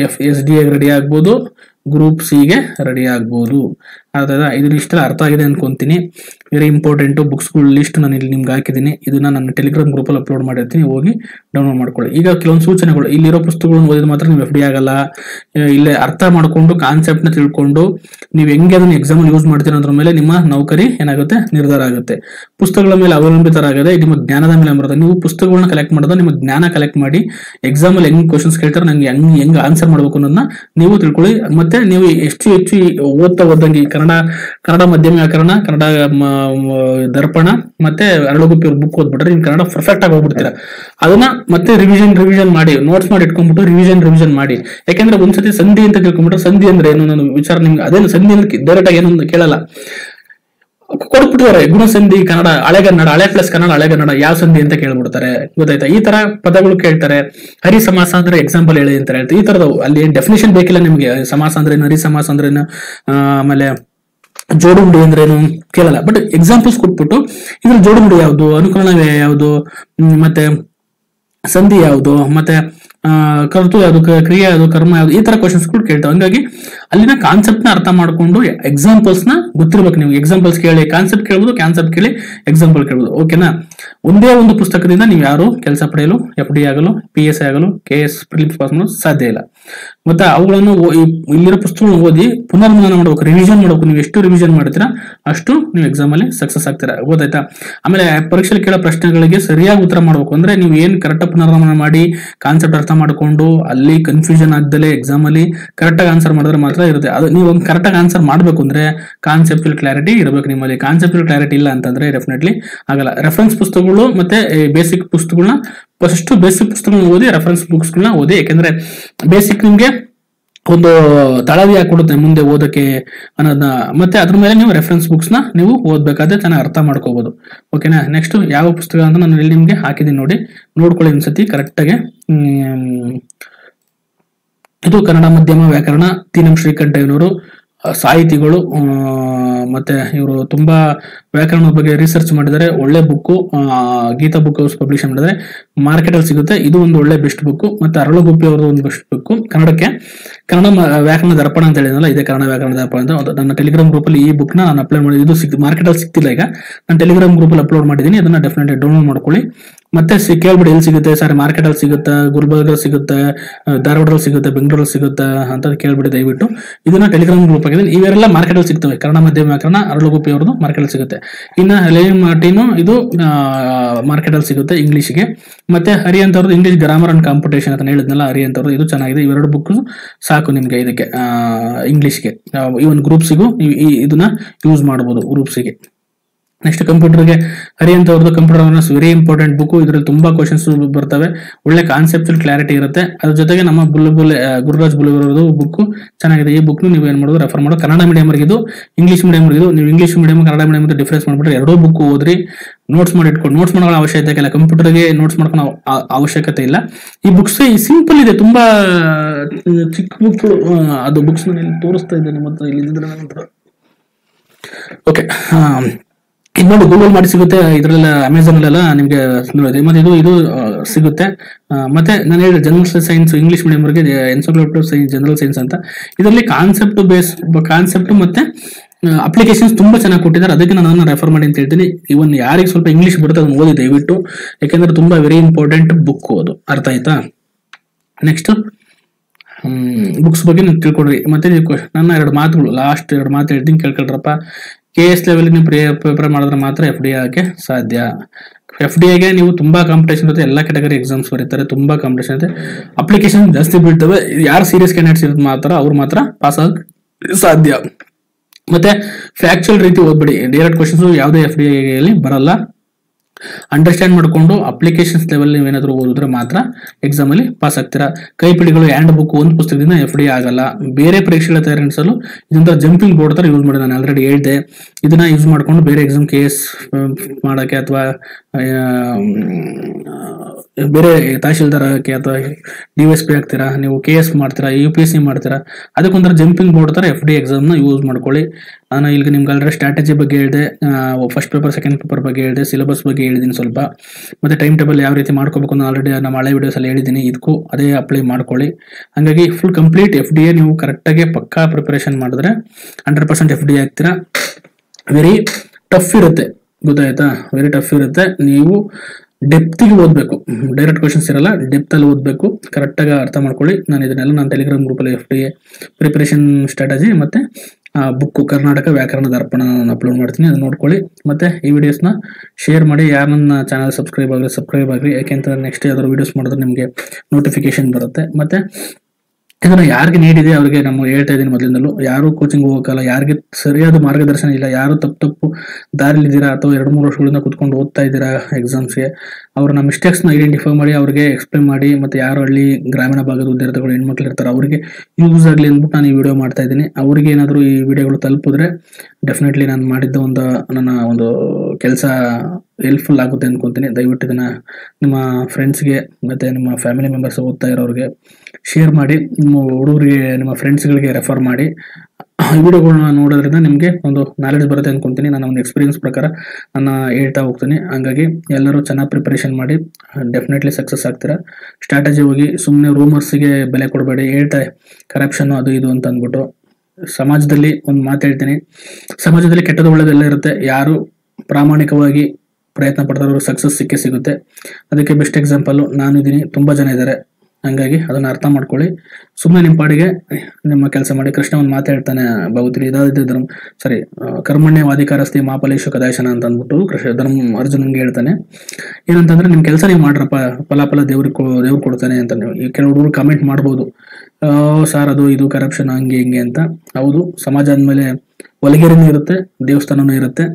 F S D A ready ಆಗ್ಬೋದು ಗ್ರೂಪ್ ಸಿಗೆ ರೆಡಿ ಆಗ್ಬೋದು. ಅರ್ಥಾಯ್ತಾ ಇದು ಇಷ್ಟೆಲ್ಲ ಅರ್ಥ ಆಗಿದೆ ಅನ್ಕೊಂತೀನಿ. ವೆರಿ ಇಂಪಾರ್ಟೆಂಟ್ ಬುಕ್ಸ್ಗಳ ಲಿಸ್ಟ್ ನಾನು ಇಲ್ಲಿ ನಿಮ್ಗೆ ಹಾಕಿದ್ದೀನಿ. ಇದನ್ನ ನನ್ನ ಟೆಲಿಗ್ರಾಮ್ ಗ್ರೂಪಲ್ಲಿ ಅಪ್ಲೋಡ್ ಮಾಡಿರ್ತೀನಿ. ಹೋಗಿ ಡೌನ್ಲೋಡ್ ಮಾಡ್ಕೊಳ್ಳಿ. ಈಗ ಕೆಲವೊಂದು ಸೂಚನೆಗಳು. ಇಲ್ಲಿರೋ ಪುಸ್ತಕಗಳನ್ನು ಓದಿದ ಮಾತ್ರ ನೀವು ಎಫ್ ಡಿ ಆಗಲ್ಲ. ಇಲ್ಲೇ ಅರ್ಥ ಮಾಡ್ಕೊಂಡು ಕಾನ್ಸೆಪ್ಟ್ನ ತಿಳ್ಕೊಂಡು, ನೀವು ಹೆಂಗೆ ಅದನ್ನ ಎಕ್ಸಾಮ್ ಯೂಸ್ ಮಾಡ್ತೀರ ಅದ್ರ ಮೇಲೆ ನಿಮ್ಮ ನೌಕರಿ ಏನಾಗುತ್ತೆ? ನಿರ್ಧಾರ ಆಗುತ್ತೆ. ಪುಸ್ತಕಗಳ ಮೇಲೆ ಅವಲಂಬಿತರಾಗದೆ ನಿಮ್ಮ ಜ್ಞಾನದ ಮೇಲೆ ಬರುತ್ತೆ ನೀವು ಪುಸ್ತಕಗಳನ್ನ ಕಲೆಕ್ಟ್ ಮಾಡೋದು ನಿಮ್ಮ ಜ್ಞಾನ ಕಲೆಕ್ಟ್ ಮಾಡಿ ಎಕ್ಸಾಮ್ ಅಲ್ಲಿ ಹೆಂಗ್ ಕ್ವಶನ್ಸ್ ಕೇಳ್ತಾರೆ, ನಂಗೆ ಹೆಂಗ್ ಹೆಂಗ್ ಆನ್ಸರ್ ಮಾಡ್ಬೇಕು ಅನ್ನೋದನ್ನ ನೀವು ತಿಳ್ಕೊಳ್ಳಿ. ಮತ್ತೆ ನೀವು ಎಷ್ಟು ಹೆಚ್ಚು ಓದ್ತಾ ಓದಂಗೆ ಈ ಕನ್ನಡ ಕನ್ನಡ ಮಾಧ್ಯಮ ವ್ಯಾಕರಣ, ಕನ್ನಡ ದರ್ಪಣ, ಮತ್ತೆ ಅರಳುಗುಪ್ಪಿ ಬುಕ್ ಓದ್ಬಿಟ್ರೆ ನೀವು ಕನ್ನಡ ಪರ್ಫೆಕ್ಟ್ ಆಗಿ ಹೋಗ್ಬಿಡ್ತೀರಾ. ಅದನ್ನ ಮತ್ತೆ ರಿವಿಷನ್ ರಿವಿಷನ್ ಮಾಡಿ ನೋಟ್ಸ್ ಮಾಡಿ ಇಟ್ಕೊಂಡ್ಬಿಟ್ಟು ರಿವಿಷನ್ ರಿವಿಷನ್ ಮಾಡಿ. ಯಾಕಂದ್ರೆ ಒಂದ್ಸತಿ ಸಂಧಿ ಅಂತ ತಿಳ್ಕೊಂಡ್ಬಿಟ್ರೆ ಸಂಧಿ ಅಂದ್ರೆ ಏನು ನಾನು ವಿಚಾರ ನಿಮ್ಗೆ ಅದೇನು ಸಂಧಿ ಅಂತ ಡೈರೆಕ್ಟ್ ಆಗಿ ಏನೊಂದು ಕೇಳಲ್ಲ. ಕೊಡ್ಬಿಟ್ಟಿದ್ದಾರೆ ಗುಣಸಂಧಿ, ಕನ್ನಡ ಹಳೆಗನ್ನಡ ಹಳೆ ಪ್ಲಸ್ ಕನ್ನಡ ಹಳೆಗನ್ನಡ ಯಾವ ಸಂಧಿ ಅಂತ ಕೇಳ್ಬಿಡ್ತಾರೆ. ಗೊತ್ತಾಯ್ತಾ? ಈ ತರ ಪದಗಳು ಕೇಳ್ತಾರೆ. ಹರಿ ಸಮಾಸ ಅಂದ್ರೆ ಎಕ್ಸಾಂಪಲ್ ಹೇಳಿ ಅಂತ ಹೇಳ್ತಾರೆ. ಈ ತರದವು ಅಲ್ಲಿ ಡೆಫಿನೇಷನ್ ಬೇಕಿಲ್ಲ ನಿಮ್ಗೆ. ಸಮಾಸ ಅಂದ್ರೆ ಹರಿ ಸಮಾಸ ಅಂದ್ರೆ ಏನು ಜೋಡುಂಡಿ ಅಂದ್ರೆ ಏನು ಕೇಳಲ್ಲ. ಬಟ್ ಎಕ್ಸಾಂಪಲ್ಸ್ ಕೊಟ್ಬಿಟ್ಟು ಇದ್ರ ಜೋಡುಂಡಿ ಯಾವುದು? ಅನುಕರಣ ಯಾವುದು? ಮತ್ತೆ ಸಂಧಿ ಯಾವುದು? ಮತ್ತೆ ಕರ್ತು ಕ- ಕ್ರಿಯೆ ಯಾವುದು ಕರ್ಮ ಯಾವುದು, ಈ ತರ ಕ್ವಶನ್ಸ್ ಕೂಡ ಕೇಳ್ತಾವೆ. ಹಂಗಾಗಿ ಅಲ್ಲಿನ ಕಾನ್ಸೆಪ್ಟ್ನ ಅರ್ಥ ಮಾಡ್ಕೊಂಡು ಎಕ್ಸಾಂಪಲ್ಸ್ನ ಗೊತ್ತಿರ್ಬೇಕು ನೀವು. ಎಕ್ಸಾಂಪಲ್ಸ್ ಕೇಳಿ ಕಾನ್ಸೆಪ್ಟ್ ಕೇಳ್ಬೋದು ಕಾನ್ಸೆಪ್ಟ್ ಕೇಳಿ ಎಕ್ಸಾಂಪಲ್ ಕೇಳ್ಬೋದು. ಓಕೆನಾ ಒಂದೇ ಒಂದು ಪುಸ್ತಕದಿಂದ ನೀವು ಯಾರು ಕೆಲಸ ಪಡೆಯಲು ಎಫ್ ಡಿ ಆಗಲು ಪಿ ಎಸ್ ಆಗಲು ಕೆ ಎಸ್ ಪಾಸ್ ಮಾಡಲು ಸಾಧ್ಯ ಇಲ್ಲ. ಮತ್ತೆ ಅವುಗಳನ್ನು ಇಲ್ಲಿರೋ ಪುಸ್ತಕಗಳನ್ನು ಓದಿ ಪುನರ್ಮನನ ಮಾಡಬೇಕು ರಿವಿಷನ್ ಮಾಡಬೇಕು. ನೀವು ಎಷ್ಟು ರಿವಿಷನ್ ಮಾಡ್ತೀರಾ ಅಷ್ಟು ನೀವು ಎಕ್ಸಾಮ್ ಅಲ್ಲಿ ಸಕ್ಸಸ್ ಆಗ್ತೀರಾ. ಗೊತ್ತಾಯ್ತಾ? ಆಮೇಲೆ ಪರೀಕ್ಷೆಯಲ್ಲಿ ಕೇಳೋ ಪ್ರಶ್ನೆಗಳಿಗೆ ಸರಿಯಾಗಿ ಉತ್ತರ ಮಾಡಬೇಕು. ಅಂದ್ರೆ ನೀವು ಏನ್ ಕರೆಕ್ಟ್ ಪುನರ್ಮನ ಮಾಡಿ ಕಾನ್ಸೆಪ್ಟ್ ಅರ್ಥ ಮಾಡ್ಕೊಂಡು ಅಲ್ಲಿ ಕನ್ಫ್ಯೂಷನ್ ಆಗ್ದಲೆ ಎಕ್ಸಾಮ್ ಅಲ್ಲಿ ಕರೆಕ್ಟ್ ಆಗಿ ಆನ್ಸರ್ ಮಾಡಿದ್ರೆ ಮಾತ್ರ ಇರುತ್ತೆ. ಅದು ನೀವು ಒಂದು ಕರೆಕ್ಟ್ ಆಗಿ ಆನ್ಸರ್ ಮಾಡಬೇಕು ಅಂದ್ರೆ ಕಾನ್ಸೆಪ್ಟಲ್ ಕ್ಲಾರಿಟಿ ಇರಬೇಕು ನಿಮ್ಮಲ್ಲಿ. ಕಾನ್ಸೆಪ್ಟಲ್ ಕ್ಲಾರಿಟಿ ಇಲ್ಲ ಅಂತಂದ್ರೆ ಡೆಫಿನೆಟ್ಲಿ ಆಗಲ್ಲ. ರೆಫರೆನ್ಸ್ ಪುಸ್ತಕಗಳು ಮತ್ತೆ ಬೇಸಿಕ್ ಪುಸ್ತಕಗಳನ್ನ ಫಸ್ಟ್ ಬೇಸಿಕ್ ಪುಸ್ತಕಗಳನ್ನ ಓದಿ ರೆಫರೆನ್ಸ್ ಬುಕ್ಸ್ಗಳನ್ನ ಓದಿ. ಯಾಕಂದ್ರೆ ಬೇಸಿಕ್ ನಿಮ್ಗೆ ಒಂದು ತಳವಿ ಹಾಕೊಡುತ್ತೆ ಮುಂದೆ ಓದಕ್ಕೆ ಅನ್ನೋದನ್ನ ಮತ್ತೆ ಅದ್ರ ಮೇಲೆ ನೀವು ರೆಫರೆನ್ಸ್ ಬುಕ್ಸ್ನ ನೀವು ಓದ್ಬೇಕಾದ್ರೆ ಚೆನ್ನಾಗಿ ಅರ್ಥ ಮಾಡ್ಕೋಬಹುದು ಓಕೆನಾ ನೆಕ್ಸ್ಟ್ ಯಾವ ಪುಸ್ತಕ ಅಂತ ನಾನು ಇಲ್ಲಿ ನಿಮ್ಗೆ ಹಾಕಿದ್ದೀನಿ ನೋಡಿ. ನೋಡ್ಕೊಳ್ಳಿ ಒಂದ್ಸತಿ ಕರೆಕ್ಟಾಗಿ ಇದು ಕನ್ನಡ ಮಾಧ್ಯಮ ವ್ಯಾಕರಣ, ತೀನಂ ಶ್ರೀಕಂಠಯ್ಯನವರು ಸಾಹಿತಿಗಳು ಮತ್ತೆ ಇವರು ತುಂಬಾ ವ್ಯಾಕರಣದ ಬಗ್ಗೆ ರಿಸರ್ಚ್ ಮಾಡಿದರೆ ಒಳ್ಳೆ book Geetha book house publish ಮಾಡಿದ್ರೆ ಮಾರ್ಕೆಟ್ ಅಲ್ಲಿ ಸಿಗುತ್ತೆ. ಇದು ಒಂದು ಒಳ್ಳೆ ಬೆಸ್ಟ್ ಬುಕ್ ಮತ್ತೆ ಅರಳುಗುಪ್ಪಿ ಅವ್ರದ್ದು ಒಂದು ಬೆಸ್ಟ್ ಬುಕ್ ಕನ್ನಡಕ್ಕೆ ಕನ್ನಡ ವ್ಯಾಕರಣ ದರ್ಪಣ ಅಂತ ಹೇಳಿದ್ನಲ್ಲ, ಇದೇ ಕನ್ನಡ ವ್ಯಾಕರಣ ದರ್ಪಣ ಅಂತ. ನನ್ನ ಟೆಲಿಗ್ರಾಮ್ ಗ್ರೂಪ್ ಅಲ್ಲಿ ಈ ಬುಕ್ನ ನಾನು ಅಪ್ಲೋಡ್ ಮಾಡಿ ಇದು ಸಿಕ್ ಮಾರ್ಕೆಟ್ ಅಲ್ಲಿ ಸಿಕ್ತಿಲ್ಲ ಈಗ. ನಾನು ಟೆಲಿಗ್ರಾಮ್ ಗ್ರೂಪ್ ಅಲ್ಲಿ ಅಪ್ಲೋಡ್ ಮಾಡಿದ್ದೀನಿ. ಅದನ್ನ ಡೆಫಿನೆಟ್ ಡೌನ್ಲೋಡ್ ಮಾಡ್ಕೊಳ್ಳಿ. ಮತ್ತೆ ಕೇಳ್ಬಿಡಿ ಎಲ್ಲಿ ಸಿಗುತ್ತೆ? ಸರ್ ಮಾರ್ಕೆಟ್ ಅಲ್ಲಿ ಸಿಗುತ್ತೆ? ಗುಲ್ಬರ್ಗ ಸಿಗುತ್ತೆ? ಧಾರವಾಡದಲ್ಲಿ ಸಿಗುತ್ತೆ? ಬೆಂಗಳೂರಲ್ಲಿ ಸಿಗುತ್ತೆ? ಅಂತ ಕೇಳ್ಬಿಡಿ ದಯವಿಟ್ಟು. ಇದನ್ನ ಟೆಲಿಗ್ರಾಮ್ ಗ್ರೂಪ್ ಆಗಿದೆ. ಇವೆಲ್ಲ ಮಾರ್ಕೆಟ್ ಅಲ್ಲಿ ಸಿಗ್ತವೆ. ಕನ್ನಡ ಮಾಧ್ಯಮ ವ್ಯಾಕರಣ, ಅರಳುಗುಪ್ಪಿ ಅವ್ರದ್ದು ಮಾರ್ಕೆಟ್ ಅಲ್ಲಿ ಸಿಗುತ್ತೆ. ಇನ್ನ ಲೇಮ್ ಮಾರ್ಟಿನು ಇದು ಮಾರ್ಕೆಟ್ ಅಲ್ಲಿ ಸಿಗುತ್ತೆ ಇಂಗ್ಲಿಷ್ಗೆ. ಮತ್ತೆ ಹರಿ ಅಂತವ್ರದ್ದು ಇಂಗ್ಲಿಷ್ ಗ್ರಾಮರ್ ಅಂಡ್ ಕಾಂಪಿಟೇಷನ್ ಅಂತ ಹೇಳಿದ್ನಲ್ಲ, ಹರಿ ಅಂತವ್ರದ್ದು ಇದು ಚೆನ್ನಾಗಿದೆ. ಇವೆರಡು ಬುಕ್ ಸಾಕು ನಿಮ್ಗೆ ಇದಕ್ಕೆ ಇಂಗ್ಲಿಷ್ಗೆ. ಒಂದು ಗ್ರೂಪ್ಸಿಗೂ ಇದನ್ನ ಯೂಸ್ ಮಾಡಬಹುದು ಗ್ರೂಪ್ಸಿಗೆ ನೆಕ್ಸ್ಟ್ ಕಂಪ್ಯೂಟರ್ಗೆ ಅಂತ ಅವ್ರದ್ದು computer awareness very important book ಇದರಲ್ಲಿ ತುಂಬಾ ಕ್ವಶನ್ಸ್ ಬರ್ತವೆ. ಒಳ್ಳೆ ಕಾನ್ಸೆಪ್ಚುಲ್ ಕ್ಲಾರಿಟಿ ಇರುತ್ತೆ. ಅದ್ರ ಜೊತೆಗೆ ನಮ್ಮ ಬುಲ್ ಬುಲ್ ಗುರುರಾಜ್ ಬುಲ್ ಅವರದ್ದು ಬುಕ್ ಚೆನ್ನಾಗಿದೆ. ಈ ಬುಕ್ ನೀವು ಏನ್ ಮಾಡೋದು ರೆಫರ್ ಮಾಡೋದು. ಕನ್ನಡ ಮೀಡಿಯಂ ಇದು ಇಂಗ್ಲಿಷ್ ಮೀಡಿಯಂ ಇದು. ನೀವು English medium Kannada medium difference ಮಾಡ್ಬಿಟ್ರೆ ಎರಡೂ ಬುಕ್ ಓದ್ರಿ ನೋಟ್ಸ್ ಮಾಡಿ ಇಟ್ಕೊಂಡು ನೋಟ್ಸ್ ಮಾಡೋ ಅವಶ್ಯಕತೆ ಇಲ್ಲ. ಕಂಪ್ಯೂಟರ್ಗೆ ನೋಟ್ಸ್ ಮಾಡ್ಕೊಳ್ಳೋ ಅವಶ್ಯಕತೆ ಇಲ್ಲ. ಈ ಬುಕ್ಸ್ ಸಿಂಪಲ್ ಇದೆ. ತುಂಬಾ ಚಿಕ್ಕ ಬುಕ್ ಅದು ಬುಕ್ಸ್ ತೋರಿಸ್ತಾ ಇದ್ದೇನೆ ಮತ್ತೆ ಇಲ್ಲಿ ಓಕೆ ಇದು ನೋಡಿ ಗೂಗಲ್ ಮಾಡಿ ಸಿಗುತ್ತೆ ಇದರಲ್ಲ ಅಮೆಝಾನ್ ಅಲ್ಲೆಲ್ಲ ನಿಮಗೆ ಮತ್ತೆ ಇದು ಇದು ಸಿಗುತ್ತೆ. ಮತ್ತೆ ನಾನು ಹೇಳಿದ ಜನರಲ್ ಸೈನ್ಸ್ ಇಂಗ್ಲಿಷ್ ಮೀಡಿಯಂ ಅವರಿಗೆ ಎನ್ಸೋಕ್ಲೋಪಿವ್ ಸೈನ್ಸ್ ಜನರಲ್ ಸೈನ್ಸ್ ಅಂತ. ಇದರಲ್ಲಿ ಕಾನ್ಸೆಪ್ಟ್ ಬೇಸ್ ಕಾನ್ಸೆಪ್ಟ್ ಮತ್ತೆ ಅಪ್ಲಿಕೇಶನ್ಸ್ ತುಂಬಾ ಚೆನ್ನಾಗಿ ಕೊಟ್ಟಿದ್ದಾರೆ. ಅದಕ್ಕೆ ನಾನು ರೆಫರ್ ಮಾಡಿ ಅಂತ ಹೇಳ್ತೀನಿ. ಇವನ್ ಯಾರಿಗೆ ಸ್ವಲ್ಪ ಇಂಗ್ಲಿಷ್ ಬರುತ್ತೆ, ಅದನ್ನ ಓದಿ ದಯವಿಟ್ಟು. ಯಾಕೆಂದ್ರೆ ತುಂಬಾ ವೆರಿ ಇಂಪಾರ್ಟೆಂಟ್ ಬುಕ್ ಅದು. ಅರ್ಥ ಆಯ್ತಾ? ನೆಕ್ಸ್ಟ್ ಬುಕ್ಸ್ ಬಗ್ಗೆ ನೀವು ತಿಳ್ಕೊಡ್ರಿ ಮತ್ತೆ ನೀವು ನನ್ನ ಎರಡು ಮಾತುಗಳು ಲಾಸ್ಟ್ ಎರಡು ಮಾತು ಹೇಳ್ತೀನಿ, ಕೇಳ್ಕೊಳ್ರಪ್ಪ. ಕೆ ಎಸ್ ಲೆವೆಲ್ ನೀವು ಪ್ರಿಪೇರ್ ಮಾಡಿದ್ರೆ ಮಾತ್ರ ಎಫ್ ಡಿ ಆಗಕ್ಕೆ ಸಾಧ್ಯ. ಎಫ್ ಡಿ ಎಗೆ ನೀವು ತುಂಬಾ ಕಾಂಪಿಟೇಷನ್ ಇರುತ್ತೆ, ಎಲ್ಲ ಕ್ಯಾಟಗರಿ ಎಕ್ಸಾಮ್ಸ್ ಬರೀತಾರೆ, ತುಂಬಾ ಕಾಂಪಿಟೇಷನ್ ಇರುತ್ತೆ. ಅಪ್ಲಿಕೇಶನ್ ಜಾಸ್ತಿ ಬೀಳ್ತವೆ, ಯಾರು ಸೀರಿಯಸ್ ಕ್ಯಾಂಡಿಡೇಟ್ಸ್ ಇರೋದು ಮಾತ್ರ ಅವ್ರು ಮಾತ್ರ ಪಾಸ್ ಆಗ ಸಾಧ್ಯ. ಮತ್ತೆ ಫ್ಯಾಕ್ಚುಯಲ್ ರೀತಿ ಓದ್ಬೇಡಿ ಡೈರೆಕ್ಟ್ ಕ್ವಶನ್ಸ್ ಯಾವುದೇ ಎಫ್ ಡಿ ಎಲ್ಲಿ ಬರಲ್ಲ. ಅಂಡರ್ಸ್ಟ್ಯಾಂಡ್ ಮಾಡಿಕೊಂಡು ಅಪ್ಲಿಕೇಶನ್ಸ್ ಲೆವೆಲ್ ನೀವು ಏನಾದರೂ ಓದಿದ್ರೆ ಮಾತ್ರ ಎಕ್ಸಾಮ್ ಅಲ್ಲಿ ಪಾಸ್ ಆಗ್ತೀರಾ. ಕೈಪಿಡಿಗಳು ಹ್ಯಾಂಡ್ ಬುಕ್ ಒಂದು ಪುಸ್ತಕದಿಂದ ಎಫ್ ಡಿ ಆಗಲ್ಲ. ಬೇರೆ ಪರೀಕ್ಷೆಗಳ ತಯಾರಿ ನಡೆಸಲು ಜಂಪಿಂಗ್ ಬೋರ್ಡ್ ತರ ಯೂಸ್ ಮಾಡಿದೆ ನಾನು ಆಲ್ರೆಡಿ ಹೇಳಿದೆ. ಇದನ್ನ ಯೂಸ್ ಮಾಡ್ಕೊಂಡು ಬೇರೆ ಎಕ್ಸಾಮ್ ಕೇಸ್ ಮಾಡೋಕ್ಕೆ ಅಥವಾ ಬೇರೆ ತಹಶೀಲ್ದಾರ್ ಆಗಕ್ಕೆ ಅಥವಾ ಡಿ ಎಸ್ ಪಿ ಆಗ್ತೀರಾ, ನೀವು ಕೆ ಎಸ್ ಮಾಡ್ತೀರಾ ಯು ಪಿ ಎಸ್ ಸಿ ಮಾಡ್ತೀರಾ, ಅದಕ್ಕೊಂಥರ ಜಂಪಿಂಗ್ ಬೋರ್ಡ್ ತರ ಎಫ್ ಡಿ ಎಕ್ಸಾಮ್ನ ಯೂಸ್ ಮಾಡ್ಕೊಳ್ಳಿ. ನಾನು ಇಲ್ಲಿ ನಿಮ್ಗೆ ಆಲ್ರೆಡಿ ಸ್ಟ್ರಾಟಜಿ ಬಗ್ಗೆ ಹೇಳಿದೆ ಫಸ್ಟ್ ಪೇಪರ್ ಸೆಕೆಂಡ್ ಪೇಪರ್ ಬಗ್ಗೆ ಹೇಳಿದೆ ಸಿಲೆಬಸ್ ಬಗ್ಗೆ ಹೇಳಿದ್ದೀನಿ ಸ್ವಲ್ಪ. ಮತ್ತೆ ಟೈಮ್ ಟೇಬಲ್ ಯಾವ ರೀತಿ ಮಾಡ್ಕೋಬೇಕು ಅಂತ ಆಲ್ರೆಡಿ ನಮ್ಮ ಹಳೆ ವಿಡಿಯೋಸ್ ಅಲ್ಲಿ ಹೇಳಿದ್ದೀನಿ ಇದಕ್ಕೂ ಅದೇ ಅಪ್ಲೈ ಮಾಡ್ಕೊಳ್ಳಿ. ಹಾಗಾಗಿ full complete F D A ನೀವು ಕರೆಕ್ಟಾಗಿ ಪಕ್ಕಾ ಪ್ರಿಪರೇಷನ್ ಮಾಡಿದ್ರೆ ಹಂಡ್ರೆಡ್ ಪರ್ಸೆಂಟ್ ಎಫ್ ಡಿ ಆಗ್ತೀರಾ? ವೆರಿ ಟಫ್ ಇರುತ್ತೆ, ಗೊತ್ತಾಯ್ತಾ? ವೆರಿ ಟಫ್ ಇರುತ್ತೆ. ನೀವು ಡೆಪ್ತಿಗೆ ಓದಬೇಕು. ಡೈರೆಕ್ಟ್ ಕ್ವಶನ್ಸ್ ಇರಲ್ಲ ಡೆಪ್ತಲ್ಲಿ ಓದಬೇಕು. ಕರೆಕ್ಟಾಗಿ ಅರ್ಥ ಮಾಡ್ಕೊಳ್ಳಿ. ನಾನು ಇದನ್ನೆಲ್ಲ ನಾನು ಟೆಲಿಗ್ರಾಮ್ ಗ್ರೂಪಲ್ಲಿ ಎಫ್ ಡಿ ಪ್ರಿಪ್ರೇಷನ್ ಸ್ಟ್ರಾಟಜಿ ಮತ್ತೆ ಬುಕ್ ಕರ್ನಾಟಕ ವ್ಯಾಕರಣ ದರ್ಪಣ ನಾನು ಅಪ್ಲೋಡ್ ಮಾಡ್ತೀನಿ, ಅದನ್ನ ನೋಡ್ಕೊಳ್ಳಿ. ಮತ್ತೆ ಈ ವಿಡಿಯೋಸ್ನ ಶೇರ್ ಮಾಡಿ, ಯಾರು ನನ್ನ ಚಾನಲ್ ಸಬ್ಸ್ಕ್ರೈಬ್ ಆಗಲಿ ಸಬ್ಸ್ಕ್ರೈಬ್ ಆಗಲಿ ಯಾಕೆಂತಂದ್ರೆ ನೆಕ್ಸ್ಟ್ ಯಾವ್ದಾದ್ರು ವಿಡಿಯೋಸ್ ಮಾಡಿದ್ರೆ ನಿಮಗೆ ನೋಟಿಫಿಕೇಶನ್ ಬರುತ್ತೆ. ಮತ್ತೆ ಇದನ್ನ ಯಾರಿಗೆ ನೀಡಿದೆ ಅವ್ರಿಗೆ ನಮ್ಮ ಹೇಳ್ತಾ ಇದ್ದೀನಿ ಮೊದಲಿಂದಲೂ. ಯಾರು ಕೋಚಿಂಗ್ ಹೋಗಕ್ಕಲ್ಲ ಯಾರಿಗೆ ಸರಿಯಾದ ಮಾರ್ಗದರ್ಶನ ಇಲ್ಲ. ಯಾರು ತಪ್ಪು ತಪ್ಪು ದಾರಿಲಿದ್ದೀರಾ ಅಥವಾ ಎರಡು ಮೂರು ವರ್ಷಗಳಿಂದ ಕುತ್ಕೊಂಡು ಓದ್ತಾ ಇದ್ದೀರಾ ಎಕ್ಸಾಮ್ಸ್ಗೆ ಮಿಸ್ಟೇಕ್ಸ್ ಮಿಸ್ಟೇಕ್ಸ್ನ ಐಡೆಂಟಿಫೈ ಮಾಡಿ, ಅವ್ರಿಗೆ ಎಕ್ಸ್ಪ್ಲೇನ್ ಮಾಡಿ, ಮತ್ತೆ ಯಾರು ಹಳ್ಳಿ ಗ್ರಾಮೀಣ ಭಾಗದ ವಿದ್ಯಾರ್ಥಿಗಳು, ಹೆಣ್ಮಕ್ಳು ಇರ್ತಾರೆ, ಅವರಿಗೆ ಯೂಸ್ ಆಗಲಿ ಅಂದ್ಬಿಟ್ಟು ನಾನು ಈ ವಿಡಿಯೋ ಮಾಡ್ತಾ ಇದ್ದೀನಿ. ಅವ್ರಿಗೆ ಏನಾದರೂ ಈ ವಿಡಿಯೋಗಳು ತಲುಪಿದ್ರೆ ಡೆಫಿನೆಟ್ಲಿ ನಾನು ಮಾಡಿದ್ದ ಒಂದು, ನನ್ನ ಒಂದು ಕೆಲಸ ಹೆಲ್ಪ್ಫುಲ್ ಆಗುತ್ತೆ ಅನ್ಕೊಂತೀನಿ ದಯವಿಟ್ಟು ಇದನ್ನು ನಿಮ್ಮ ಫ್ರೆಂಡ್ಸ್ಗೆ ಮತ್ತೆ ನಿಮ್ಮ ಫ್ಯಾಮಿಲಿ ಮೆಂಬರ್ಸ್ ಓದ್ತಾ ಇರೋರಿಗೆ ಶೇರ್ ಮಾಡಿ, ನಿಮ್ಮ ಹುಡುಗರಿಗೆ, ನಿಮ್ಮ ಫ್ರೆಂಡ್ಸ್ಗಳಿಗೆ ರೆಫರ್ ಮಾಡಿ. ಈ ವಿಡಿಯೋಗಳನ್ನ ನೋಡೋದ್ರಿಂದ ನಿಮಗೆ ಒಂದು ನಾಲೆಡ್ಜ್ ಬರುತ್ತೆ ಅನ್ಕೊಂತೀನಿ ನಾನು ಒಂದು ಎಕ್ಸ್ಪೀರಿಯನ್ಸ್ ಪ್ರಕಾರ ನಾನು ಹೇಳ್ತಾ ಹೋಗ್ತೀನಿ. ಹಂಗಾಗಿ ಎಲ್ಲರೂ ಚೆನ್ನಾಗಿ ಪ್ರಿಪರೇಷನ್ ಮಾಡಿ ಡೆಫಿನೆಟ್ಲಿ ಸಕ್ಸಸ್ ಆಗ್ತೀರಾ. ಸ್ಟ್ರಾಟಜಿ ಹೋಗಿ ಸುಮ್ಮನೆ ರೂಮರ್ಸ್ಗೆ ಬೆಲೆ ಕೊಡಬೇಡಿ, ಹೇಳ್ತಾ ಕರಪ್ಷನ್ ಅದು ಇದು ಅಂತ ಅಂದ್ಬಿಟ್ಟು. ಸಮಾಜದಲ್ಲಿ ಒಂದು ಮಾತು ಹೇಳ್ತೀನಿ. ಸಮಾಜದಲ್ಲಿ ಕೆಟ್ಟದ ಒಳ್ಳೆದೆಲ್ಲ ಇರುತ್ತೆ. ಯಾರು ಪ್ರಾಮಾಣಿಕವಾಗಿ ಪ್ರಯತ್ನ ಪಡ್ತಾರೋ ಸಕ್ಸಸ್ ಸಿಕ್ಕೇ ಸಿಗುತ್ತೆ. ಅದಕ್ಕೆ ಬೆಸ್ಟ್ ಎಕ್ಸಾಂಪಲ್ ನಾನು ಇದ್ದೀನಿ ತುಂಬ ಜನ ಇದ್ದಾರೆ ಹಂಗಾಗಿ ಅದನ್ನ ಅರ್ಥ ಮಾಡ್ಕೊಳ್ಳಿ. ಸುಮ್ಮನೆ ನಿಮ್ಮ ಪಾಡಿಗೆ, ನಿಮ್ಮ ಕೆಲಸ ಮಾಡಿ. ಕೃಷ್ಣ ಒಂದು ಮಾತಾಡ್ತಾನೆ ಭಗವತ್ರಿ ಇದಾದ ಧರ್ಮ ಸಾರಿ ಕರ್ಮಣ್ಯವಾಧಿಕಾರಸ್ತಿ ಮಾಪಲೇಶು ಕದಾಶನ ಅಂತ ಅಂದ್ಬಿಟ್ಟು ಕೃಷ್ಣ, ಧರ್ಮ ಅರ್ಜುನಂಗೆ ಹೇಳ್ತಾನೆ. ಏನಂತಂದ್ರೆ ನಿಮ್ಮ ಕೆಲಸ ನೀವು ಮಾಡ್ರಪ್ಪ, ಫಲಾಫಲ ದೇವ್ರಿಗೆ ದೇವ್ರು ಕೊಡ್ತಾನೆ ಅಂತ ನೀವು. ಈ ಕೆಲವು ಹುಡುಗರು ಕಮೆಂಟ್ ಮಾಡ್ಬೋದು. ಸರ್ ಅದು, ಇದು ಕರಪ್ಷನ್ ಹಂಗೆ, ಹಿಂಗೆ ಅಂತ. ಹೌದು, ಸಮಾಜ ಅಂದಮೇಲೆ ಒಲಗೇರಿನೂ ಇರುತ್ತೆ, ದೇವಸ್ಥಾನನೂ ಇರುತ್ತೆ.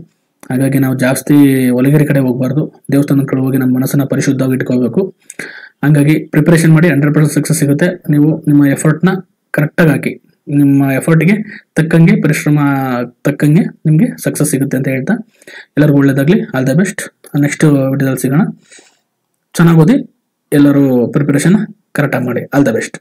ಹಾಗಾಗಿ ನಾವು ಜಾಸ್ತಿ ಒಲಗೇರಿ ಕಡೆ ಹೋಗಬಾರ್ದು. ದೇವಸ್ಥಾನದ ಕಡೆ ಹೋಗಿ ನಮ್ಮ ಮನಸ್ಸನ್ನ ಪರಿಶುದ್ಧವಾಗಿ ಇಟ್ಕೋಬೇಕು ಹಂಗಾಗಿ ಪ್ರಿಪರೇಷನ್ ಮಾಡಿ ಹಂಡ್ರೆಡ್ ಪರ್ಸೆಂಟ್ ಸಕ್ಸಸ್ ಸಿಗುತ್ತೆ. ನೀವು ನಿಮ್ಮ ಎಫರ್ಟ್ನ ಕರೆಕ್ಟಾಗಿ ಹಾಕಿ. ನಿಮ್ಮ ಎಫರ್ಟ್ಗೆ ತಕ್ಕಂಗೆ ಪರಿಶ್ರಮ ತಕ್ಕಂಗೆ ನಿಮಗೆ ಸಕ್ಸಸ್ ಸಿಗುತ್ತೆ ಅಂತ ಹೇಳ್ತಾ ಎಲ್ಲರಿಗೂ ಒಳ್ಳೇದಾಗಲಿ. ಆಲ್ ದ ಬೆಸ್ಟ್ ನೆಕ್ಸ್ಟ್ ವಿಡಿಯೋದಲ್ಲಿ ಸಿಗೋಣ. ಚೆನ್ನಾಗಿ ಓದಿ ಎಲ್ಲರೂ ಪ್ರಿಪರೇಷನ್ ಕರೆಕ್ಟಾಗಿ ಮಾಡಿ. All the best